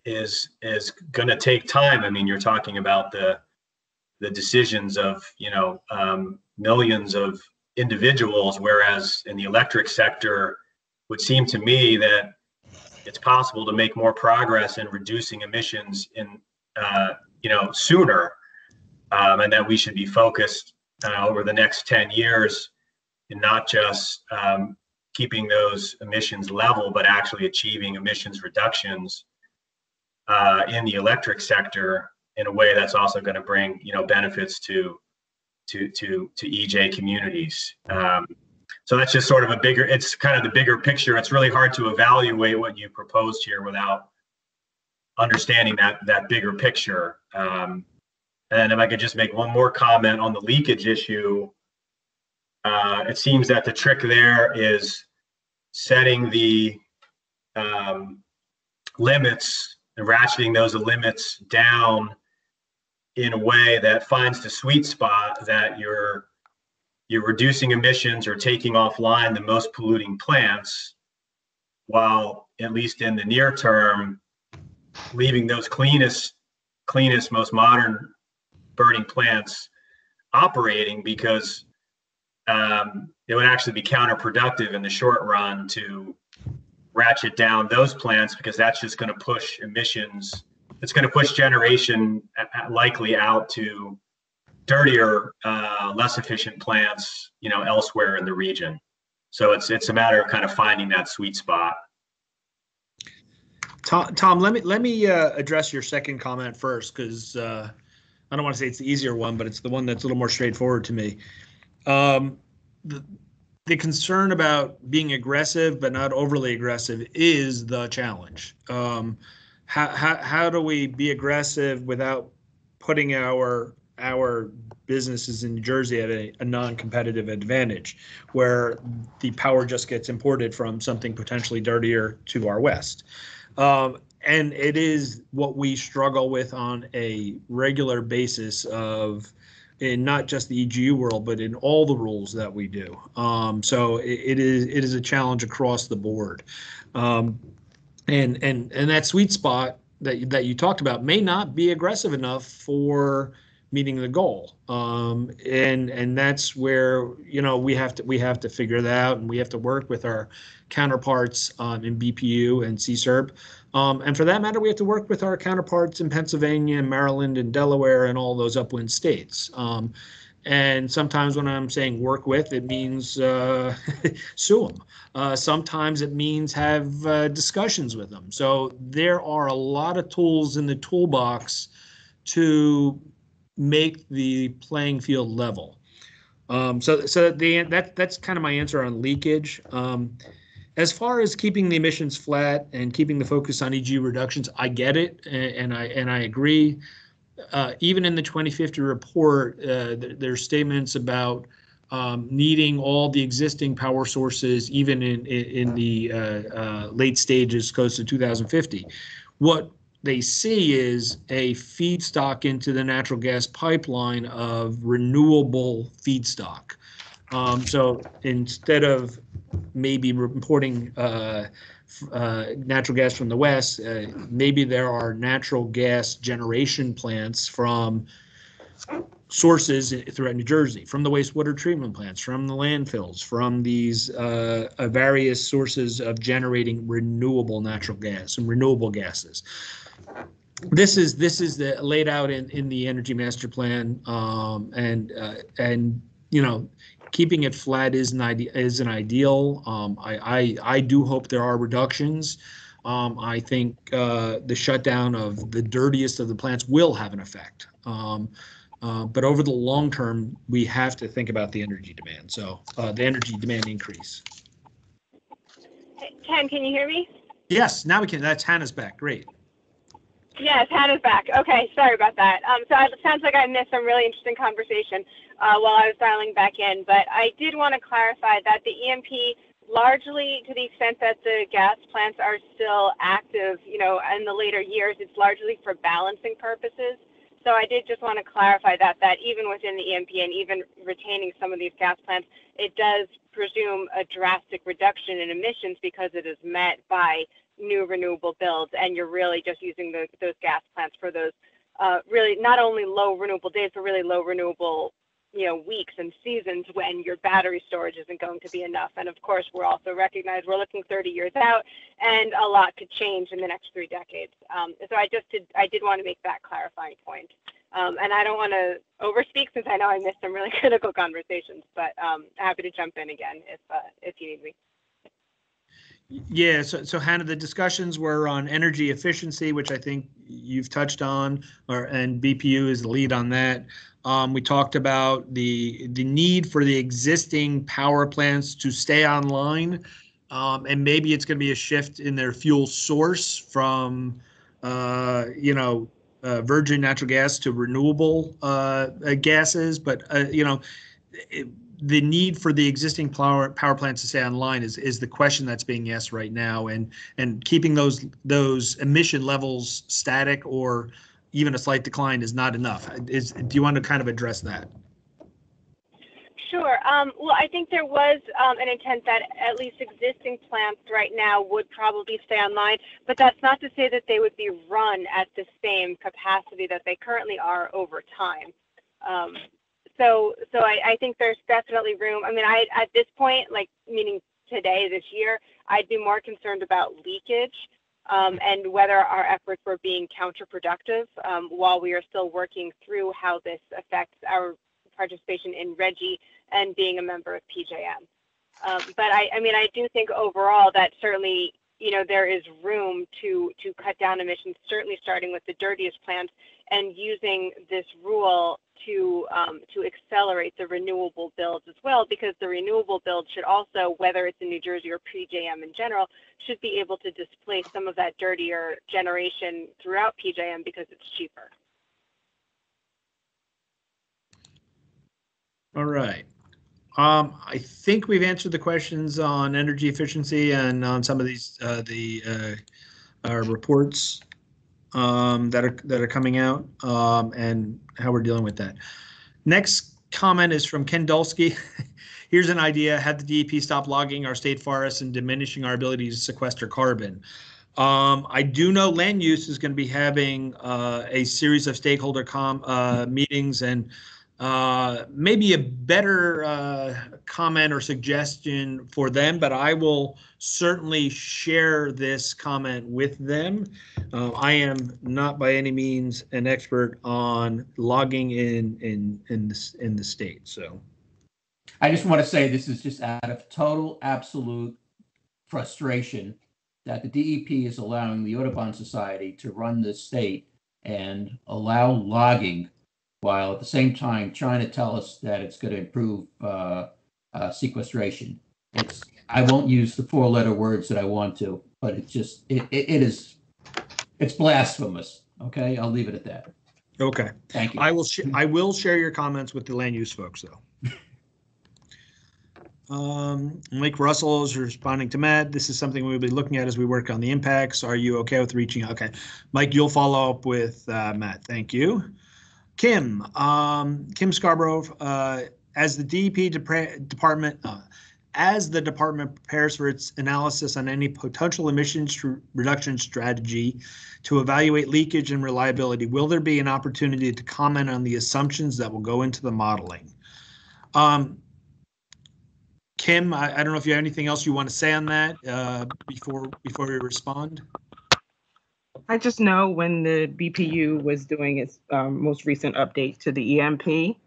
C: is is going to take time. I mean you're talking about the the decisions of you know um, millions of individuals, whereas in the electric sector, would seem to me that it's possible to make more progress in reducing emissions in, uh, you know, sooner, um, and that we should be focused uh, over the next 10 years in not just um, keeping those emissions level, but actually achieving emissions reductions uh, in the electric sector in a way that's also going to bring, you know, benefits to to to to EJ communities. Um, so that's just sort of a bigger. It's kind of the bigger picture. It's really hard to evaluate what you proposed here without understanding that that bigger picture. Um, and if I could just make one more comment on the leakage issue, uh, it seems that the trick there is setting the um, limits and ratcheting those limits down in a way that finds the sweet spot that you're you're reducing emissions or taking offline the most polluting plants while at least in the near term leaving those cleanest cleanest most modern burning plants operating because um, it would actually be counterproductive in the short run to ratchet down those plants because that's just going to push emissions it's going to push generation likely out to dirtier, uh, less efficient plants, you know, elsewhere in the region. So it's it's a matter of kind of finding that sweet spot.
A: Tom, Tom, let me let me uh, address your second comment first because uh, I don't want to say it's the easier one, but it's the one that's a little more straightforward to me. Um, the, the concern about being aggressive but not overly aggressive is the challenge. Um, how, how, how do we be aggressive without putting our our businesses in New Jersey at a, a non-competitive advantage, where the power just gets imported from something potentially dirtier to our west. Um, and it is what we struggle with on a regular basis of in not just the EGU world, but in all the rules that we do. Um, so it, it is it is a challenge across the board, um, and and and that sweet spot that that you talked about may not be aggressive enough for meeting the goal. Um, and and that's where you know we have to we have to figure that out, and we have to work with our counterparts um, in BPU and CSERB. Um, and for that matter, we have to work with our counterparts in Pennsylvania and Maryland and Delaware and all those upwind states. Um, and sometimes when I'm saying work with, it means uh, sue them. Uh, sometimes it means have uh, discussions with them. So there are a lot of tools in the toolbox to make the playing field level. Um, so so the that that's kind of my answer on leakage. Um, as far as keeping the emissions flat and keeping the focus on EG reductions, I get it, and, and I and I agree. Uh, even in the 2050 report, uh, th- there's statements about um, needing all the existing power sources, even in in, in the uh, uh late stages, close to 2050. What they see is a feedstock into the natural gas pipeline of renewable feedstock. Um, so instead of maybe importing uh, natural gas from the west, uh, maybe there are natural gas generation plants from sources throughout New Jersey, from the wastewater treatment plants, from the landfills, from these uh, uh, various sources of generating renewable natural gas and renewable gases. This is this is the laid out in in the energy master plan um, and uh, and you know keeping it flat is an idea is an ideal. Um, I, I i do hope there are reductions. Um, i think uh, the shutdown of the dirtiest of the plants will have an effect. Um, uh, but over the long term we have to think about the energy demand. So uh, the energy demand increase.
L: Ken can you hear me?
A: Yes now we can. That's hannah's back. Great.
L: Yes, Hannah's back. Okay, sorry about that. Um, so it sounds like I missed some really interesting conversation uh, while I was dialing back in, but I did want to clarify that the EMP, largely to the extent that the gas plants are still active, you know, in the later years, it's largely for balancing purposes. So I did just want to clarify that that even within the EMP and even retaining some of these gas plants, it does presume a drastic reduction in emissions because it is met by new renewable builds, and you're really just using the, those gas plants for those uh, really not only low renewable days, but really low renewable you know weeks and seasons when your battery storage isn't going to be enough. And of course we're also recognized we're looking 30 years out and a lot could change in the next three decades. Um, so i just did i did want to make that clarifying point. Um, and i don't want to overspeak since i know i missed some really critical conversations but um, happy to jump in again if uh, if you need me.
A: Yeah, so, so Hannah, the discussions were on energy efficiency, which I think you've touched on, or and BPU is the lead on that. Um, we talked about the the need for the existing power plants to stay online, um, and maybe it's going to be a shift in their fuel source from, uh, you know, uh, virgin natural gas to renewable uh, gases. But uh, you know, it, the need for the existing power power plants to stay online is is the question that's being asked right now, and and keeping those those emission levels static or even a slight decline is not enough. Is do you want to kind of address that?
L: Sure. Um, well, I think there was um, an intent that at least existing plants right now would probably stay online, but that's not to say that they would be run at the same capacity that they currently are over time. Um, so so I, I think there's definitely room. I mean, I at this point, like meaning today, this year, I'd be more concerned about leakage and whether our efforts were being counterproductive um, while we are still working through how this affects our participation in RGGI and being a member of PJM. Um, but I mean, I do think overall that certainly you know there is room to to cut down emissions certainly starting with the dirtiest plants and using this rule to um, to accelerate the renewable builds as well because the renewable build should also whether it's in New Jersey or PJM in general should be able to displace some of that dirtier generation throughout PJM because it's cheaper.
A: All right. Um, I think we've answered the questions on energy efficiency and on some of these uh, the uh, our reports um, that are that are coming out um, and how we're dealing with that. Next comment is from Ken Dolsky. Here's an idea, have the DEP stop logging our state forests and diminishing our ability to sequester carbon. Um, I do know land use is going to be having uh, a series of stakeholder com uh, meetings and uh, maybe a better uh, comment or suggestion for them, but I will certainly share this comment with them. Uh, I am not by any means an expert on logging in in in the, in the state, so.
G: I just want to say this is just out of total, absolute frustration that the DEP is allowing the Audubon Society to run the state and allow logging while at the same time trying to tell us that it's going to improve uh, uh, sequestration. It's I won't use the four-letter words that I want to, but it's just it, it, it is it's blasphemous. Okay, I'll leave it at that.
A: Okay.
G: Thank you.
A: I will, sh- I will share your comments with the land use folks, though. Um, Mike Russell is responding to Matt. This is something we'll be looking at as we work on the impacts. Are you okay with reaching? Okay. Mike, you'll follow up with uh, Matt. Thank you. Kim, um, Kim Scarborough, uh, as the DEP depra- department, uh, as the department prepares for its analysis on any potential emissions tr- reduction strategy to evaluate leakage and reliability, will there be an opportunity to comment on the assumptions that will go into the modeling? Um, Kim, I, I don't know if you have anything else you want to say on that uh, before before we respond.
P: I just know when the BPU was doing its um, most recent update to the EMP,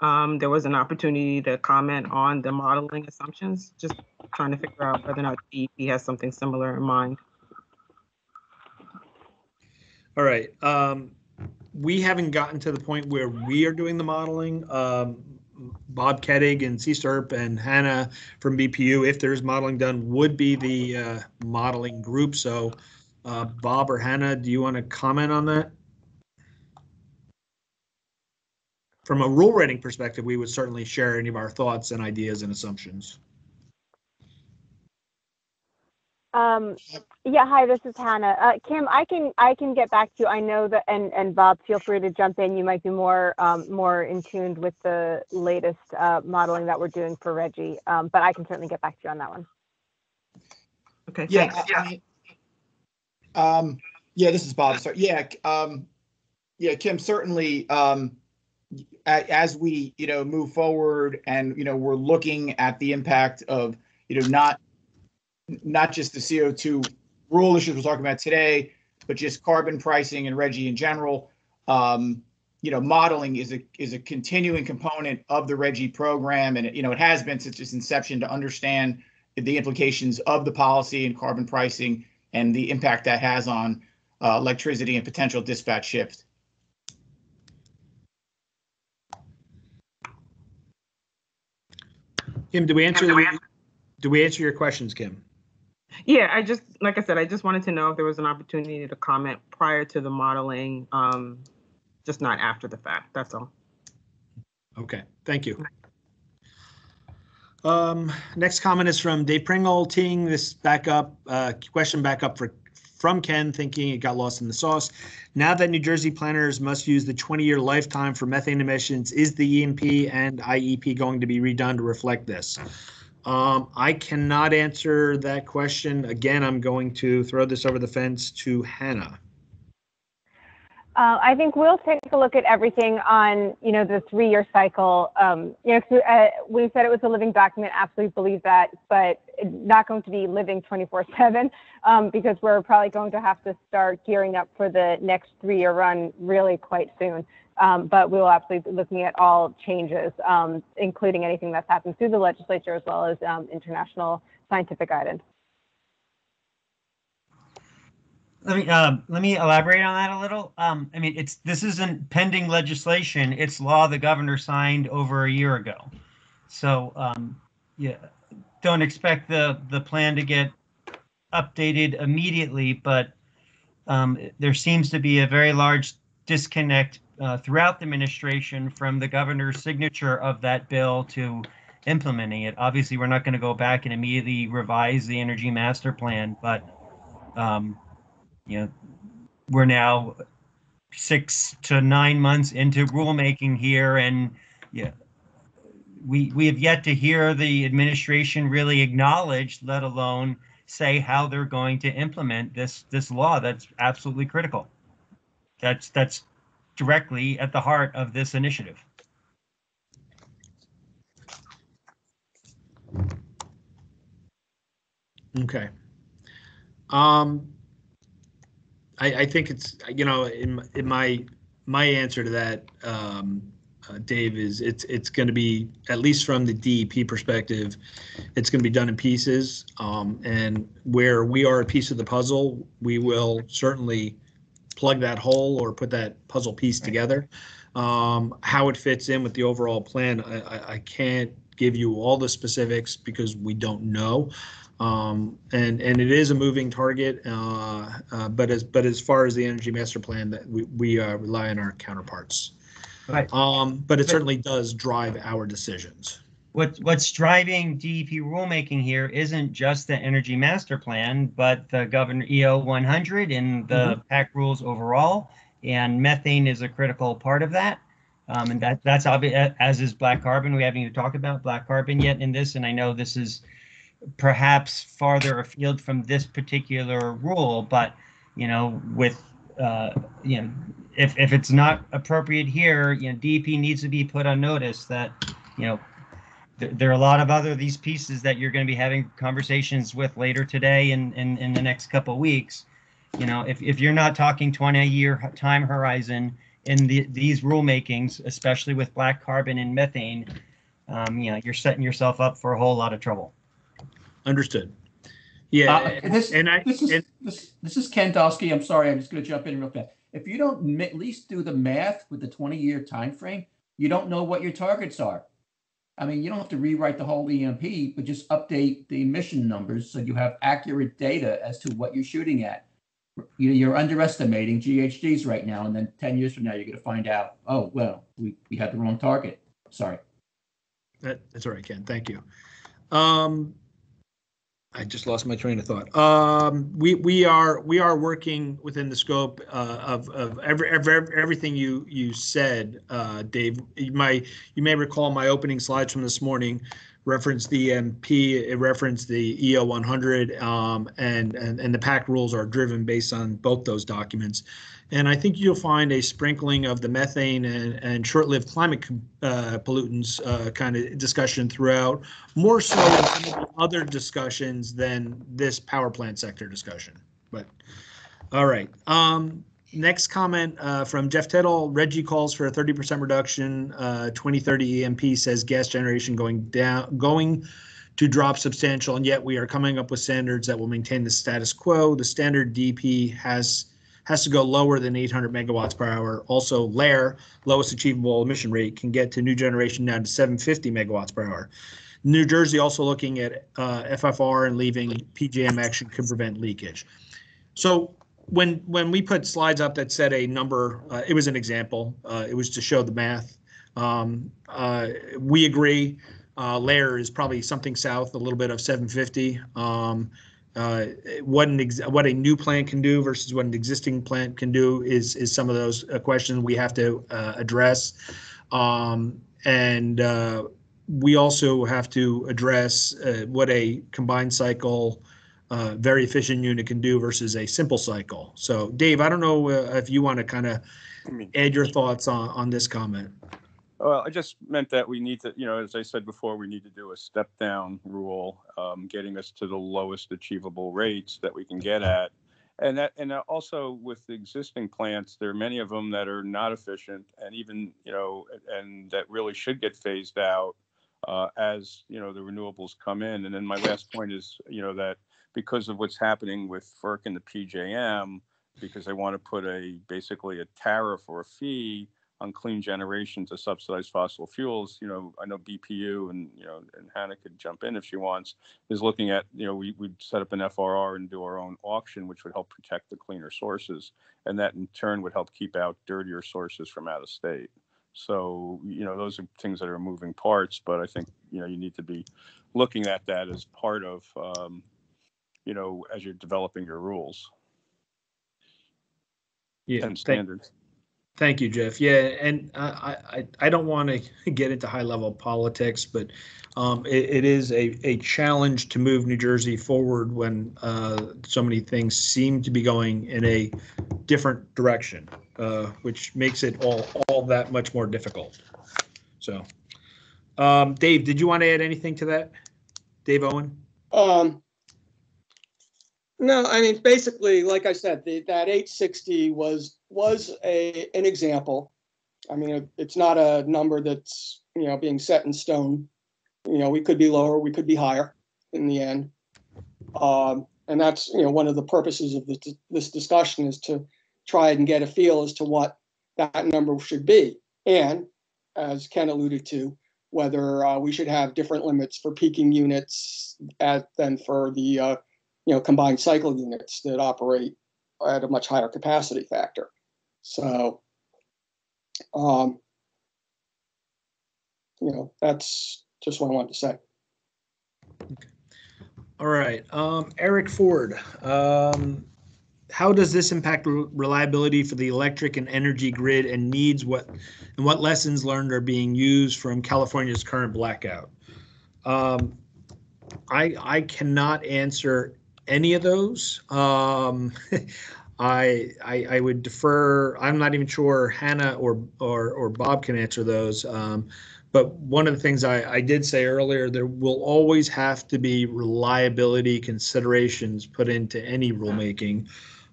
P: um, there was an opportunity to comment on the modeling assumptions. Just trying to figure out whether or not DEP has something similar in mind.
A: All right. Um, we haven't gotten to the point where we are doing the modeling. Um, Bob Kettig and CSERP and Hannah from BPU, if there's modeling done, would be the uh, modeling group. So, uh, Bob or Hannah, do you want to comment on that? From a rule writing perspective, we would certainly share any of our thoughts and ideas and assumptions.
L: Um, yeah, hi, this is Hannah. Uh, Kim, I can I can get back to you. I know that, and and Bob, feel free to jump in. You might be more um, more in tuned with the latest uh, modeling that we're doing for RGGI, um, but I can certainly get back to you on that one.
P: Okay.
M: Yeah,
P: thanks.
M: I- I mean, um, yeah, this is Bob. Sorry. Yeah, um, yeah, Kim, certainly, um, as we, you know, move forward and, you know, we're looking at the impact of, you know, not, not just the CO2 rule issues we're talking about today, but just carbon pricing and RGGI in general. Um, you know, modeling is a, is a continuing component of the RGGI program. And, it- you know, it has been since its inception to understand the implications of the policy and carbon pricing and the impact that has on uh, electricity and potential dispatch shift.
A: Kim, do we answer? Do we answer your questions, Kim?
P: Yeah, I just, like I said, I just wanted to know if there was an opportunity to comment prior to the modeling, um, just not after the fact. That's all.
A: Okay, thank you. Um, next comment is from Dave Pringle, teeing this back up, uh, question back up for, from Ken, thinking it got lost in the sauce. Now that New Jersey planners must use the 20-year lifetime for methane emissions, is the EMP and IEP going to be redone to reflect this? Um, I cannot answer that question. Again, I'm going to throw this over the fence to Hannah.
L: Uh, I think we'll take a look at everything on, you know, the three-year cycle. Um, you know, 'cause, uh, we said it was a living document, absolutely believe that, but not going to be living 24/7 um, because we're probably going to have to start gearing up for the next three-year run really quite soon. Um, but we will absolutely be looking at all changes, um, including anything that's happened through the legislature as well as um, international scientific guidance.
D: Let me uh, let me elaborate on that a little. Um, I mean, it's this isn't pending legislation; it's law the governor signed over a year ago. So um, yeah, don't expect the the plan to get updated immediately, but um, there seems to be a very large disconnect uh, throughout the administration from the governor's signature of that bill to implementing it. Obviously, we're not going to go back and immediately revise the energy master plan, but um, you know, we're now six to nine months into rulemaking here, and yeah, we, we have yet to hear the administration really acknowledge, let alone say how they're going to implement this, this law that's absolutely critical. That's, that's directly at the heart of this initiative.
A: Okay. Um, I, I think it's, you know, in, in my, my answer to that, um, uh, Dave, is it's, it's going to be, at least from the DEP perspective, it's going to be done in pieces. Um, and where we are a piece of the puzzle, we will certainly plug that hole or put that puzzle piece together. Um, how it fits in with the overall plan, I, I, I can't give you all the specifics because we don't know. Um, and, and it is a moving target, uh, uh, but as, but as far as the energy master plan, that we, we, uh, rely on our counterparts.
D: Right.
A: Um, but it certainly does drive our decisions.
D: What, what's driving DEP rulemaking here isn't just the energy master plan, but the Governor EO 100 and the PAC rules overall. And methane is a critical part of that. Um, and that, that's obvious, as is black carbon. We haven't even talked about black carbon yet in this, and I know this is perhaps farther afield from this particular rule, but, you know, with, uh, you know, if, if it's not appropriate here, you know, DEP needs to be put on notice that, you know, there, are a lot of other these pieces that you're going to be having conversations with later today and in, in the next couple weeks. You know, if, if you're not talking 20 year time horizon in the, these rulemakings, especially with black carbon and methane, um, you know, you're setting yourself up for a whole lot of trouble.
A: Understood. Yeah,
G: Uh, this,
A: and I,
G: this is,
A: and-
G: this, this is Ken Dolsky. I'm sorry, I'm just gonna jump in real fast. If you don't at least do the math with the twenty-year time frame, you don't know what your targets are. I mean, you don't have to rewrite the whole EMP, but just update the emission numbers so you have accurate data as to what you're shooting at. You, know, you're underestimating GHGs right now, and then ten years from now, you're gonna find out, oh, well, we, we had the wrong target. Sorry.
A: That, that's all right, Ken. Thank you. Um, I just lost my train of thought. Um, we, we are, we are working within the scope, uh, of, of every, every, everything you, you said, uh, Dave. Might, you may recall my opening slides from this morning referenced the EMP, it referenced the EO 100, um, and, and, and the PAC rules are driven based on both those documents. And I think you'll find a sprinkling of the methane and, and short-lived climate uh, pollutants uh, kind of discussion throughout, more so in some other discussions than this power plant sector discussion. But, all right. Um, next comment uh, from Jeff Tittel. RGGI calls for a 30% reduction. Uh, 2030 EMP says gas generation going down, going to drop substantial, and yet we are coming up with standards that will maintain the status quo. The standard DP has has to go lower than 800 megawatts per hour. Also, LAER, lowest achievable emission rate, can get to new generation down to 750 megawatts per hour. New Jersey also looking at uh, FRR and leaving PJM action could prevent leakage. So when when we put slides up that said a number, uh, it was an example. Uh, it was to show the math. Um, uh, we agree. Uh, LAER is probably something south, a little bit of 750. Um, uh, what an ex- what a new plant can do versus what an existing plant can do is is some of those uh, questions we have to uh, address. Um, and uh, we also have to address uh, what a combined cycle uh, very efficient unit can do versus a simple cycle. So, Dave, I don't know uh, if you want to kind of add your thoughts on, on this comment.
I: Well, I just meant that we need to, you know, as I said before, we need to do a step down rule, um, getting us to the lowest achievable rates that we can get at. And that, and also with the existing plants, there are many of them that are not efficient and even, you know, and that really should get phased out uh, as, you know, the renewables come in. And then my last point is, you know, that because of what's happening with FERC and the PJM, because they want to put a, basically a tariff or a fee on clean generation to subsidize fossil fuels. You know, I know BPU and, you know, and Hannah could jump in if she wants, is looking at, you know, we, we'd set up an FRR and do our own auction, which would help protect the cleaner sources. And that in turn would help keep out dirtier sources from out of state. So, you know, those are things that are moving parts, but I think, you know, you need to be looking at that as part of, um, you know, as you're developing your rules
A: Yeah,
I: and standards.
A: Thank you, Jeff. Yeah, and I, I, I don't want to get into high level politics, but um, it, it is a, a challenge to move New Jersey forward when uh, so many things seem to be going in a different direction, uh, which makes it all, all that much more difficult. So, um, Dave, did you want to add anything to that? Dave Owen?
B: Um, no, I mean, basically, like I said, the, that eight sixty was, was a, an example. I mean, it- it's not a number that's, you know, being set in stone. You know, we could be lower, we could be higher in the end. Um, and that's, you know, one of the purposes of this, this discussion is to try and get a feel as to what that number should be. And as Ken alluded to, whether uh, we should have different limits for peaking units at, than for the, uh, you know, combined cycle units that operate at a much higher capacity factor. So, um, you know, that's just what I wanted to say.
A: All right, um, Eric Ford, um, how does this impact re- reliability for the electric and energy grid and needs what, and what lessons learned are being used from California's current blackout? Um, I, I cannot answer any of those. Um, I, I, I would defer, I'm not even sure Hannah or, or, or Bob can answer those. Um, but one of the things I, I did say earlier, there will always have to be reliability considerations put into any rulemaking.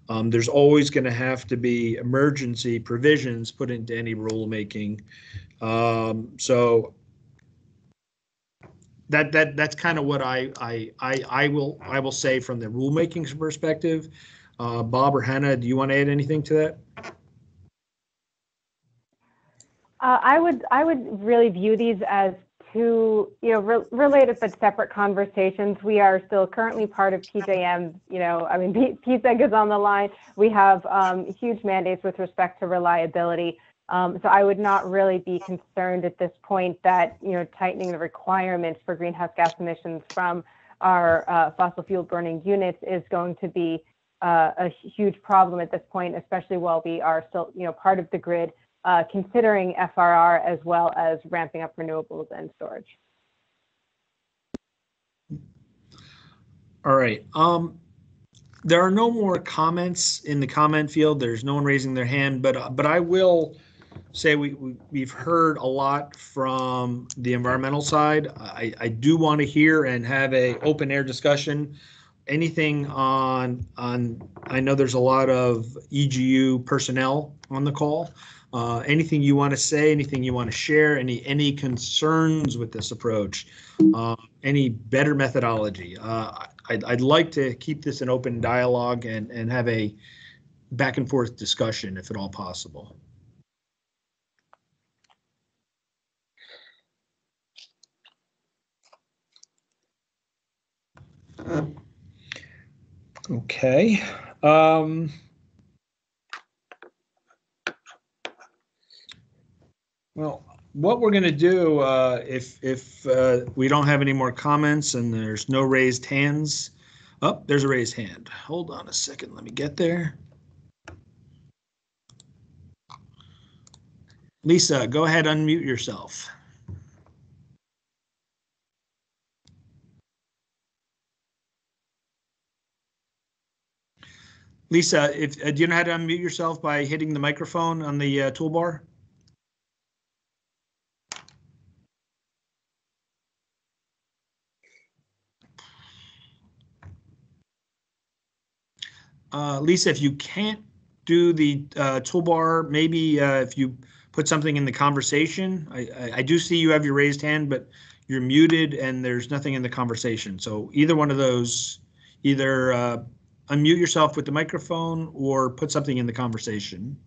A: Um, there's always going to have to be emergency provisions put into any rulemaking. Um, so that that that's kind of what I, I I I will I will say from the rulemaking perspective. Uh, Bob or Hannah, do you want to add anything to that?
Q: Uh, I would I would really view these as two you know re- related but separate conversations. We are still currently part of PJM. You know, I mean, PSEG is on the line. We have um, huge mandates with respect to reliability. Um, so I would not really be concerned at this point that you know tightening the requirements for greenhouse gas emissions from our uh, fossil fuel burning units is going to be uh, a huge problem at this point, especially while we are still you know part of the grid, uh, considering FRR as well as ramping up renewables and storage.
A: All right. Um, there are no more comments in the comment field. There's no one raising their hand, but but I will say we, we we've heard a lot from the environmental side. I I do want to hear and have a open air discussion. Anything on on I know there's a lot of EGU personnel on the call. Uh, anything you want to say? Anything you want to share? Any any concerns with this approach? Uh, any better methodology? Uh, I'd, I'd like to keep this an open dialogue and, and have a back and forth discussion if at all possible. Okay. Um, well, what we're going to do, uh, if if uh, we don't have any more comments and there's no raised hands, oh, there's a raised hand. Hold on a second. Let me get there. Lisa, go ahead, unmute yourself. Lisa, if uh, do you know how to unmute yourself by hitting the microphone on the uh, toolbar? Uh, Lisa, if you can't do the uh, toolbar, maybe uh, if you put something in the conversation. I, I, I do see you have your raised hand, but you're muted and there's nothing in the conversation. So either one of those, either uh, unmute yourself with the microphone or put something in the conversation.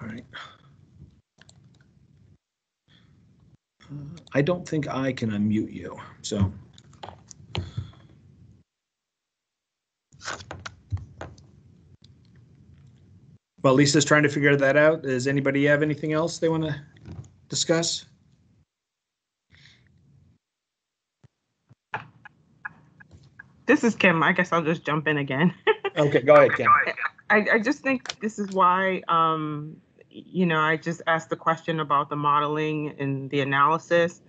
A: All right. Uh, I don't think I can unmute you, so. While Lisa's trying to figure that out, does anybody have anything else they want to discuss?
P: This is Kim. I guess I'll just jump in again.
A: Okay, go ahead, Kim.
P: I, I just think this is why, um, you know, I just asked the question about the modeling and the analysis.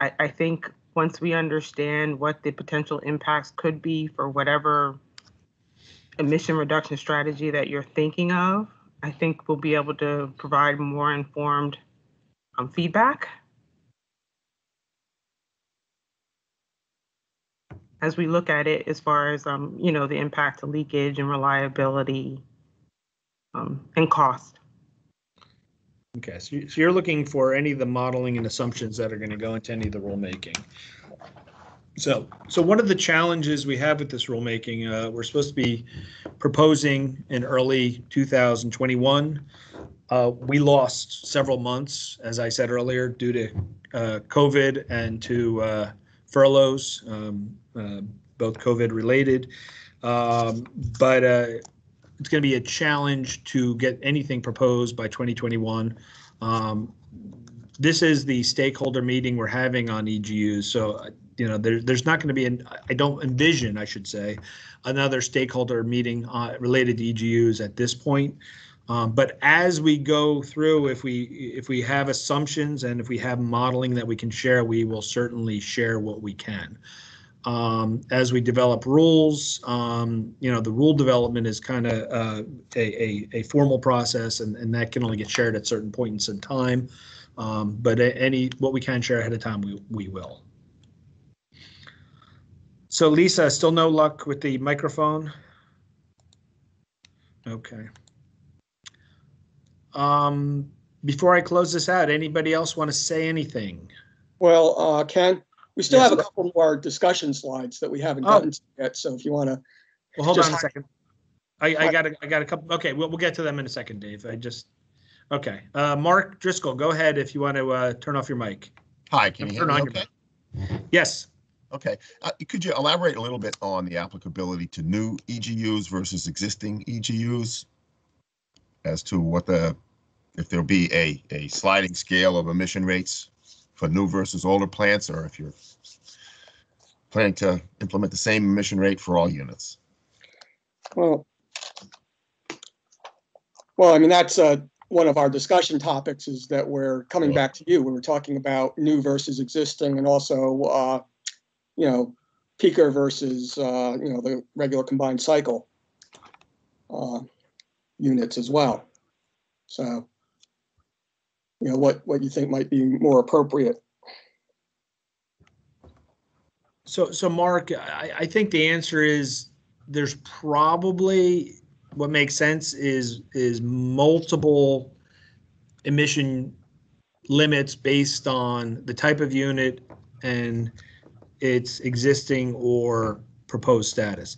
P: I, I think once we understand what the potential impacts could be for whatever emission reduction strategy that you're thinking of, I think we'll be able to provide more informed um, feedback. As we look at it, as far as, um, you know, the impact to leakage and reliability um, and cost.
A: Okay, so you- so you're looking for any of the modeling and assumptions that are going to go into any of the rulemaking. So, so one of the challenges we have with this rulemaking, uh, we're supposed to be proposing in early 2021. Uh, we lost several months, as I said earlier, due to uh, COVID and to uh, furloughs, um, both COVID related. Um, but uh, it's going to be a challenge to get anything proposed by 2021. Um, this is the stakeholder meeting we're having on EGUs, so you know there, there's not going to be an I don't envision I should say another stakeholder meeting uh, related to EGUs at this point. Um, but as we go through, if we if we have assumptions and if we have modeling that we can share, we will certainly share what we can um, as we develop rules, um, you know, the rule development is kind of uh, a, a, a formal process and, and that can only get shared at certain points in time. Um, but any, what we can share ahead of time, we, we will. So Lisa, still no luck with the microphone? Okay. Um, before I close this out, anybody else want to say anything?
B: Well, uh, Ken, we still
A: Yes.
B: have a couple more discussion slides that we haven't
A: Oh.
B: gotten to yet, so if you want to.
A: Well, hold
B: Just-
A: on a second. I, I got a, I got a couple, okay, we'll, we'll get to them in a second, Dave. I just, okay. Uh, Mark Driscoll, go ahead if you want to, uh, turn off your mic.
R: Hi, can you hear
A: Turn
R: me
A: on your
R: okay?
A: mic. Yes.
R: Okay, uh, could you elaborate a little bit on the applicability to new EGUs versus existing EGUs? As to what the, if there'll be a, a sliding scale of emission rates for new versus older plants, or if you're planning to implement the same emission rate for all units?
B: Well, well, I mean, that's uh, one of our discussion topics is that we're coming back to you. We were talking about new versus existing and also, uh, you know, peaker versus, uh, you know, the regular combined cycle uh, units as well. So, you know, what, what you think might be more appropriate.
A: So, so Mark, I, I think the answer is there's probably, what makes sense is, is multiple emission limits based on the type of unit and its existing or proposed status.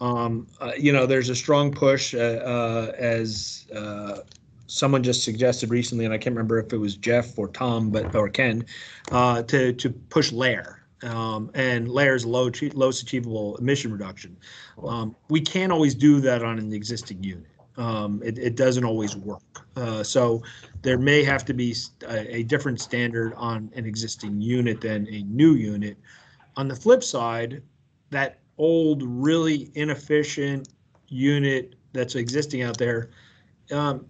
A: Um, uh, you know, there's a strong push, uh, uh, as, uh, someone just suggested recently, and I can't remember if it was Jeff or Tom, but, or Ken, uh, to, to push LAER. Um, and LAER's low, lowest achievable emission reduction. Um, we can't always do that on an existing unit. Um, it, it doesn't always work. Uh, so there may have to be a different standard on an existing unit than a new unit. On the flip side, that old, really inefficient unit that's existing out there um,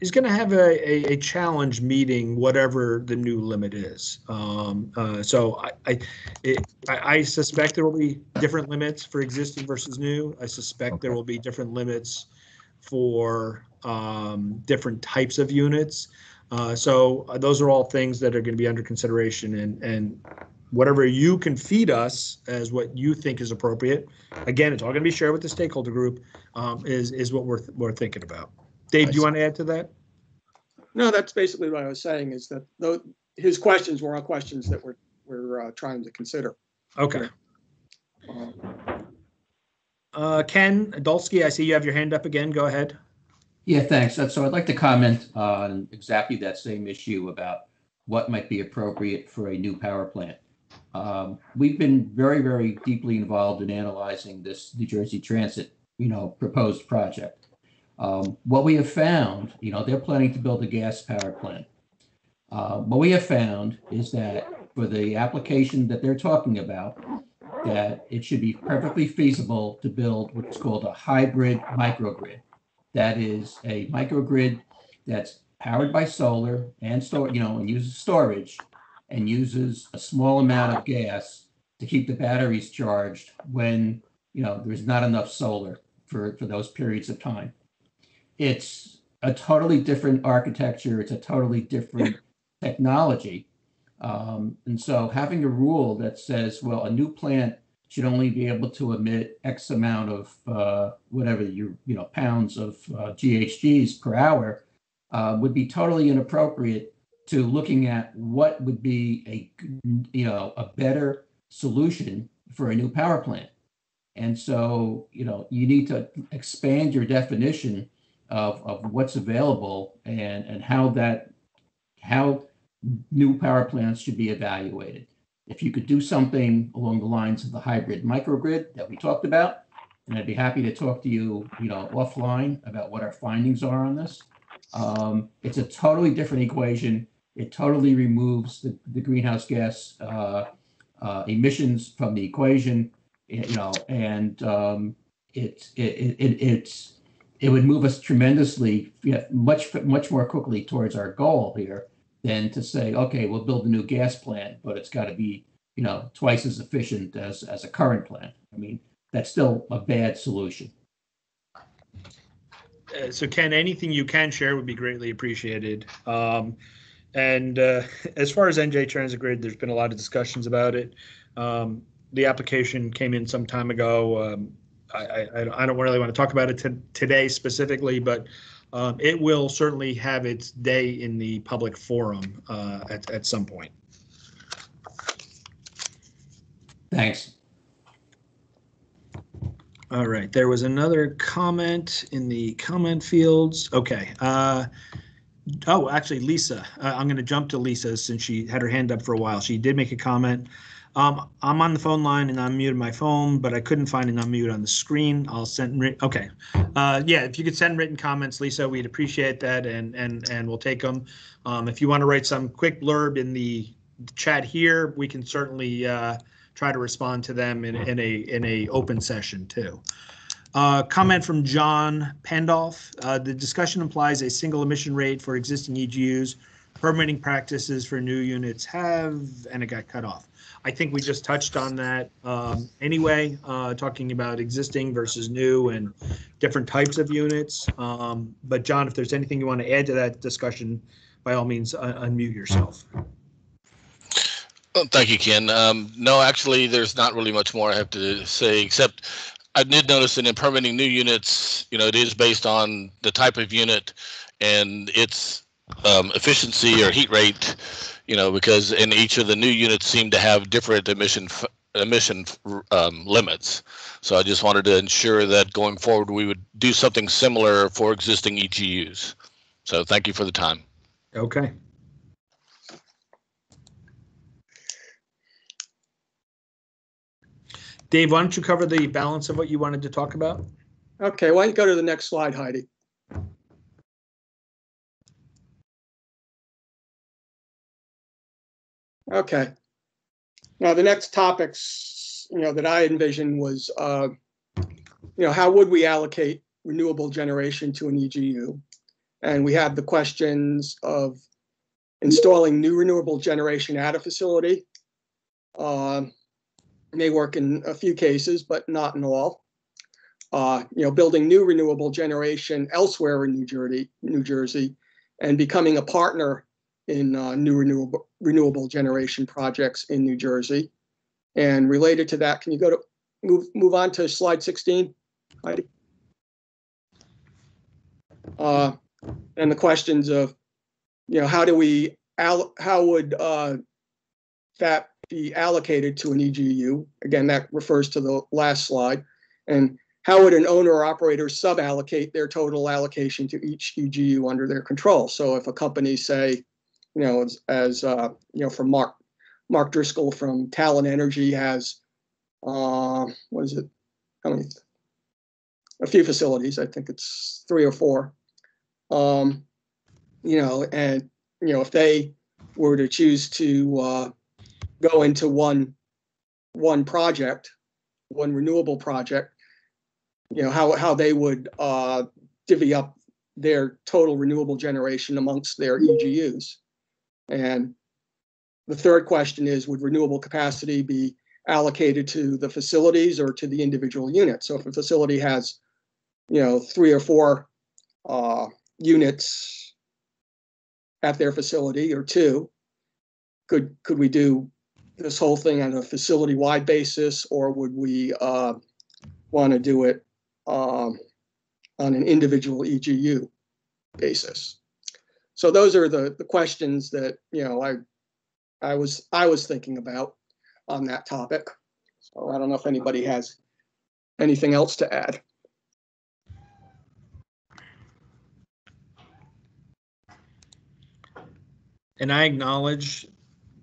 A: is going to have a, a, a challenge meeting whatever the new limit is. Um, uh, so I, I, it, I, I suspect there will be different limits for existing versus new. I suspect there will be different limits for um, different types of units. Uh, so uh, those are all things that are going to be under consideration and, and whatever you can feed us as what you think is appropriate. Again, it's all going to be shared with the stakeholder group um, is, is what we're, we're thinking about. Dave, do you want to add to that?
B: No, that's basically what I was saying is that though his questions were all questions that we're, we're uh, trying to consider.
A: Okay.
B: Uh,
A: Ken Adolsky, I see you have your hand up again. Go ahead.
G: Yeah, thanks. Uh, So I'd like to comment on exactly that same issue about what might be appropriate for a new power plant. Um, We've been very, very deeply involved in analyzing this New Jersey Transit, you know, proposed project. Um, What we have found, you know, they're planning to build a gas power plant. Uh, What we have found is that for the application that they're talking about, that it should be perfectly feasible to build what's called a hybrid microgrid. That is a microgrid that's powered by solar and store, you know, and uses storage and uses a small amount of gas to keep the batteries charged when, you know, there's not enough solar for, for those periods of time. It's a totally different architecture. It's a totally different technology. Um, and so having a rule that says, well, a new plant should only be able to emit X amount of uh, whatever you you know pounds of uh, GHGs per hour uh, would be totally inappropriate to looking at what would be a you know a better solution for a new power plant. And so you know you need to expand your definition of, of what's available and and how that how new power plants should be evaluated. If you could do something along the lines of the hybrid microgrid that we talked about, and I'd be happy to talk to you, you know, offline about what our findings are on this. Um, it's a totally different equation. It totally removes the, the greenhouse gas uh, uh, emissions from the equation, you know, and um, it, it, it, it's, it would move us tremendously, yeah, much, much more quickly towards our goal here than to say, okay, we'll build a new gas plant, but it's got to be, you know, twice as efficient as, as a current plant. I mean, that's still a bad solution.
A: Uh, so Ken, anything you can share would be greatly appreciated. Um, and uh, as far as NJ Transit Grid, there's been a lot of discussions about it. Um, the application came in some time ago. Um, I, I, I, don't really want to talk about it today specifically, but um, it will certainly have its day in the public forum uh, at, at some point.
G: Thanks.
A: All right, there was another comment in the comment fields. Okay. Uh, oh, actually, Lisa, uh, I'm going to jump to Lisa since she had her hand up for a while. She did make a comment. Um, I'm on the phone line and I'm muted my phone, but I couldn't find an unmute on the screen. I'll send, okay. Uh, yeah, if you could send written comments, Lisa, we'd appreciate that and, and, and we'll take them. Um, if you want to write some quick blurb in the chat here, we can certainly uh, try to respond to them in, in a in a open session too. Uh, comment from John Pandolf. Uh, the discussion implies a single emission rate for existing EGUs. Permitting practices for new units have, and it got cut off. I think we just touched on that um, anyway, uh, talking about existing versus new and different types of units. Um, but John, if there's anything you want to add to that discussion, by all means, un unmute yourself.
S: Well, thank you, Ken. Um, no, actually, there's not really much more I have to say, except I did notice that in permitting new units, you know, it is based on the type of unit and its um, efficiency or heat rate you know, because in each of the new units seem to have different emission emission um, limits. So I just wanted to ensure that going forward we would do something similar for existing EGUs. So thank you for the time.
A: Okay. Dave, why don't you cover the balance of what you wanted to talk about?
B: Okay, why don't you go to the next slide, Heidi? Okay. Now, the next topics, you know, that I envisioned was, uh, you know, how would we allocate renewable generation to an EGU? And we had the questions of installing new renewable generation at a facility. Uh, may work in a few cases, but not in all. Uh, you know, building new renewable generation elsewhere in New Jersey, New Jersey, and becoming a partner in uh, new renewable renewable generation projects in New Jersey. And related to that, can you go to move move on to slide 16, Heidi? Uh, and the questions of, you know, how do we how would uh, that be allocated to an EGU? Again, that refers to the last slide. And how would an owner or operator sub-allocate their total allocation to each EGU under their control? So if a company say you know, as, as uh, you know, from Mark Mark Driscoll from Talon Energy has, uh, what is it? How many? A few facilities. I think it's three or four. Um, you know, and you know, if they were to choose to uh, go into one one project, one renewable project, you know, how, how they would uh, divvy up their total renewable generation amongst their EGUs. And the third question is, would renewable capacity be allocated to the facilities or to the individual units? So if a facility has, you know, three or four uh, units at their facility or two, could, could we do this whole thing on a facility-wide basis, or would we uh, want to do it um, on an individual EGU basis? So those are the, the questions that, you know, I, I was, I was thinking about on that topic. So I don't know if anybody has anything else to add.
A: And I acknowledge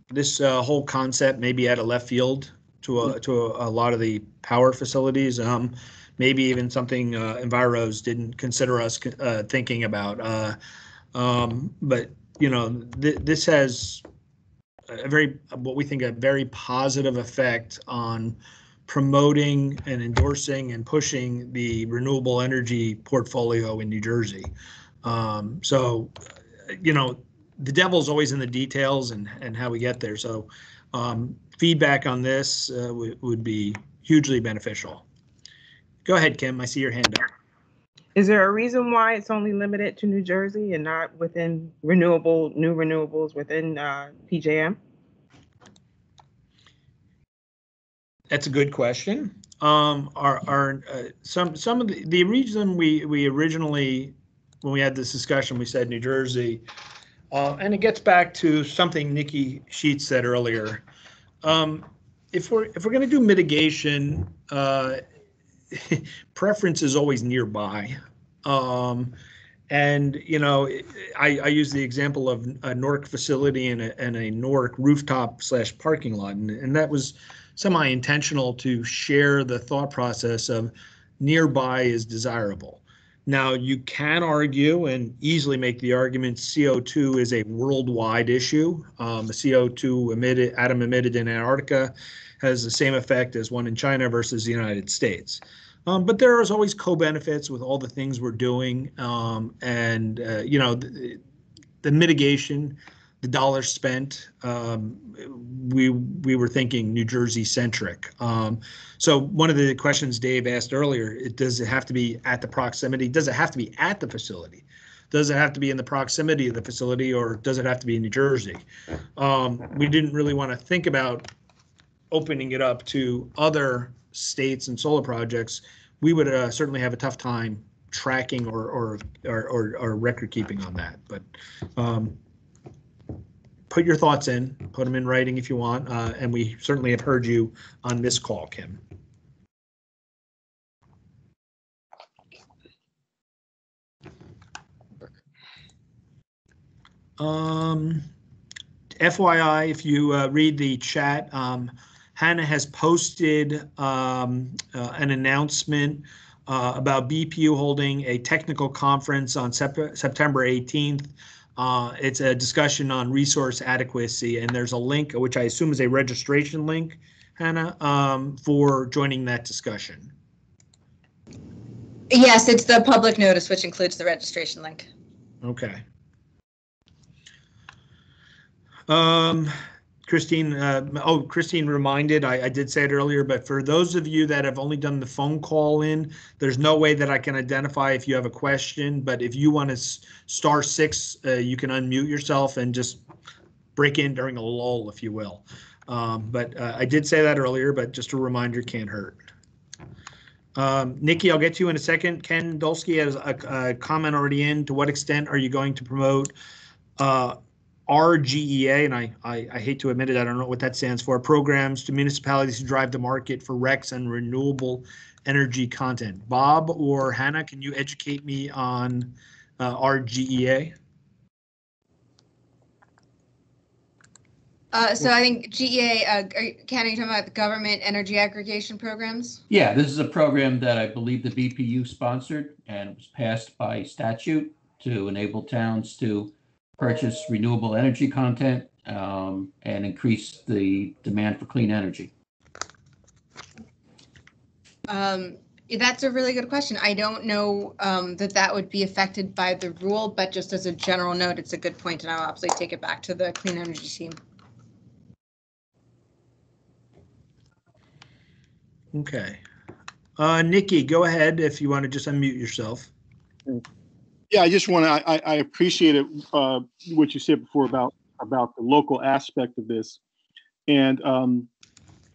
A: this uh, whole concept may be at a left field to a, to a, a lot of the power facilities. Um, maybe even something uh, Enviros didn't consider us uh, thinking about. Um, but you know, th- this has a very what we think a very positive effect on promoting and endorsing and pushing the renewable energy portfolio in New Jersey. Um, so, you know, the devil's always in the details and and how we get there. So, um, feedback on this uh, w- would be hugely beneficial. Go ahead, Kim. I see your hand up.
P: Is there a reason why it's only limited to New Jersey and not within renewable, new renewables within uh, PJM?
A: That's a good question. Um, our, our, uh, some, some of the, the reason we, we originally, when we had this discussion, we said New Jersey, uh, and it gets back to something Nicky Sheats said earlier. Um, if we're, if we're gonna do mitigation, uh, preference is always nearby. Um, and, you know, I, I use the example of a Newark facility and a, and a Newark rooftop slash parking lot. And, and that was semi-intentional to share the thought process of nearby is desirable. Now, you can argue and easily make the argument CO2 is a worldwide issue. Um, the CO2 emitted, atom emitted in Antarctica has the same effect as one in China versus the United States. Um, but there is always co-benefits with all the things we're doing, um, and uh, you know, the, the, mitigation, the dollars spent. Um, we we were thinking New Jersey centric. Um, so one of the questions Dave asked earlier: it, Does it have to be at the proximity? Does it have to be at the facility? Does it have to be in the proximity of the facility, or does it have to be in New Jersey? Um, we didn't really want to think about opening it up to other states and solar projects, we would uh, certainly have a tough time tracking or or or, or, or record keeping on that. But um, put your thoughts in, put them in writing if you want, uh, and we certainly have heard you on this call, Kim. Um, FYI, if you uh, read the chat, um, Hannah has posted um, uh, an announcement uh, about BPU holding a technical conference on sep September 18th. Uh, it's a discussion on resource adequacy, and there's a link, which I assume is a registration link, Hannah, um, for joining that discussion.
T: Yes, it's the public notice, which includes the registration link.
A: Okay. Um, Christine, uh, oh, Christine reminded, I, I, did say it earlier, but for those of you that have only done the phone call in, there's no way that I can identify if you have a question, but if you want to star six, uh, you can unmute yourself and just break in during a lull, if you will. Um, but uh, I did say that earlier, but just a reminder can't hurt. Um, Nicky, I'll get to you in a second. Ken Dolsky has a, a comment already in. To what extent are you going to promote uh, RGEA, and I, I, I, hate to admit it, I don't know what that stands for, programs to municipalities to drive the market for RECs and renewable energy content. Bob or Hannah, can you educate me on uh, RGEA?
T: Uh, so I think GEA, uh, are, Ken, are you talking about the government energy aggregation programs?
G: Yeah, this is a program that I believe the BPU sponsored and it was passed by statute to enable towns to purchase renewable energy content um, and increase the demand for clean energy.
T: Um, that's a really good question. I don't know um, that that would be affected by the rule, but just as a general note, it's a good point, and I'll absolutely take it back to the clean energy team.
A: Okay. Uh, Nicky, go ahead if you want to just unmute yourself.
F: Yeah, I just want to, I, I appreciated uh, what you said before about, about the local aspect of this. And, um,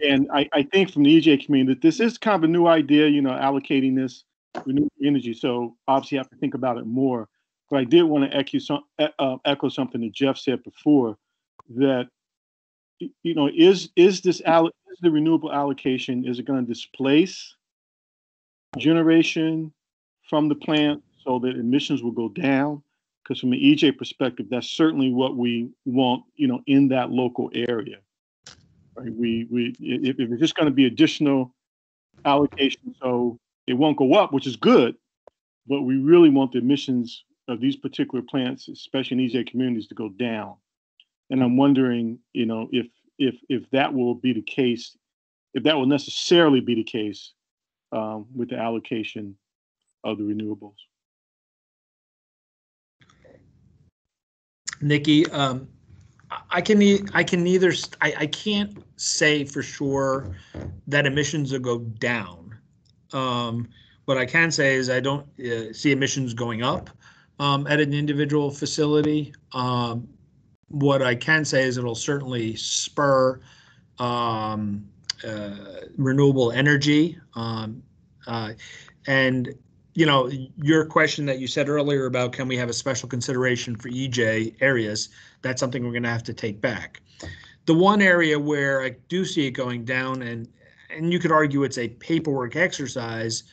F: and I, I think from the EJ community that this is kind of a new idea, you know, allocating this renewable energy. So obviously you have to think about it more. But I did want to echo, some, uh, echo something that Jeff said before that, you know, is, is this, is the renewable allocation, is it going to displace generation from the plant so that emissions will go down? Because from an EJ perspective, that's certainly what we want, you know, in that local area. Right? We we if, if it's just going to be additional allocation, so it won't go up, which is good, but we really want the emissions of these particular plants, especially in EJ communities, to go down. And I'm wondering, you know, if if if that will be the case, if that will necessarily be the case um, with the allocation of the renewables.
A: Nicky, um, I- can, I can neither, I, I can't say for sure that emissions will go down. Um, what I can say is I don't uh, see emissions going up um, at an individual facility. Um, what I can say is it'll certainly spur um, uh, renewable energy. Um, uh, and you know, your question that you said earlier about can we have a special consideration for EJ areas? That's something we're going to have to take back. The one area where I do see it going down, and and you could argue it's a paperwork exercise.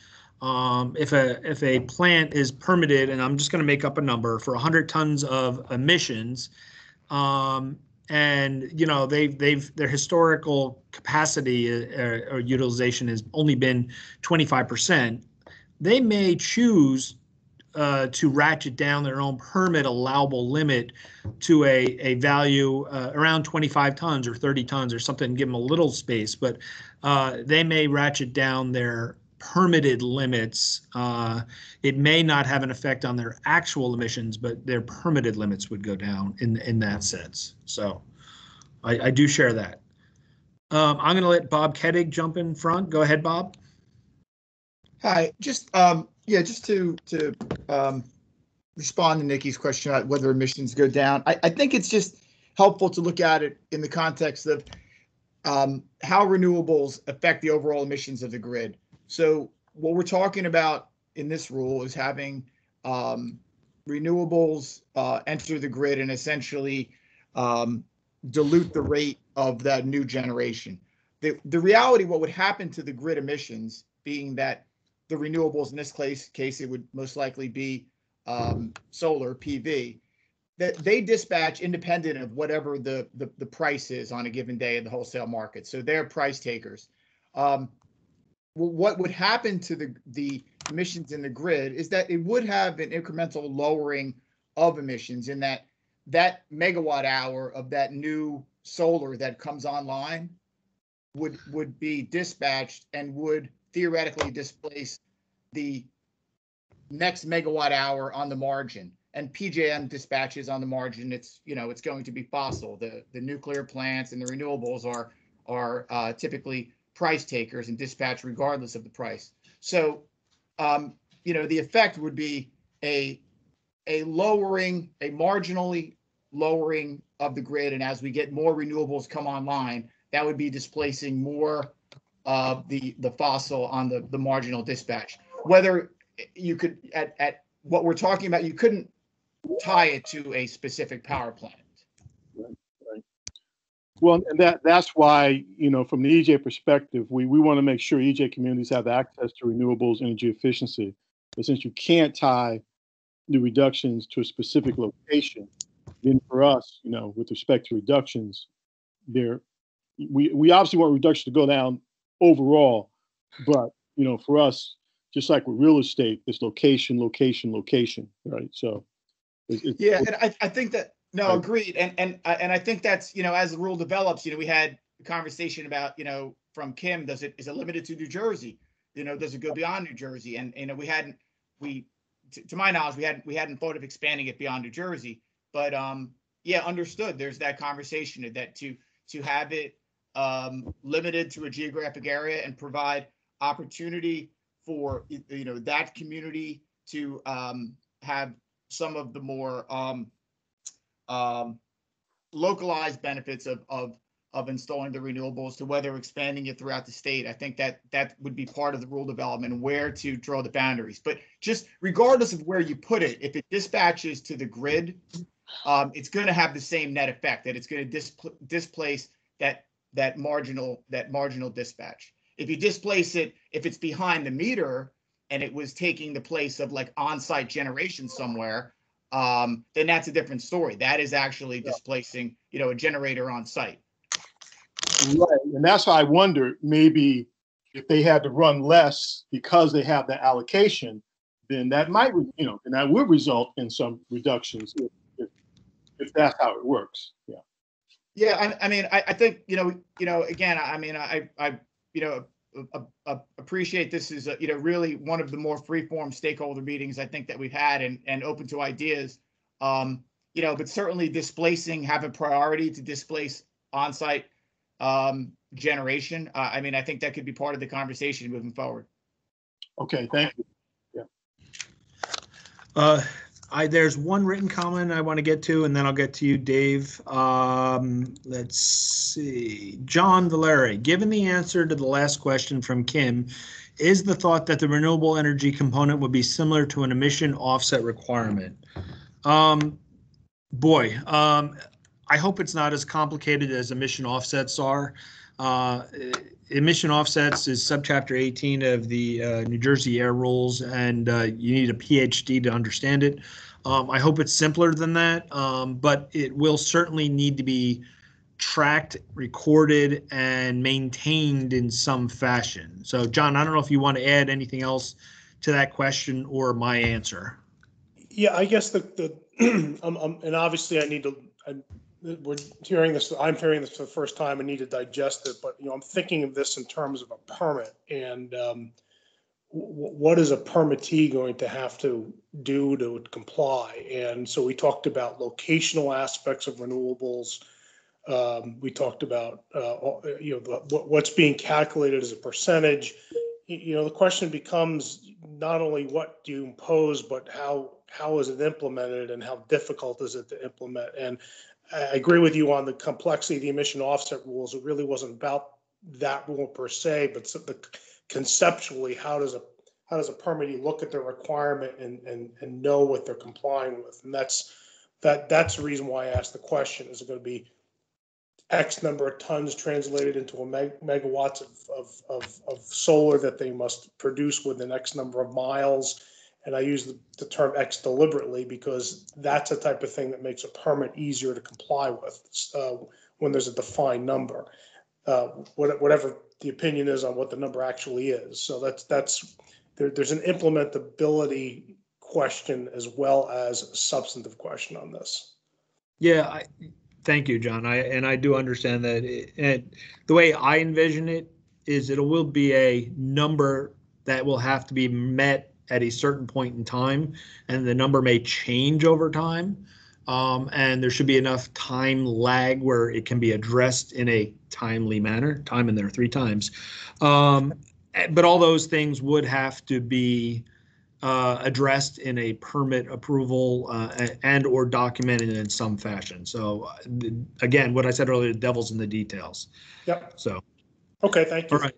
A: Um, if a if a plant is permitted, and I'm just going to make up a number for 100 tons of emissions, um, and you know they've they've their historical capacity uh, or utilization has only been 25 percent they may choose uh, to ratchet down their own permit allowable limit to a, a value uh, around 25 tons or 30 tons or something, give them a little space, but uh, they may ratchet down their permitted limits. Uh, it may not have an effect on their actual emissions, but their permitted limits would go down in, in that sense. So I, I do share that. Um, I'm going to let Bob Kettig jump in front. Go ahead, Bob.
M: Hi, just, um, yeah, just to, to, um, respond to Nicky's question about whether emissions go down. I, I think it's just helpful to look at it in the context of, um, how renewables affect the overall emissions of the grid. So what we're talking about in this rule is having, um, renewables, uh, enter the grid and essentially, um, dilute the rate of that new generation. The, the reality, what would happen to the grid emissions being that the renewables, in this case, case it would most likely be um, solar PV, that they dispatch independent of whatever the, the, the price is on a given day in the wholesale market. So they're price takers. Um, what would happen to the, the emissions in the grid is that it would have an incremental lowering of emissions in that that megawatt hour of that new solar that comes online would would be dispatched and would theoretically displace the next megawatt hour on the margin. And PJM dispatches on the margin, it's, you know, it's going to be fossil. The, the nuclear plants and the renewables are, are uh, typically price takers and dispatch regardless of the price. So, um, you know, the effect would be a, a lowering, a marginally lowering of the grid. And as we get more renewables come online, that would be displacing more uh, the the fossil on the the marginal dispatch. Whether you could at at what we're talking about, you couldn't tie it to a specific power plant. Right, right.
F: Well, and that that's why you know from the EJ perspective, we we want to make sure EJ communities have access to renewables, energy efficiency. But since you can't tie the reductions to a specific location, then for us, you know, with respect to reductions, there we we obviously want reduction to go down overall, but you know, for us, just like with real estate, it's location, location, location, right? So, it's, it's,
M: Yeah, and I, I think that, no, agreed. And, and, I- and I think that's, you know, as the rule develops, you know, we had a conversation about, you know, from Kim, does it, is it limited to New Jersey? you know, does it go beyond New Jersey? And, you know, we hadn't, we, to, to my knowledge, we hadn't, we hadn't thought of expanding it beyond New Jersey. But, um, yeah, understood. There's that conversation that to, to have it, um, limited to a geographic area and provide opportunity for, you know, that community to, um, have some of the more, um, um, localized benefits of, of, of installing the renewables to whether expanding it throughout the state. I think that that would be part of the rule development where to draw the boundaries. But just regardless of where you put it, if it dispatches to the grid, um, it's going to have the same net effect that it's going to displ- displace that that marginal that marginal dispatch. If you displace it, if it's behind the meter and it was taking the place of like on-site generation somewhere, um, then that's a different story. That is actually displacing, you know, a generator on site.
F: Right, and that's why I wonder, maybe if they had to run less because they have the allocation, then that might, you know, and that would result in some reductions if, if, if that's how it works, yeah.
M: Yeah, I, I mean, I, I think, you know, you know, again, I mean, I, I, you know, a- a- a- appreciate this is, uh, you know, really one of the more free-form stakeholder meetings I think that we've had and, and open to ideas. Um, you know, but certainly displacing, have a priority to displace on-site um, generation. Uh, I mean, I think that could be part of the conversation moving forward.
F: Okay, thank you.
A: Uh, I, there's one written comment I want to get to, and then I'll get to you, Dave. Um, let's see. John Valeri, given the answer to the last question from Kim, is the thought that the renewable energy component would be similar to an emission offset requirement? Um, boy, um, I hope it's not as complicated as emission offsets are. Uh, emission offsets is subchapter 18 of the uh, New Jersey Air Rules, and uh, you need a PhD to understand it. Um, I hope it's simpler than that, um, but it will certainly need to be tracked, recorded, and maintained in some fashion. So, John, I don't know if you want to add anything else to that question or my answer.
U: Yeah, I guess the, the, um, um, and obviously I need to, I, we're hearing this, I'm hearing this for the first time, I need to digest it, but, you know, I'm thinking of this in terms of a permit and, um, wh- what is a permittee going to have to do to comply? And so we talked about locational aspects of renewables. Um, we talked about, uh, you know, the- what's being calculated as a percentage. You know, the question becomes not only what do you impose, but how, how is it implemented and how difficult is it to implement? And I agree with you on the complexity of the emission offset rules. It really wasn't about that rule per se, but the conceptually, how does a, how does a permittee look at the requirement and, and, and know what they're complying with? And that's, that, that's the reason why I asked the question. Is it going to be X number of tons translated into a meg- megawatts of, of, of, of solar that they must produce within X number of miles? And I use the, the term X deliberately because that's a type of thing that makes a permit easier to comply with uh, when there's a defined number. Uh, whatever the opinion is on what the number actually is. So that's, that's, there, there's an implementability question as well as a substantive question on this.
A: Yeah, I, thank you, John. I, and I do understand that. it- And the way I envision it is it will be a number that will have to be met at a certain point in time, and the number may change over time. Um, and there should be enough time lag where it can be addressed in a timely manner. Time in there three times. Um, but all those things would have to be uh, addressed in a permit approval uh, and or documented in some fashion. So uh, again, what I said earlier, the devil's in the details.
U: Yep.
A: So.
U: Okay, thank you.
A: All right.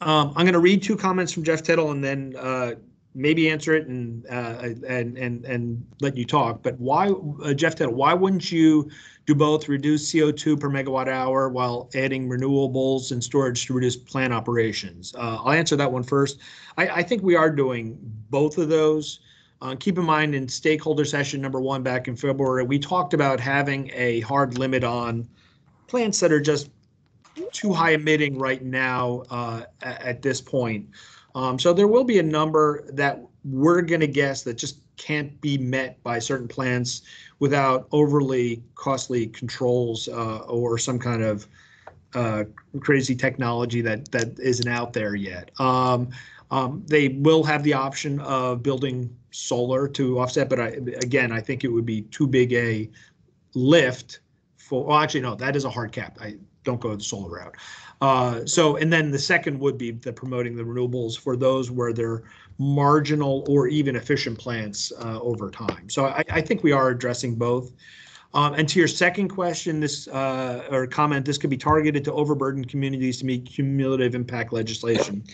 A: Um, I'm going to read two comments from Jeff Tittel and then uh, maybe answer it and uh, and and and let you talk. But why, uh, Jeff Tittel? Why wouldn't you do both? Reduce CO2 per megawatt hour while adding renewables and storage to reduce plant operations. Uh, I'll answer that one first. I, I think we are doing both of those. Uh, keep in mind, in stakeholder session number one back in February, we talked about having a hard limit on plants that are just too high emitting right now uh, at this point. Um, so there will be a number that we're going to guess that just can't be met by certain plants without overly costly controls uh, or some kind of uh, crazy technology that that isn't out there yet. Um, Um, they will have the option of building solar to offset, but I, again, I think it would be too big a lift for, well, actually, no, that is a hard cap. I don't go the solar route. Uh, so, and then the second would be the promoting the renewables for those where they're marginal or even efficient plants uh, over time. So I, I think we are addressing both. Um, and to your second question, this uh, or comment, this could be targeted to overburdened communities to meet cumulative impact legislation.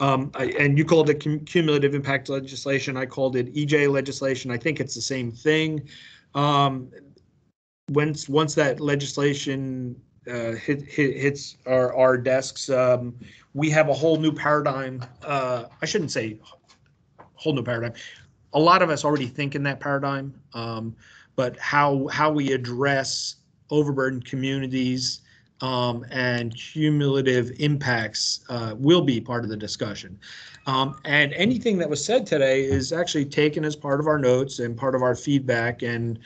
A: Um, I, and you called it cum- cumulative impact legislation. I called it EJ legislation. I think it's the same thing. Um, once once that legislation uh, hit, hit, hits our our desks, um, we have a whole new paradigm. Uh, I shouldn't say whole new paradigm. A lot of us already think in that paradigm, um, but how how we address overburdened communities um, and cumulative impacts uh, will be part of the discussion. Um, and anything that was said today is actually taken as part of our notes and part of our feedback. And,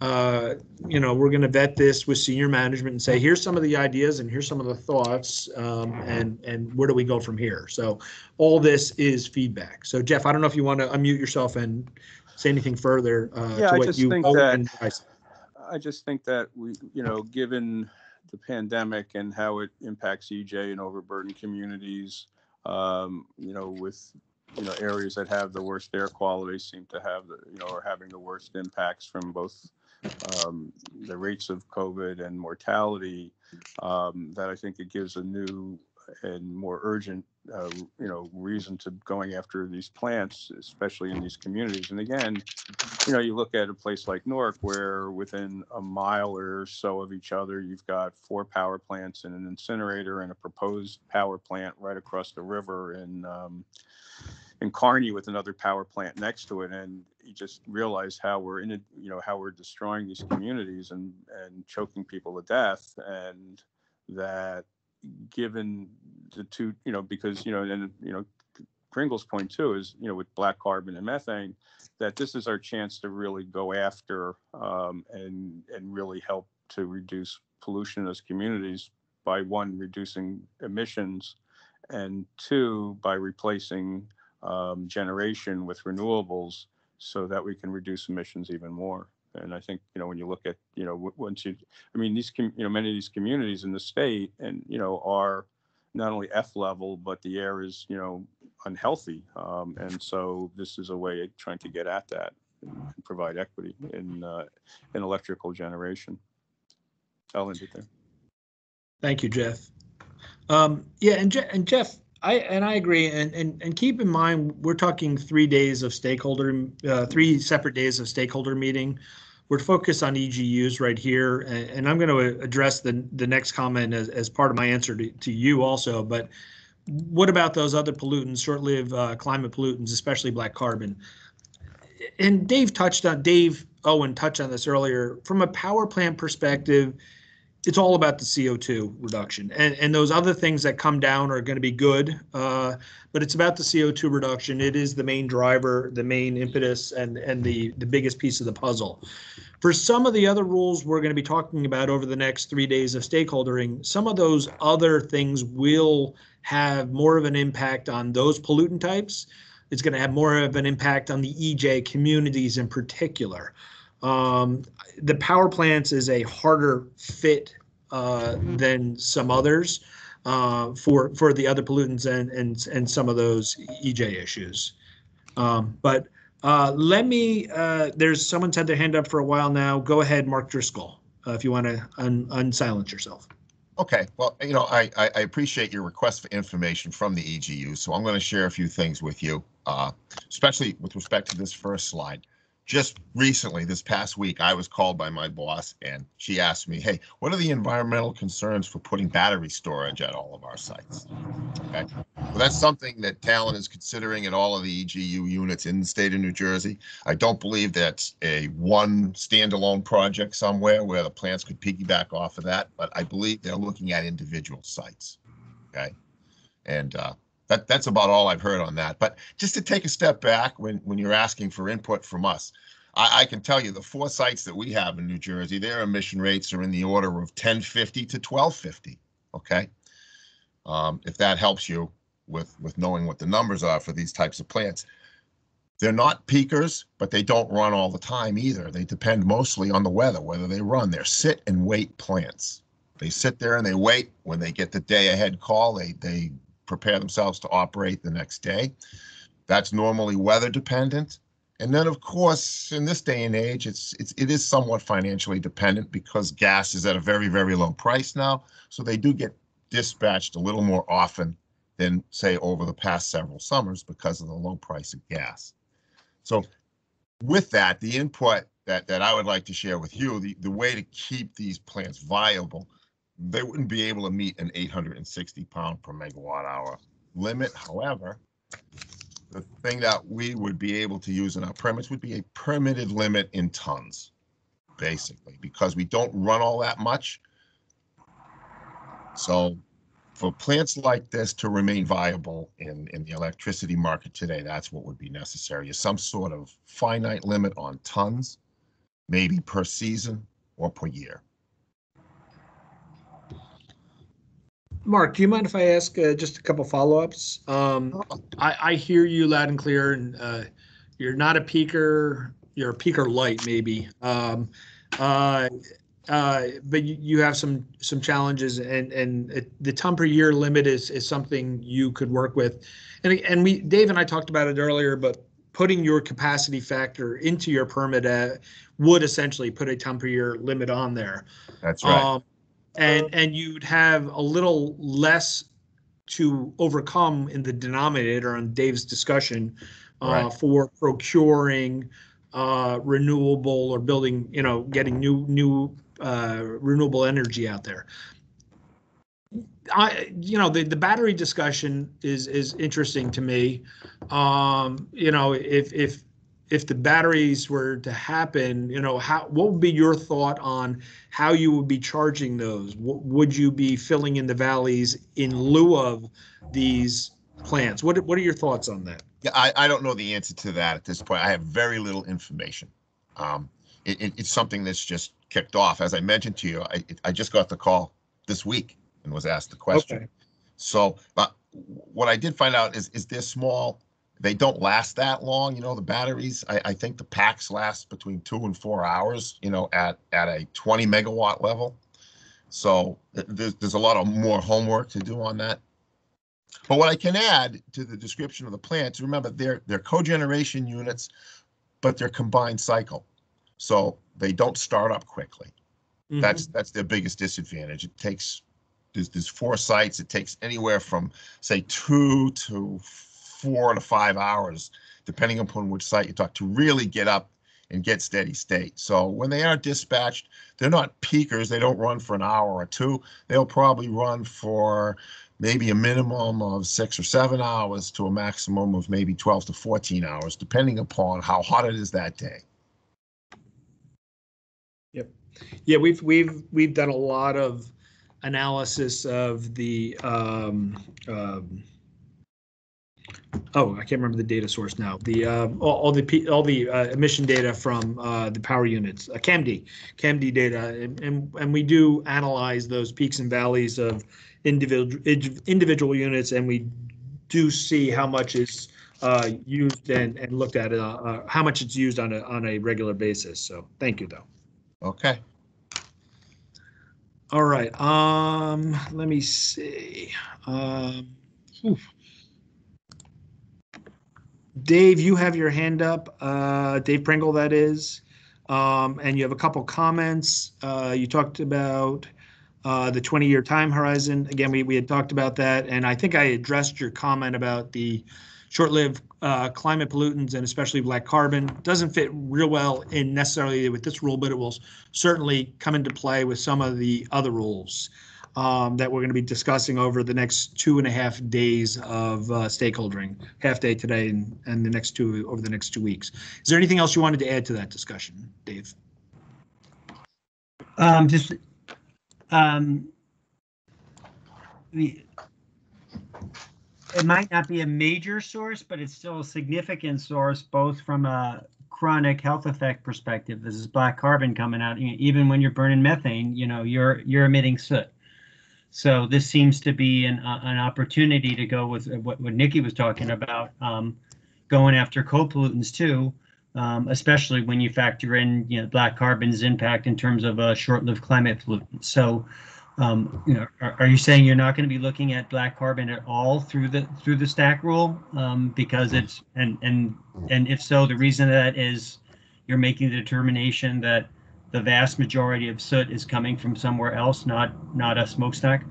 A: uh, you know, we're going to vet this with senior management and say, here's some of the ideas and here's some of the thoughts um, and, and where do we go from here? So all this is feedback. So Jeff, I don't know if you want to unmute yourself and say anything further uh,
I: Yeah,
A: to
I: I
A: what
I: just
A: you
I: think that-
A: I.
I: I just think that we, you know, given the pandemic and how it impacts EJ and overburdened communities, um, you know, with, you know, areas that have the worst air quality seem to have the, you know, are having the worst impacts from both um, the rates of COVID and mortality, um, that I think it gives a new and more urgent, uh, you know, reason to going after these plants, especially in these communities. And again, you know, you look at a place like Newark where within a mile or so of each other, you've got four power plants and an incinerator and a proposed power plant right across the river in, um, in Kearny with another power plant next to it. And you just realize how we're in it, you know, how we're destroying these communities and, and choking people to death. And that given the two, you know, because, you know, and, you know, Pringle's point too is, you know, with black carbon and methane, that this is our chance to really go after um, and and really help to reduce pollution in those communities by one reducing emissions and two by replacing um, generation with renewables so that we can reduce emissions even more. And i think you know when you look at you know once you i mean these com- you know many of these communities in the state and you know are not only f level but the air is you know unhealthy. Um, and so this is a way of trying to get at that and provide equity in uh, in electrical generation. I'll end it there.
A: Thank you, Jeff. Um, yeah, and, Je- and Jeff, I and I agree. And, and and keep in mind, we're talking three days of stakeholder, uh, three separate days of stakeholder meeting. We're focused on EGUs right here, and, and I'm going to address the the next comment as, as part of my answer to, to you also. But what about those other pollutants, short-lived uh, climate pollutants, especially black carbon? And Dave touched on Dave Owen touched on this earlier. From a power plant perspective, it's all about the CO2 reduction. And, and those other things that come down are going to be good, uh, but it's about the CO2 reduction. It is the main driver, the main impetus, and, and the, the biggest piece of the puzzle. For some of the other rules we're going to be talking about over the next three days of stakeholdering, some of those other things will have more of an impact on those pollutant types. It's going to have more of an impact on the EJ communities in particular. Um, the power plants is a harder fit uh, than some others uh, for for the other pollutants and and and some of those EJ issues. Um, but uh, let me. Uh, there's someone's had their hand up for a while now. Go ahead, Mark Driscoll, uh, if you want to un- unsilence yourself.
R: Okay, well, you know, I, I, I appreciate your request for information from the EGU, so I'm going to share a few things with you, uh, especially with respect to this first slide. Just recently, this past week, I was called by my boss and she asked me, hey, what are the environmental concerns for putting battery storage at all of our sites? Okay, well, that's something that Talon is considering at all of the EGU units in the state of New Jersey. I don't believe that's a one standalone project somewhere where the plants could piggyback off of that, but I believe they're looking at individual sites. Okay, and uh, that that's about all I've heard on that. But just to take a step back, when when you're asking for input from us, I, I can tell you the four sites that we have in New Jersey, their emission rates are in the order of 1050 to 1250. Okay, um, if that helps you with, with knowing what the numbers are for these types of plants. They're not peakers, but they don't run all the time either. They depend mostly on the weather, whether they run. They're sit and wait plants. They sit there and they wait. When they get the day ahead call, they, they prepare themselves to operate the next day. That's normally weather dependent. And then, of course, in this day and age, it's, it's it is somewhat financially dependent because gas is at a very very low price now. So they do get dispatched a little more often than say over the past several summers because of the low price of gas. So with that, the input that that I would like to share with you, the the way to keep these plants viable, they wouldn't be able to meet an 860 pound per megawatt hour limit. However, the thing that we would be able to use in our permits would be a permitted limit in tons, basically, because we don't run all that much. So for plants like this to remain viable in, in the electricity market today, that's what would be necessary, is some sort of finite limit on tons, maybe per season or per year.
A: Mark, do you mind if I ask uh, just a couple follow-ups? Um, I, I hear you loud and clear, and uh, you're not a peaker. You're a peaker light, maybe. Um, uh, uh, but you, you have some some challenges, and and it, the ton per year limit is is something you could work with. And and we Dave and I talked about it earlier, but putting your capacity factor into your permit uh, would essentially put a ton per year limit on there.
R: That's right.
A: Um, and and you'd have a little less to overcome in the denominator on Dave's discussion uh,
R: Right.
A: for procuring uh, renewable or building, you know, getting new new uh, renewable energy out there. I, you know, the, the battery discussion is is interesting to me. Um, you know, if if if the batteries were to happen, you know, how what would be your thought on how you would be charging those? W- would you be filling in the valleys in lieu of these plants? What what are your thoughts on that?
R: Yeah, I, I don't know the answer to that at this point. I have very little information. Um, it, it- it's something that's just kicked off. As I mentioned to you, I, I just got the call this week and was asked the question.
A: Okay.
R: So, but what I did find out is, is they're small. They don't last that long. You know, the batteries, I, I think the packs last between two and four hours, you know, at, at a 20 megawatt level. So there's, there's a lot of more homework to do on that. But what I can add to the description of the plants, remember they're they're cogeneration units, but they're combined cycle. So they don't start up quickly. Mm-hmm. That's that's their biggest disadvantage. It takes there's there's four sites. It takes anywhere from say two to four to five hours, depending upon which site you talk to, really get up and get steady state. So when they are dispatched, they're not peakers. They don't run for an hour or two. They'll probably run for maybe a minimum of six or seven hours to a maximum of maybe 12 to 14 hours, depending upon how hot it is that day.
A: Yep. Yeah, we've we've we've done a lot of analysis of the um, um, oh, I can't remember the data source now. The uh, all, all the P, all the uh, emission data from uh, the power units, uh, CAMD, CAMD data, and, and and we do analyze those peaks and valleys of individual individual units, and we do see how much is uh, used and and looked at uh, uh, how much it's used on a on a regular basis. So thank you though.
R: Okay.
A: All right, um, let me see. Um, oof. Dave, you have your hand up, uh, Dave Pringle, that is. Um, and you have a couple comments. Uh, you talked about, uh, the 20-year time horizon. Again, we, we had talked about that, and I think I addressed your comment about the short-lived, uh, climate pollutants and especially black carbon. Doesn't fit real well in necessarily with this rule, but it will certainly come into play with some of the other rules um, that we're going to be discussing over the next two and a half days of uh, stakeholdering, half day today and, and the next two over the next two weeks. Is there anything else you wanted to add to that discussion, Dave?
D: Um, just, um, it might not be a major source, but it's still a significant source, both from a chronic health effect perspective. This is black carbon coming out. Even when you're burning methane, you know, you're, you're emitting soot. So this seems to be an, uh, an opportunity to go with what, what Nicky was talking about, um, going after co-pollutants too, um, especially when you factor in, you know, black carbon's impact in terms of a short-lived climate pollutant. So, um, you know, are, are you saying you're not going to be looking at black carbon at all through the through the stack rule? Um, because it's and and and if so, the reason that is you're making the determination that the vast majority of soot is coming from somewhere else, not not a smokestack?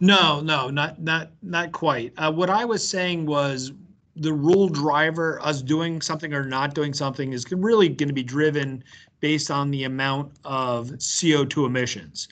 A: No, no, not not not quite. Uh, what I was saying was the rule driver, us doing something or not doing something, is really going to be driven based on the amount of CO2 emissions.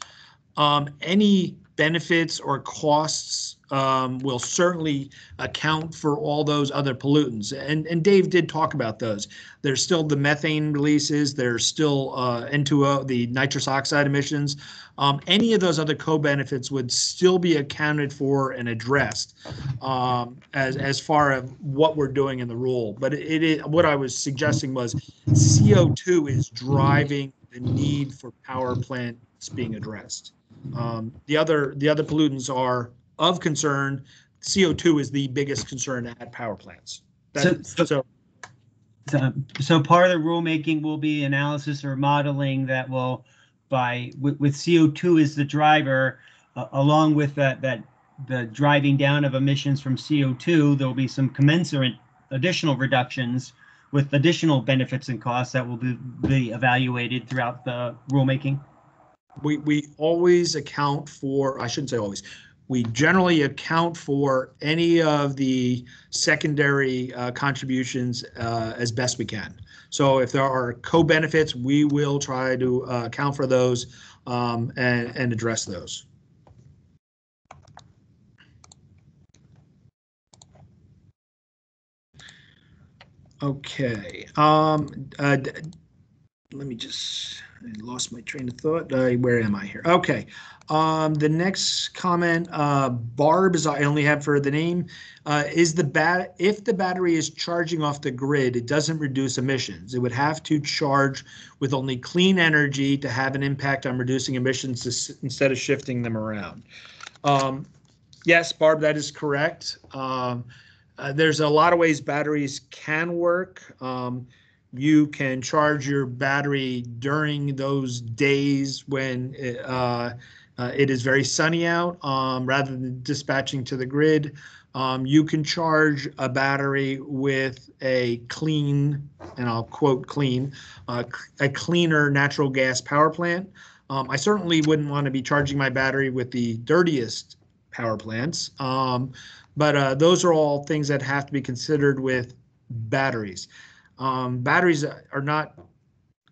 A: Um, any benefits or costs um, will certainly account for all those other pollutants. And, and Dave did talk about those. There's still the methane releases, there's still uh, N2O, the nitrous oxide emissions. Um, any of those other co-benefits would still be accounted for and addressed um, as, as far as what we're doing in the rule. But it, it what I was suggesting was CO2 is driving the need for power plants being addressed. Um, the other the other pollutants are of concern. CO2 is the biggest concern at power plants. That,
D: So-
A: so,
D: So, so part of the rulemaking will be analysis or modeling that will, by, with, with CO2 as the driver, uh, along with that, that, the driving down of emissions from CO2, there will be some commensurate additional reductions with additional benefits and costs that will be, be evaluated throughout the rulemaking.
A: we we always account for. I shouldn't say always. We generally account for any of the secondary uh, contributions uh, as best we can. So if there are co-benefits, we will try to uh, account for those um, and, and address those. Okay, um, uh, let me just, I lost my train of thought. Uh, where am I here? Okay. Um, the next comment, uh, Barb is I only have for the name. Uh, is the bat if the battery is charging off the grid, it doesn't reduce emissions. It would have to charge with only clean energy to have an impact on reducing emissions to, instead of shifting them around. Um, yes, Barb, that is correct. Um, uh, there's a lot of ways batteries can work. Um, you can charge your battery during those days when uh, uh, it is very sunny out, um, rather than dispatching to the grid. Um, you can charge a battery with a clean, and I'll quote clean, uh, a cleaner natural gas power plant. Um, I certainly wouldn't want to be charging my battery with the dirtiest power plants. Um, but uh, those are all things that have to be considered with batteries. Um, batteries are not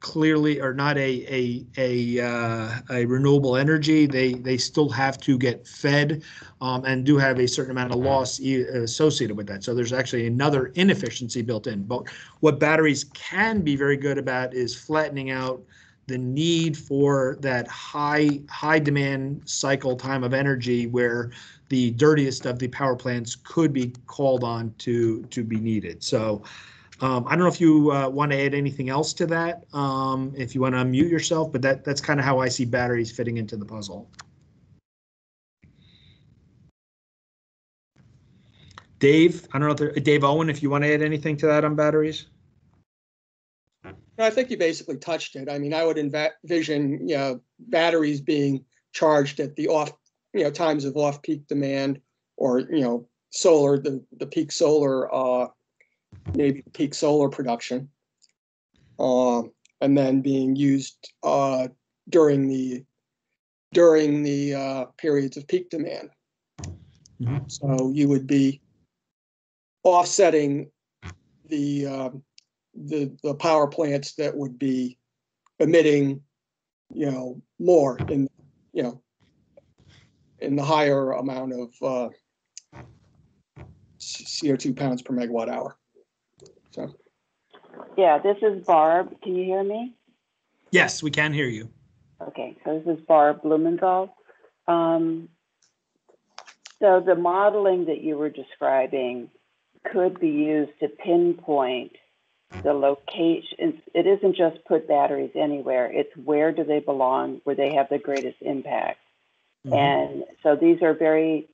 A: clearly are not a a a, uh, a renewable energy. They they still have to get fed um, and do have a certain amount of loss associated with that. So there's actually another inefficiency built in. But what batteries can be very good about is flattening out the need for that high high demand cycle time of energy where the dirtiest of the power plants could be called on to to be needed. So um, I don't know if you uh, want to add anything else to that. Um, if you want to unmute yourself, but that that's kind of how I see batteries fitting into the puzzle. Dave, I don't know if there, Dave Owen, if you want to add anything to that on batteries.
B: I think you basically touched it. I mean, I would envision, you know, batteries being charged at the off, you know, times of off-peak demand or, you know, solar, the, the peak solar, uh, maybe peak solar production. Um, and then being used, uh, during the, during the, uh, periods of peak demand. So you would be offsetting the, um, the, the power plants that would be emitting, you know, more in, you know, in the higher amount of, uh, CO2 pounds per megawatt hour. So,
V: Yeah, this is Barb. Can you hear me?
A: Yes, we can hear you.
V: Okay, so this is Barb Blumenthal. Um, so the modeling that you were describing could be used to pinpoint the location. It isn't just put batteries anywhere. It's where do they belong, where they have the greatest impact. And so these are very,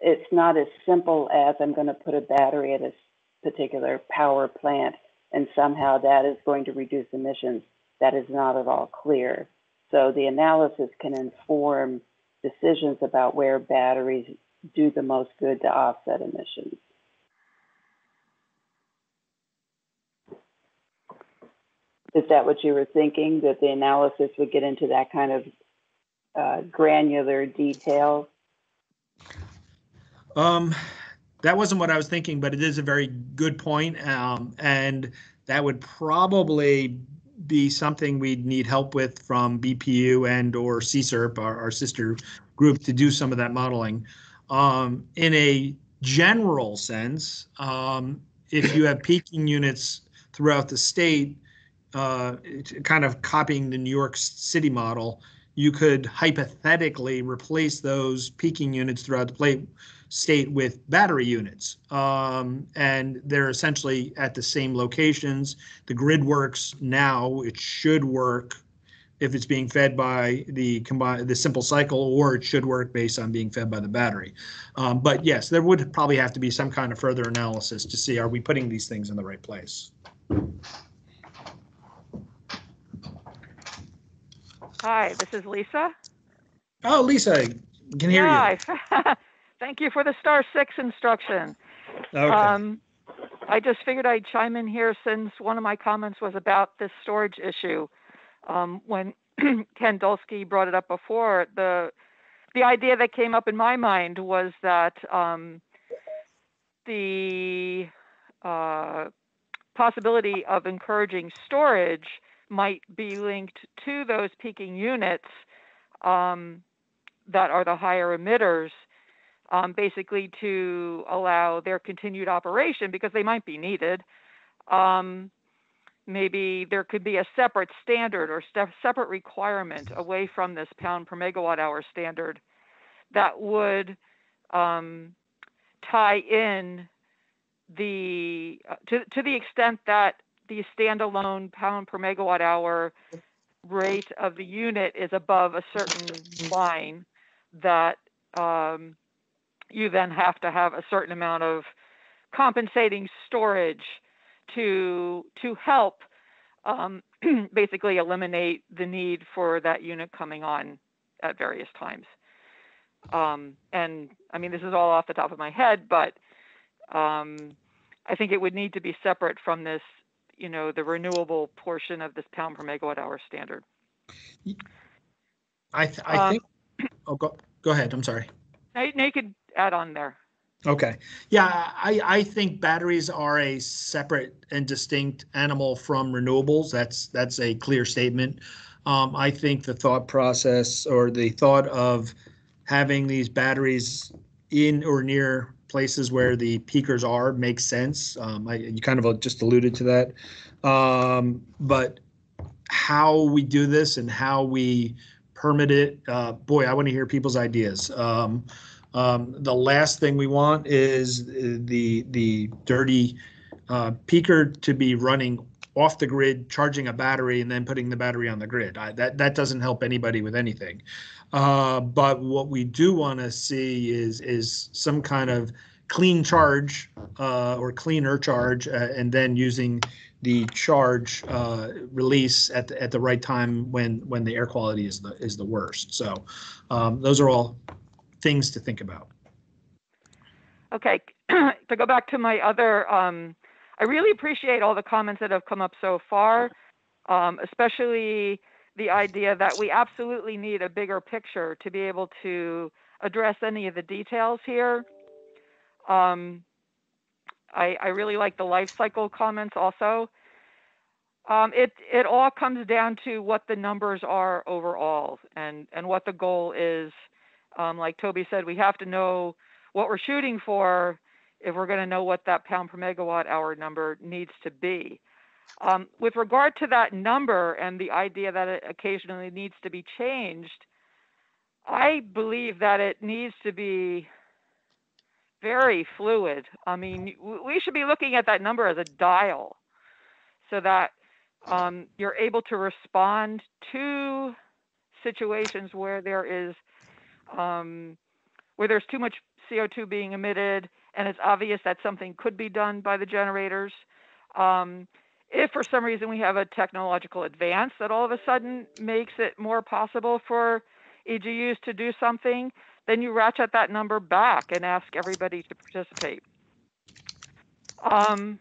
V: it's not as simple as I'm going to put a battery at a s- particular power plant and somehow that is going to reduce emissions. That is not at all clear. So the analysis can inform decisions about where batteries do the most good to offset emissions. Is that what you were thinking, that the analysis would get into that kind of uh, granular detail?
A: Um, that wasn't what I was thinking, but it is a very good point. Um, and that would probably be something we'd need help with from BPU and or CSERP, our, our sister group, to do some of that modeling. Um, in a general sense, um, if you have peaking units throughout the state, uh, kind of copying the New York City model, you could hypothetically replace those peaking units throughout the plate state with battery units. Um, and they're essentially at the same locations. The grid works now. It should work if it's being fed by the combined the simple cycle, or it should work based on being fed by the battery. Um, but yes, there would probably have to be some kind of further analysis to see are we putting these things in the right place.
W: Hi, this is Lisa.
A: Oh, Lisa, can hear you.
W: Thank you for the star six instruction.
A: Okay.
W: Um, I just figured I'd chime in here since one of my comments was about this storage issue. Um, when Ken Dolsky brought it up before, the the idea that came up in my mind was that um, the uh, possibility of encouraging storage might be linked to those peaking units um, that are the higher emitters, um, basically to allow their continued operation because they might be needed. Um, maybe there could be a separate standard or step, separate requirement away from this pound per megawatt hour standard that would um, tie in the uh, to to the extent that the standalone pound per megawatt hour rate of the unit is above a certain line that um, you then have to have a certain amount of compensating storage to to help um, basically eliminate the need for that unit coming on at various times. Um, and I mean, this is all off the top of my head, but um, I think it would need to be separate from this, you know, the renewable portion of this pound per megawatt hour standard.
A: I th- I
W: Um,
A: think. Oh, go go ahead. I'm sorry.
W: Now, now you could add on there.
A: Okay. Yeah, I, I think batteries are a separate and distinct animal from renewables. That's that's a clear statement. Um, I think the thought process or the thought of having these batteries in or near places where the peakers are makes sense. Um, I, you kind of just alluded to that. Um, but how we do this and how we permit it, uh, boy, I want to hear people's ideas. Um, um, the last thing we want is uh, the the dirty uh, peaker to be running off the grid, charging a battery, and then putting the battery on the grid. I, that that doesn't help anybody with anything. Uh, but what we do want to see is is some kind of clean charge uh, or cleaner charge, uh, and then using the charge uh, release at the, at the right time when when the air quality is the is the worst. So um, those are all things to think about.
W: Okay, to go back to my other, um, I really appreciate all the comments that have come up so far, um, especially the idea that we absolutely need a bigger picture to be able to address any of the details here. Um, I, I really like the life cycle comments also. Um, it it all comes down to what the numbers are overall and and what the goal is. Um, like Toby said, we have to know what we're shooting for if we're going to know what that pound per megawatt hour number needs to be. Um, with regard to that number and the idea that it occasionally needs to be changed, I believe that it needs to be very fluid. I mean, we should be looking at that number as a dial so that um, you're able to respond to situations where there is um, where there's too much CO2 being emitted and it's obvious that something could be done by the generators. Um, if for some reason we have a technological advance that all of a sudden makes it more possible for EGUs to do something, then you ratchet that number back and ask everybody to participate. Um,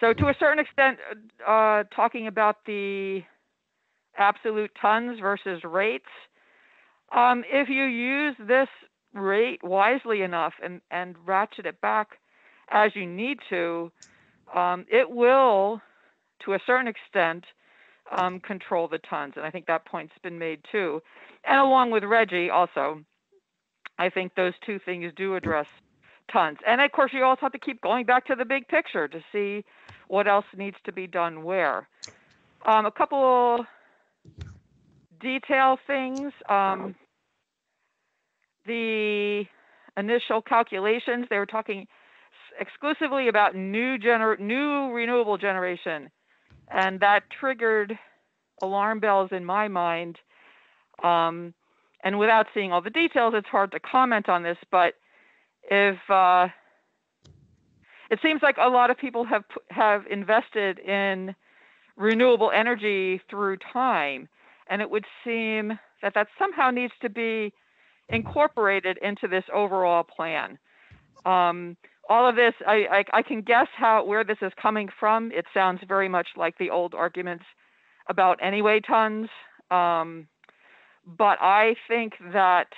W: so to a certain extent, uh, talking about the absolute tons versus rates, um, if you use this rate wisely enough and, and ratchet it back as you need to, um, it will, to a certain extent, um, control the tons. And I think that point's been made too. And along with RGGI also, I think those two things do address tons. And of course, you also have to keep going back to the big picture to see what else needs to be done where. Um, a couple detail things. Um, the initial calculations, they were talking exclusively about new gener new renewable generation, and that triggered alarm bells in my mind. Um, and without seeing all the details, it's hard to comment on this. But if uh, it seems like a lot of people have have invested in renewable energy through time, and it would seem that that somehow needs to be incorporated into this overall plan. Um, all of this, I, I, I, can guess how where this is coming from. It sounds very much like the old arguments about anyway tons. Um, but I think that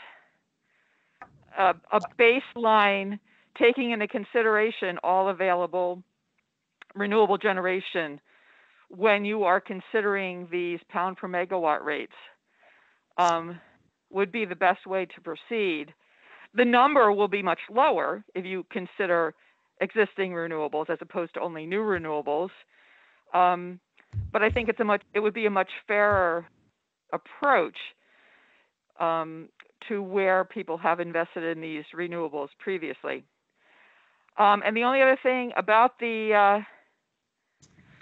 W: a, a baseline taking into consideration all available renewable generation when you are considering these pound per megawatt rates um, would be the best way to proceed. The number will be much lower if you consider existing renewables as opposed to only new renewables. Um, but I think it's a much it would be a much fairer approach um, to where people have invested in these renewables previously. Um, and the only other thing about the uh,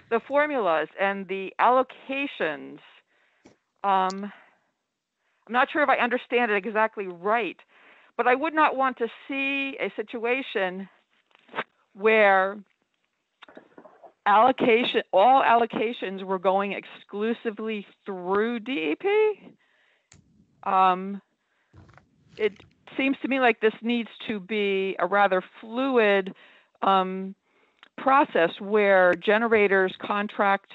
W: the formulas and the allocations, um, I'm not sure if I understand it exactly right, but I would not want to see a situation where allocation, all allocations were going exclusively through DEP. Um, it seems to me like this needs to be a rather fluid um, process where generators contract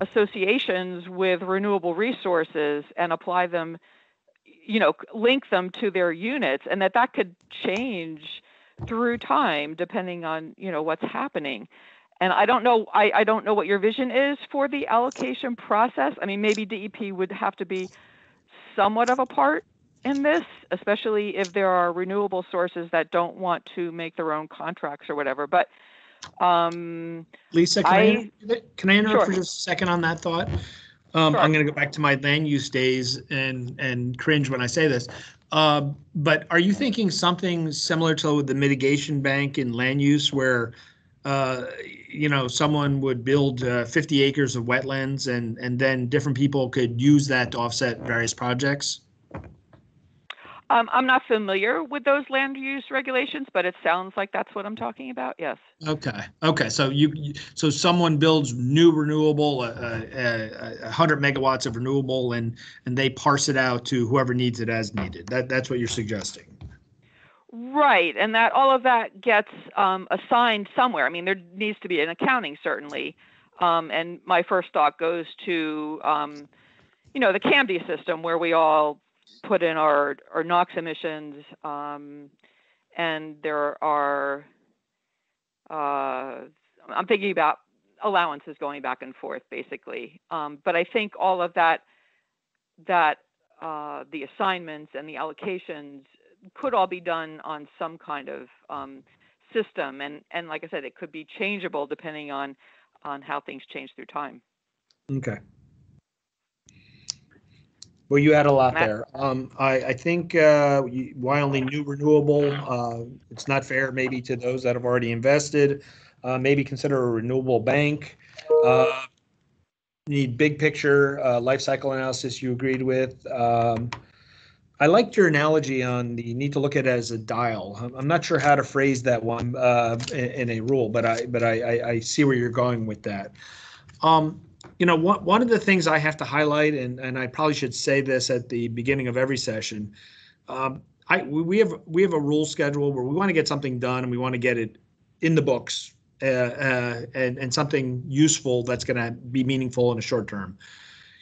W: associations with renewable resources and apply them you know link them to their units and that that could change through time depending on you know what's happening. And i don't know I, I don't know what your vision is for the allocation process. I mean maybe dep would have to be somewhat of a part in this especially if there are renewable sources that don't want to make their own contracts or whatever but um,
A: Lisa, can I,
W: I
A: can I interrupt for just a second on that thought? Um,
W: Sure.
A: I'm going to go back to my land use days and and cringe when I say this. Uh, but are you thinking something similar to the mitigation bank in land use, where uh, you know someone would build uh, 50 acres of wetlands and and then different people could use that to offset various projects?
W: Um, i'm not familiar with those land use regulations but it sounds like that's what i'm talking about yes
A: Okay, okay, so you, you- so someone builds new renewable, uh, uh, a hundred megawatts of renewable and, and they parse it out to whoever needs it as needed. That, that's what you're suggesting.
W: Right, and that all of that gets um, assigned somewhere. I mean, there needs to be an accounting certainly, um, and my first thought goes to, um, you know, the CAMD system where we all put in our our NOx emissions, um, and there are. Uh, I'm thinking about allowances going back and forth, basically. Um, but I think all of that, that uh, the assignments and the allocations could all be done on some kind of um, system and and like i said it could be changeable depending on on how things change through time
A: Okay. Well, you had a lot there. Um, I, I think, uh, you- why only new renewable? Uh, it's not fair maybe to those that have already invested. Uh, maybe consider a renewable bank. Uh, need big picture, uh, life cycle analysis you agreed with. Um, I liked your analogy on the, need to look at it as a dial. I'm, I'm not sure how to phrase that one uh, in, in a rule, but I, but I, I, I see where you're going with that. Um, you know, one, one of the things I have to highlight, and, and I probably should say this at the beginning of every session, um, I, we have, we have a rule schedule where we want to get something done and we want to get it in the books uh, uh, and, and something useful that's going to be meaningful in the short term.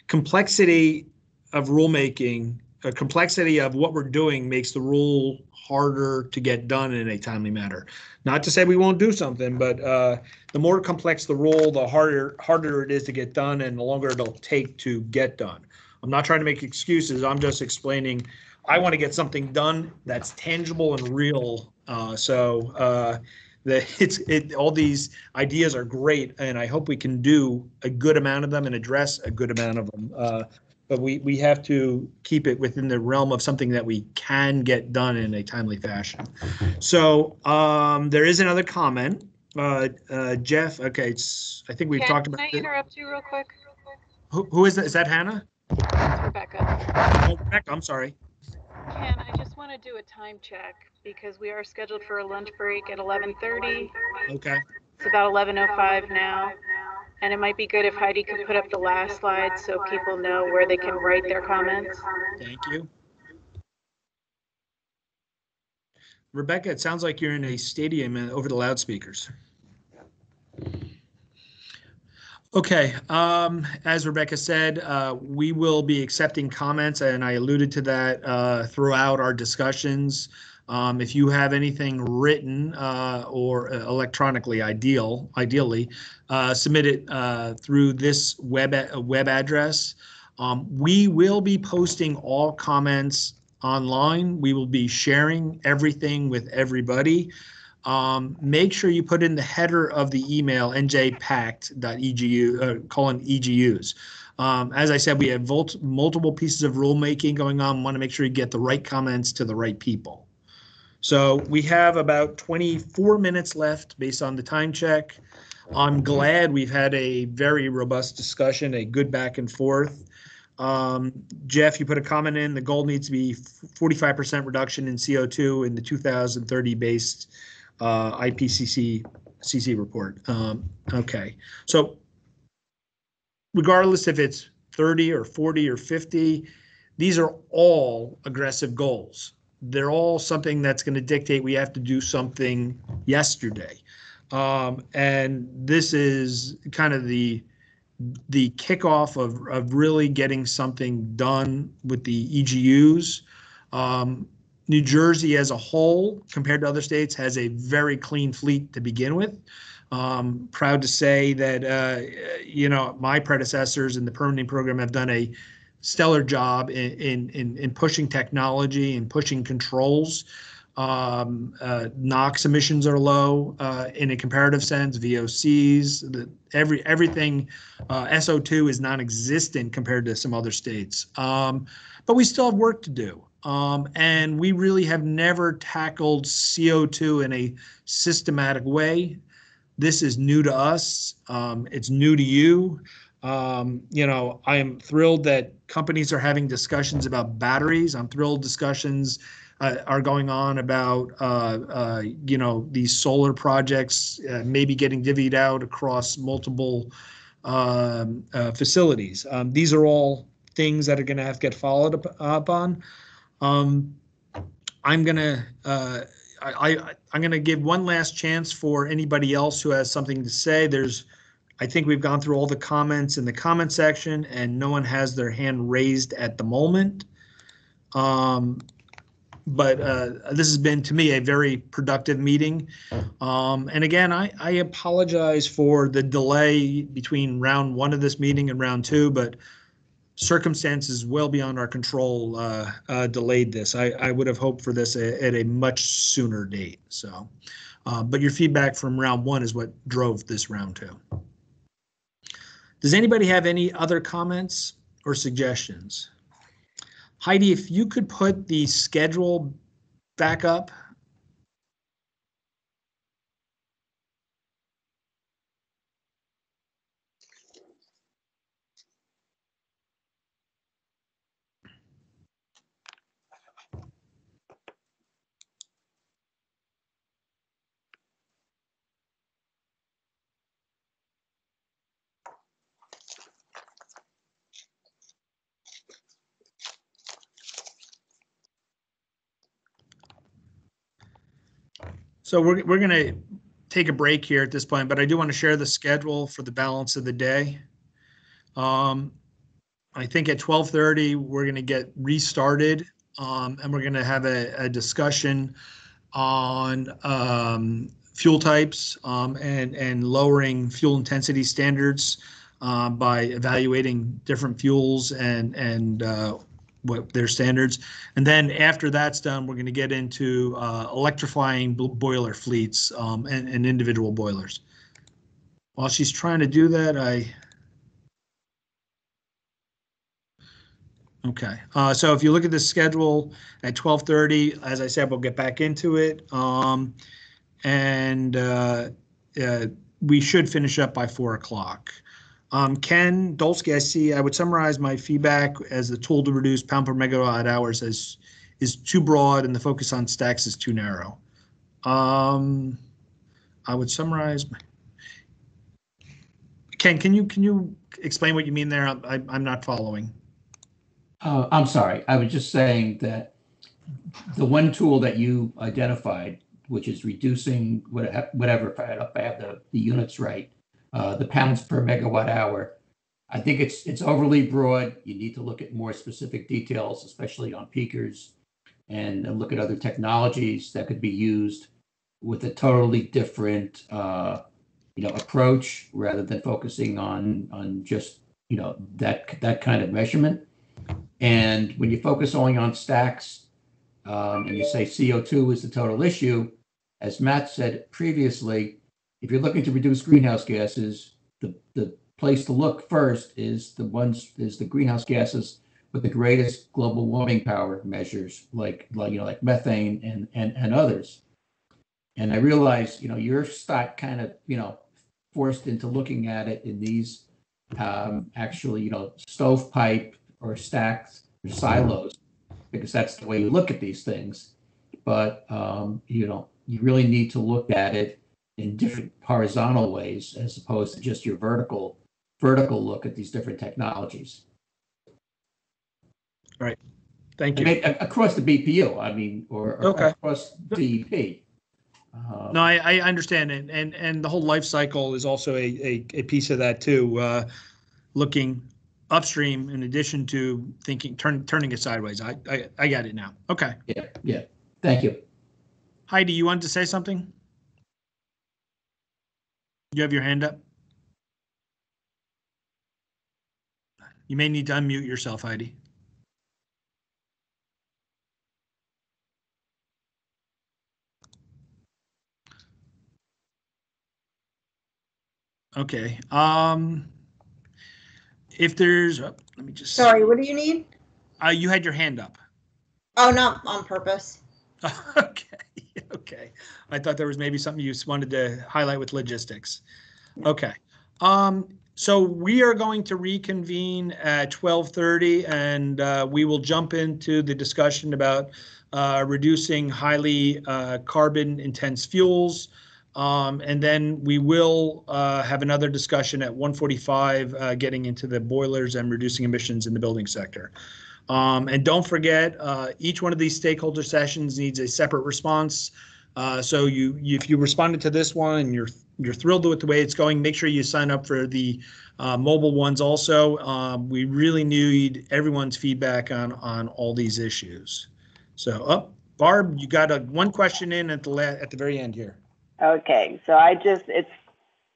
A: Complexity of rulemaking, a complexity of what we're doing makes the rule harder to get done in a timely manner. Not to say we won't do something, but uh, the more complex the rule, the harder harder it is to get done, and the longer it'll take to get done. I'm not trying to make excuses. I'm just explaining. I want to get something done that's tangible and real. Uh, so uh, it's it all these ideas are great, and I hope we can do a good amount of them and address a good amount of them. But we we have to keep it within the realm of something that we can get done in a timely fashion. So um, there is another comment. Uh, uh, Jeff, okay, it's I think we've
O: Ken,
A: talked about.
O: Can.
A: I
O: interrupt you real quick?
A: Who, who is that? Is that Hannah?
O: It's Rebecca.
A: Oh, Rebecca, I'm sorry.
O: Ken, I just want to do a time check because we are scheduled for a lunch break at 11:30.
A: Okay.
O: It's about 11:05 now. And it might be good if Heidi could put up the last slide so people know where they can write their comments.
A: Thank you. Rebecca, it sounds like you're in a stadium and over the loudspeakers. Okay, um, as Rebecca said, uh, we will be accepting comments, and I alluded to that uh, throughout our discussions. Um, if you have anything written uh, or electronically, ideal, ideally, uh, submit it uh, through this web web address. Um, we will be posting all comments online. We will be sharing everything with everybody. Um, make sure you put in the header of the email njpact.edu uh, colon EGUs. Um, as I said, we have multiple pieces of rulemaking going on. Want to make sure you get the right comments to the right people. So we have about 24 minutes left based on the time check. I'm glad we've had a very robust discussion, a good back and forth. Um, Jeff, you put a comment in, the goal needs to be 45% reduction in CO2 in the 2030 based uh, IPCC CC report. Um, okay, so regardless if it's 30 or 40 or 50, these are all aggressive goals. They're all something that's going to dictate we have to do something yesterday. Um, and this is kind of the the kickoff of, of really getting something done with the EGUs. Um, New Jersey as a whole, compared to other states, has a very clean fleet to begin with. Um, proud to say that, uh, you know, my predecessors in the permitting program have done a stellar job in, in, in pushing technology and pushing controls. Um, uh, NOx emissions are low uh, in a comparative sense. VOCs, the, every everything, uh, SO2 is non-existent compared to some other states. Um, but we still have work to do. Um, and we really have never tackled CO2 in a systematic way. This is new to us. Um, it's new to you. Um, you know, I am thrilled that companies are having discussions about batteries. I'm thrilled discussions uh, are going on about, uh, uh, you know, these solar projects uh, maybe getting divvied out across multiple um, uh, facilities. Um, these are all things that are going to have to get followed up, up on. Um, I'm gonna uh, I, I I'm gonna give one last chance for anybody else who has something to say. There's I think we've gone through all the comments in the comment section and no one has their hand raised at the moment. Um, but uh, this has been to me a very productive meeting. Um, and again, I, I apologize for the delay between round one of this meeting and round two, but circumstances well beyond our control uh, uh, delayed this. I, I would have hoped for this a, at a much sooner date. So, uh, but your feedback from round one is what drove this round two. Does anybody have any other comments or suggestions? Heidi, if you could put the schedule back up. So we're, we're gonna take a break here at this point, but I do want to share the schedule for the balance of the day. Um, I think at twelve thirty, we're gonna get restarted, um, and we're gonna have a, a discussion on, um, fuel types, um, and, and lowering fuel intensity standards, uh, by evaluating different fuels and, and, uh, what their standards. And then after that's done, we're going to get into uh, electrifying boiler fleets um, and, and individual boilers. While she's trying to do that, I. Okay, uh, so if you look at the schedule at 12:30, as I said, we'll get back into it. Um, and uh, uh, we should finish up by four o'clock. Um, Ken Dolsky, I see, I would summarize my feedback as the tool to reduce pound per megawatt hours as is too broad and the focus on stacks is too narrow. Um, I would summarize. Ken, can you, can you explain what you mean there? I'm, I'm I'm not following.
G: Uh, I'm sorry, I was just saying that the one tool that you identified, which is reducing whatever, I if I have the, the units right, uh, the pounds per megawatt hour. I think it's, it's overly broad. You need to look at more specific details, especially on peakers. And and look at other technologies that could be used with a totally different, uh, you know, approach rather than focusing on, on just, you know, that, that kind of measurement. And when you focus only on stacks, um, and you say CO2 is the total issue, as Matt said previously, if you're looking to reduce greenhouse gases, the, the place to look first is the ones, is the greenhouse gases with the greatest global warming power measures, like, like, you know, like methane and, and, and others. And I realize, you know, you're stuck kind of, you know, forced into looking at it in these, um, actually, you know, stovepipe or stacks or silos, because that's the way you look at these things. But, um, you know, you really need to look at it in different horizontal ways as opposed to just your vertical, vertical look at these different technologies.
A: Right. Thank
G: I
A: you.
G: mean, across the BPU, I mean, or or
A: Okay.
G: across DEP. Uh,
A: No, I, I understand it, and, and the whole life cycle is also a, a, a piece of that too. Uh, looking upstream in addition to thinking, turn, turning it sideways. I, I, I got it now. Okay.
G: Yeah, yeah. Thank you.
A: Heidi, you wanted to say something? You have your hand up? You may need to unmute yourself, Heidi. Okay, um, if there's, uh, let me just.
T: Sorry, what do you need?
A: Uh, you had your hand up.
T: Oh, not on purpose.
A: Okay, okay. I thought there was maybe something you wanted to highlight with logistics. Okay. Um, so we are going to reconvene at 12:30 and uh, we will jump into the discussion about uh, reducing highly uh, carbon intense fuels. Um, and then we will uh, have another discussion at 1:45, uh, getting into the boilers and reducing emissions in the building sector. Um, and don't forget, uh, each one of these stakeholder sessions needs a separate response. Uh, so you, if you responded to this one and you're you're thrilled with the way it's going, make sure you sign up for the uh, mobile ones also. Um, we really need everyone's feedback on on all these issues. So, up, Barb, you got a one question in at the la- at the very end here.
V: Okay, so I just, it's,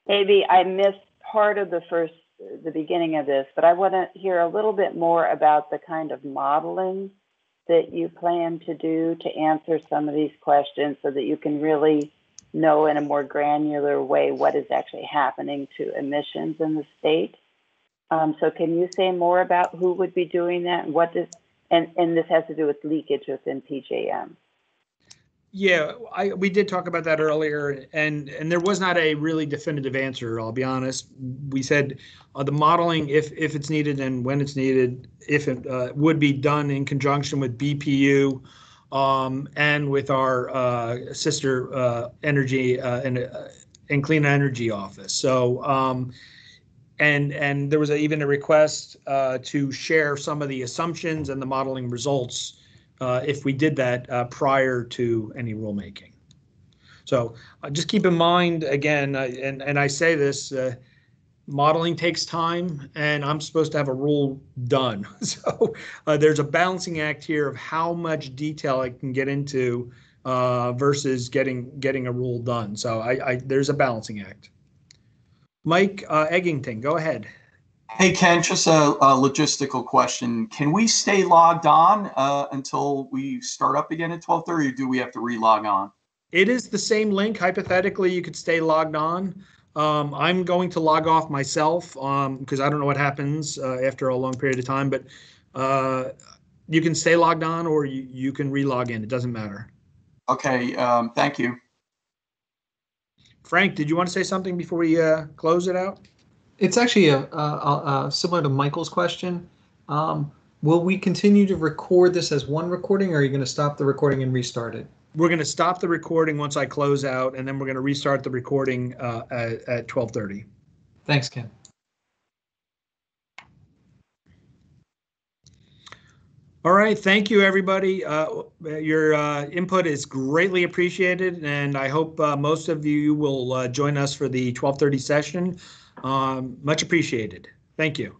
V: maybe I missed part of the first, the beginning of this, but I want to hear a little bit more about the kind of modeling that you plan to do to answer some of these questions so that you can really know in a more granular way what is actually happening to emissions in the state. Um, so can you say more about who would be doing that and what does, and, and this has to do with leakage within PJM?
A: Yeah, I, we did talk about that earlier, and, and there was not a really definitive answer, I'll be honest. We said uh, the modeling, if, if it's needed and when it's needed, if it uh, would be done in conjunction with BPU um, and with our uh, sister uh, energy uh, and, uh, and clean energy office. So, um, and, and there was a- even a request to share some of the assumptions and the modeling results uh, if we did that uh, prior to any rulemaking. So uh, just keep in mind, again, uh, and, and I say this, uh, modeling takes time and I'm supposed to have a rule done. So uh, there's a balancing act here of how much detail I can get into versus getting, getting a rule done. So I, I, there's a balancing act. Mike Eggington, go ahead.
X: Hey, Ken, just a, a logistical question. Can we stay logged on uh, until we start up again at 12:30 or do we have to re-log on?
A: It is the same link. Hypothetically, you could stay logged on. Um, I'm going to log off myself um, because I don't know what happens uh, after a long period of time, but uh, you can stay logged on or you, you can re-log in. It doesn't matter.
X: Okay, um, thank you.
A: Frank, did you want to say something before we uh, close it out?
Y: It's actually a, a, a, similar to Michael's question. Um, will we continue to record this as one recording, or are you going to stop the recording and restart it?
A: We're going to stop the recording once I close out, and then we're going to restart the recording uh, at, at 12:30.
Y: Thanks, Ken.
A: All right, thank you, everybody. Uh, your uh, input is greatly appreciated, and I hope uh, most of you will uh, join us for the 12:30 session. Um, much appreciated. Thank you.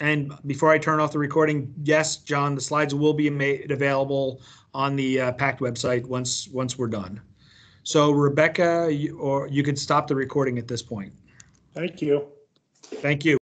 A: And before I turn off the recording, yes, John, the slides will be made available on the uh, PACT website once once we're done. So Rebecca, you, or you can stop the recording at this point.
U: Thank you.
A: Thank you.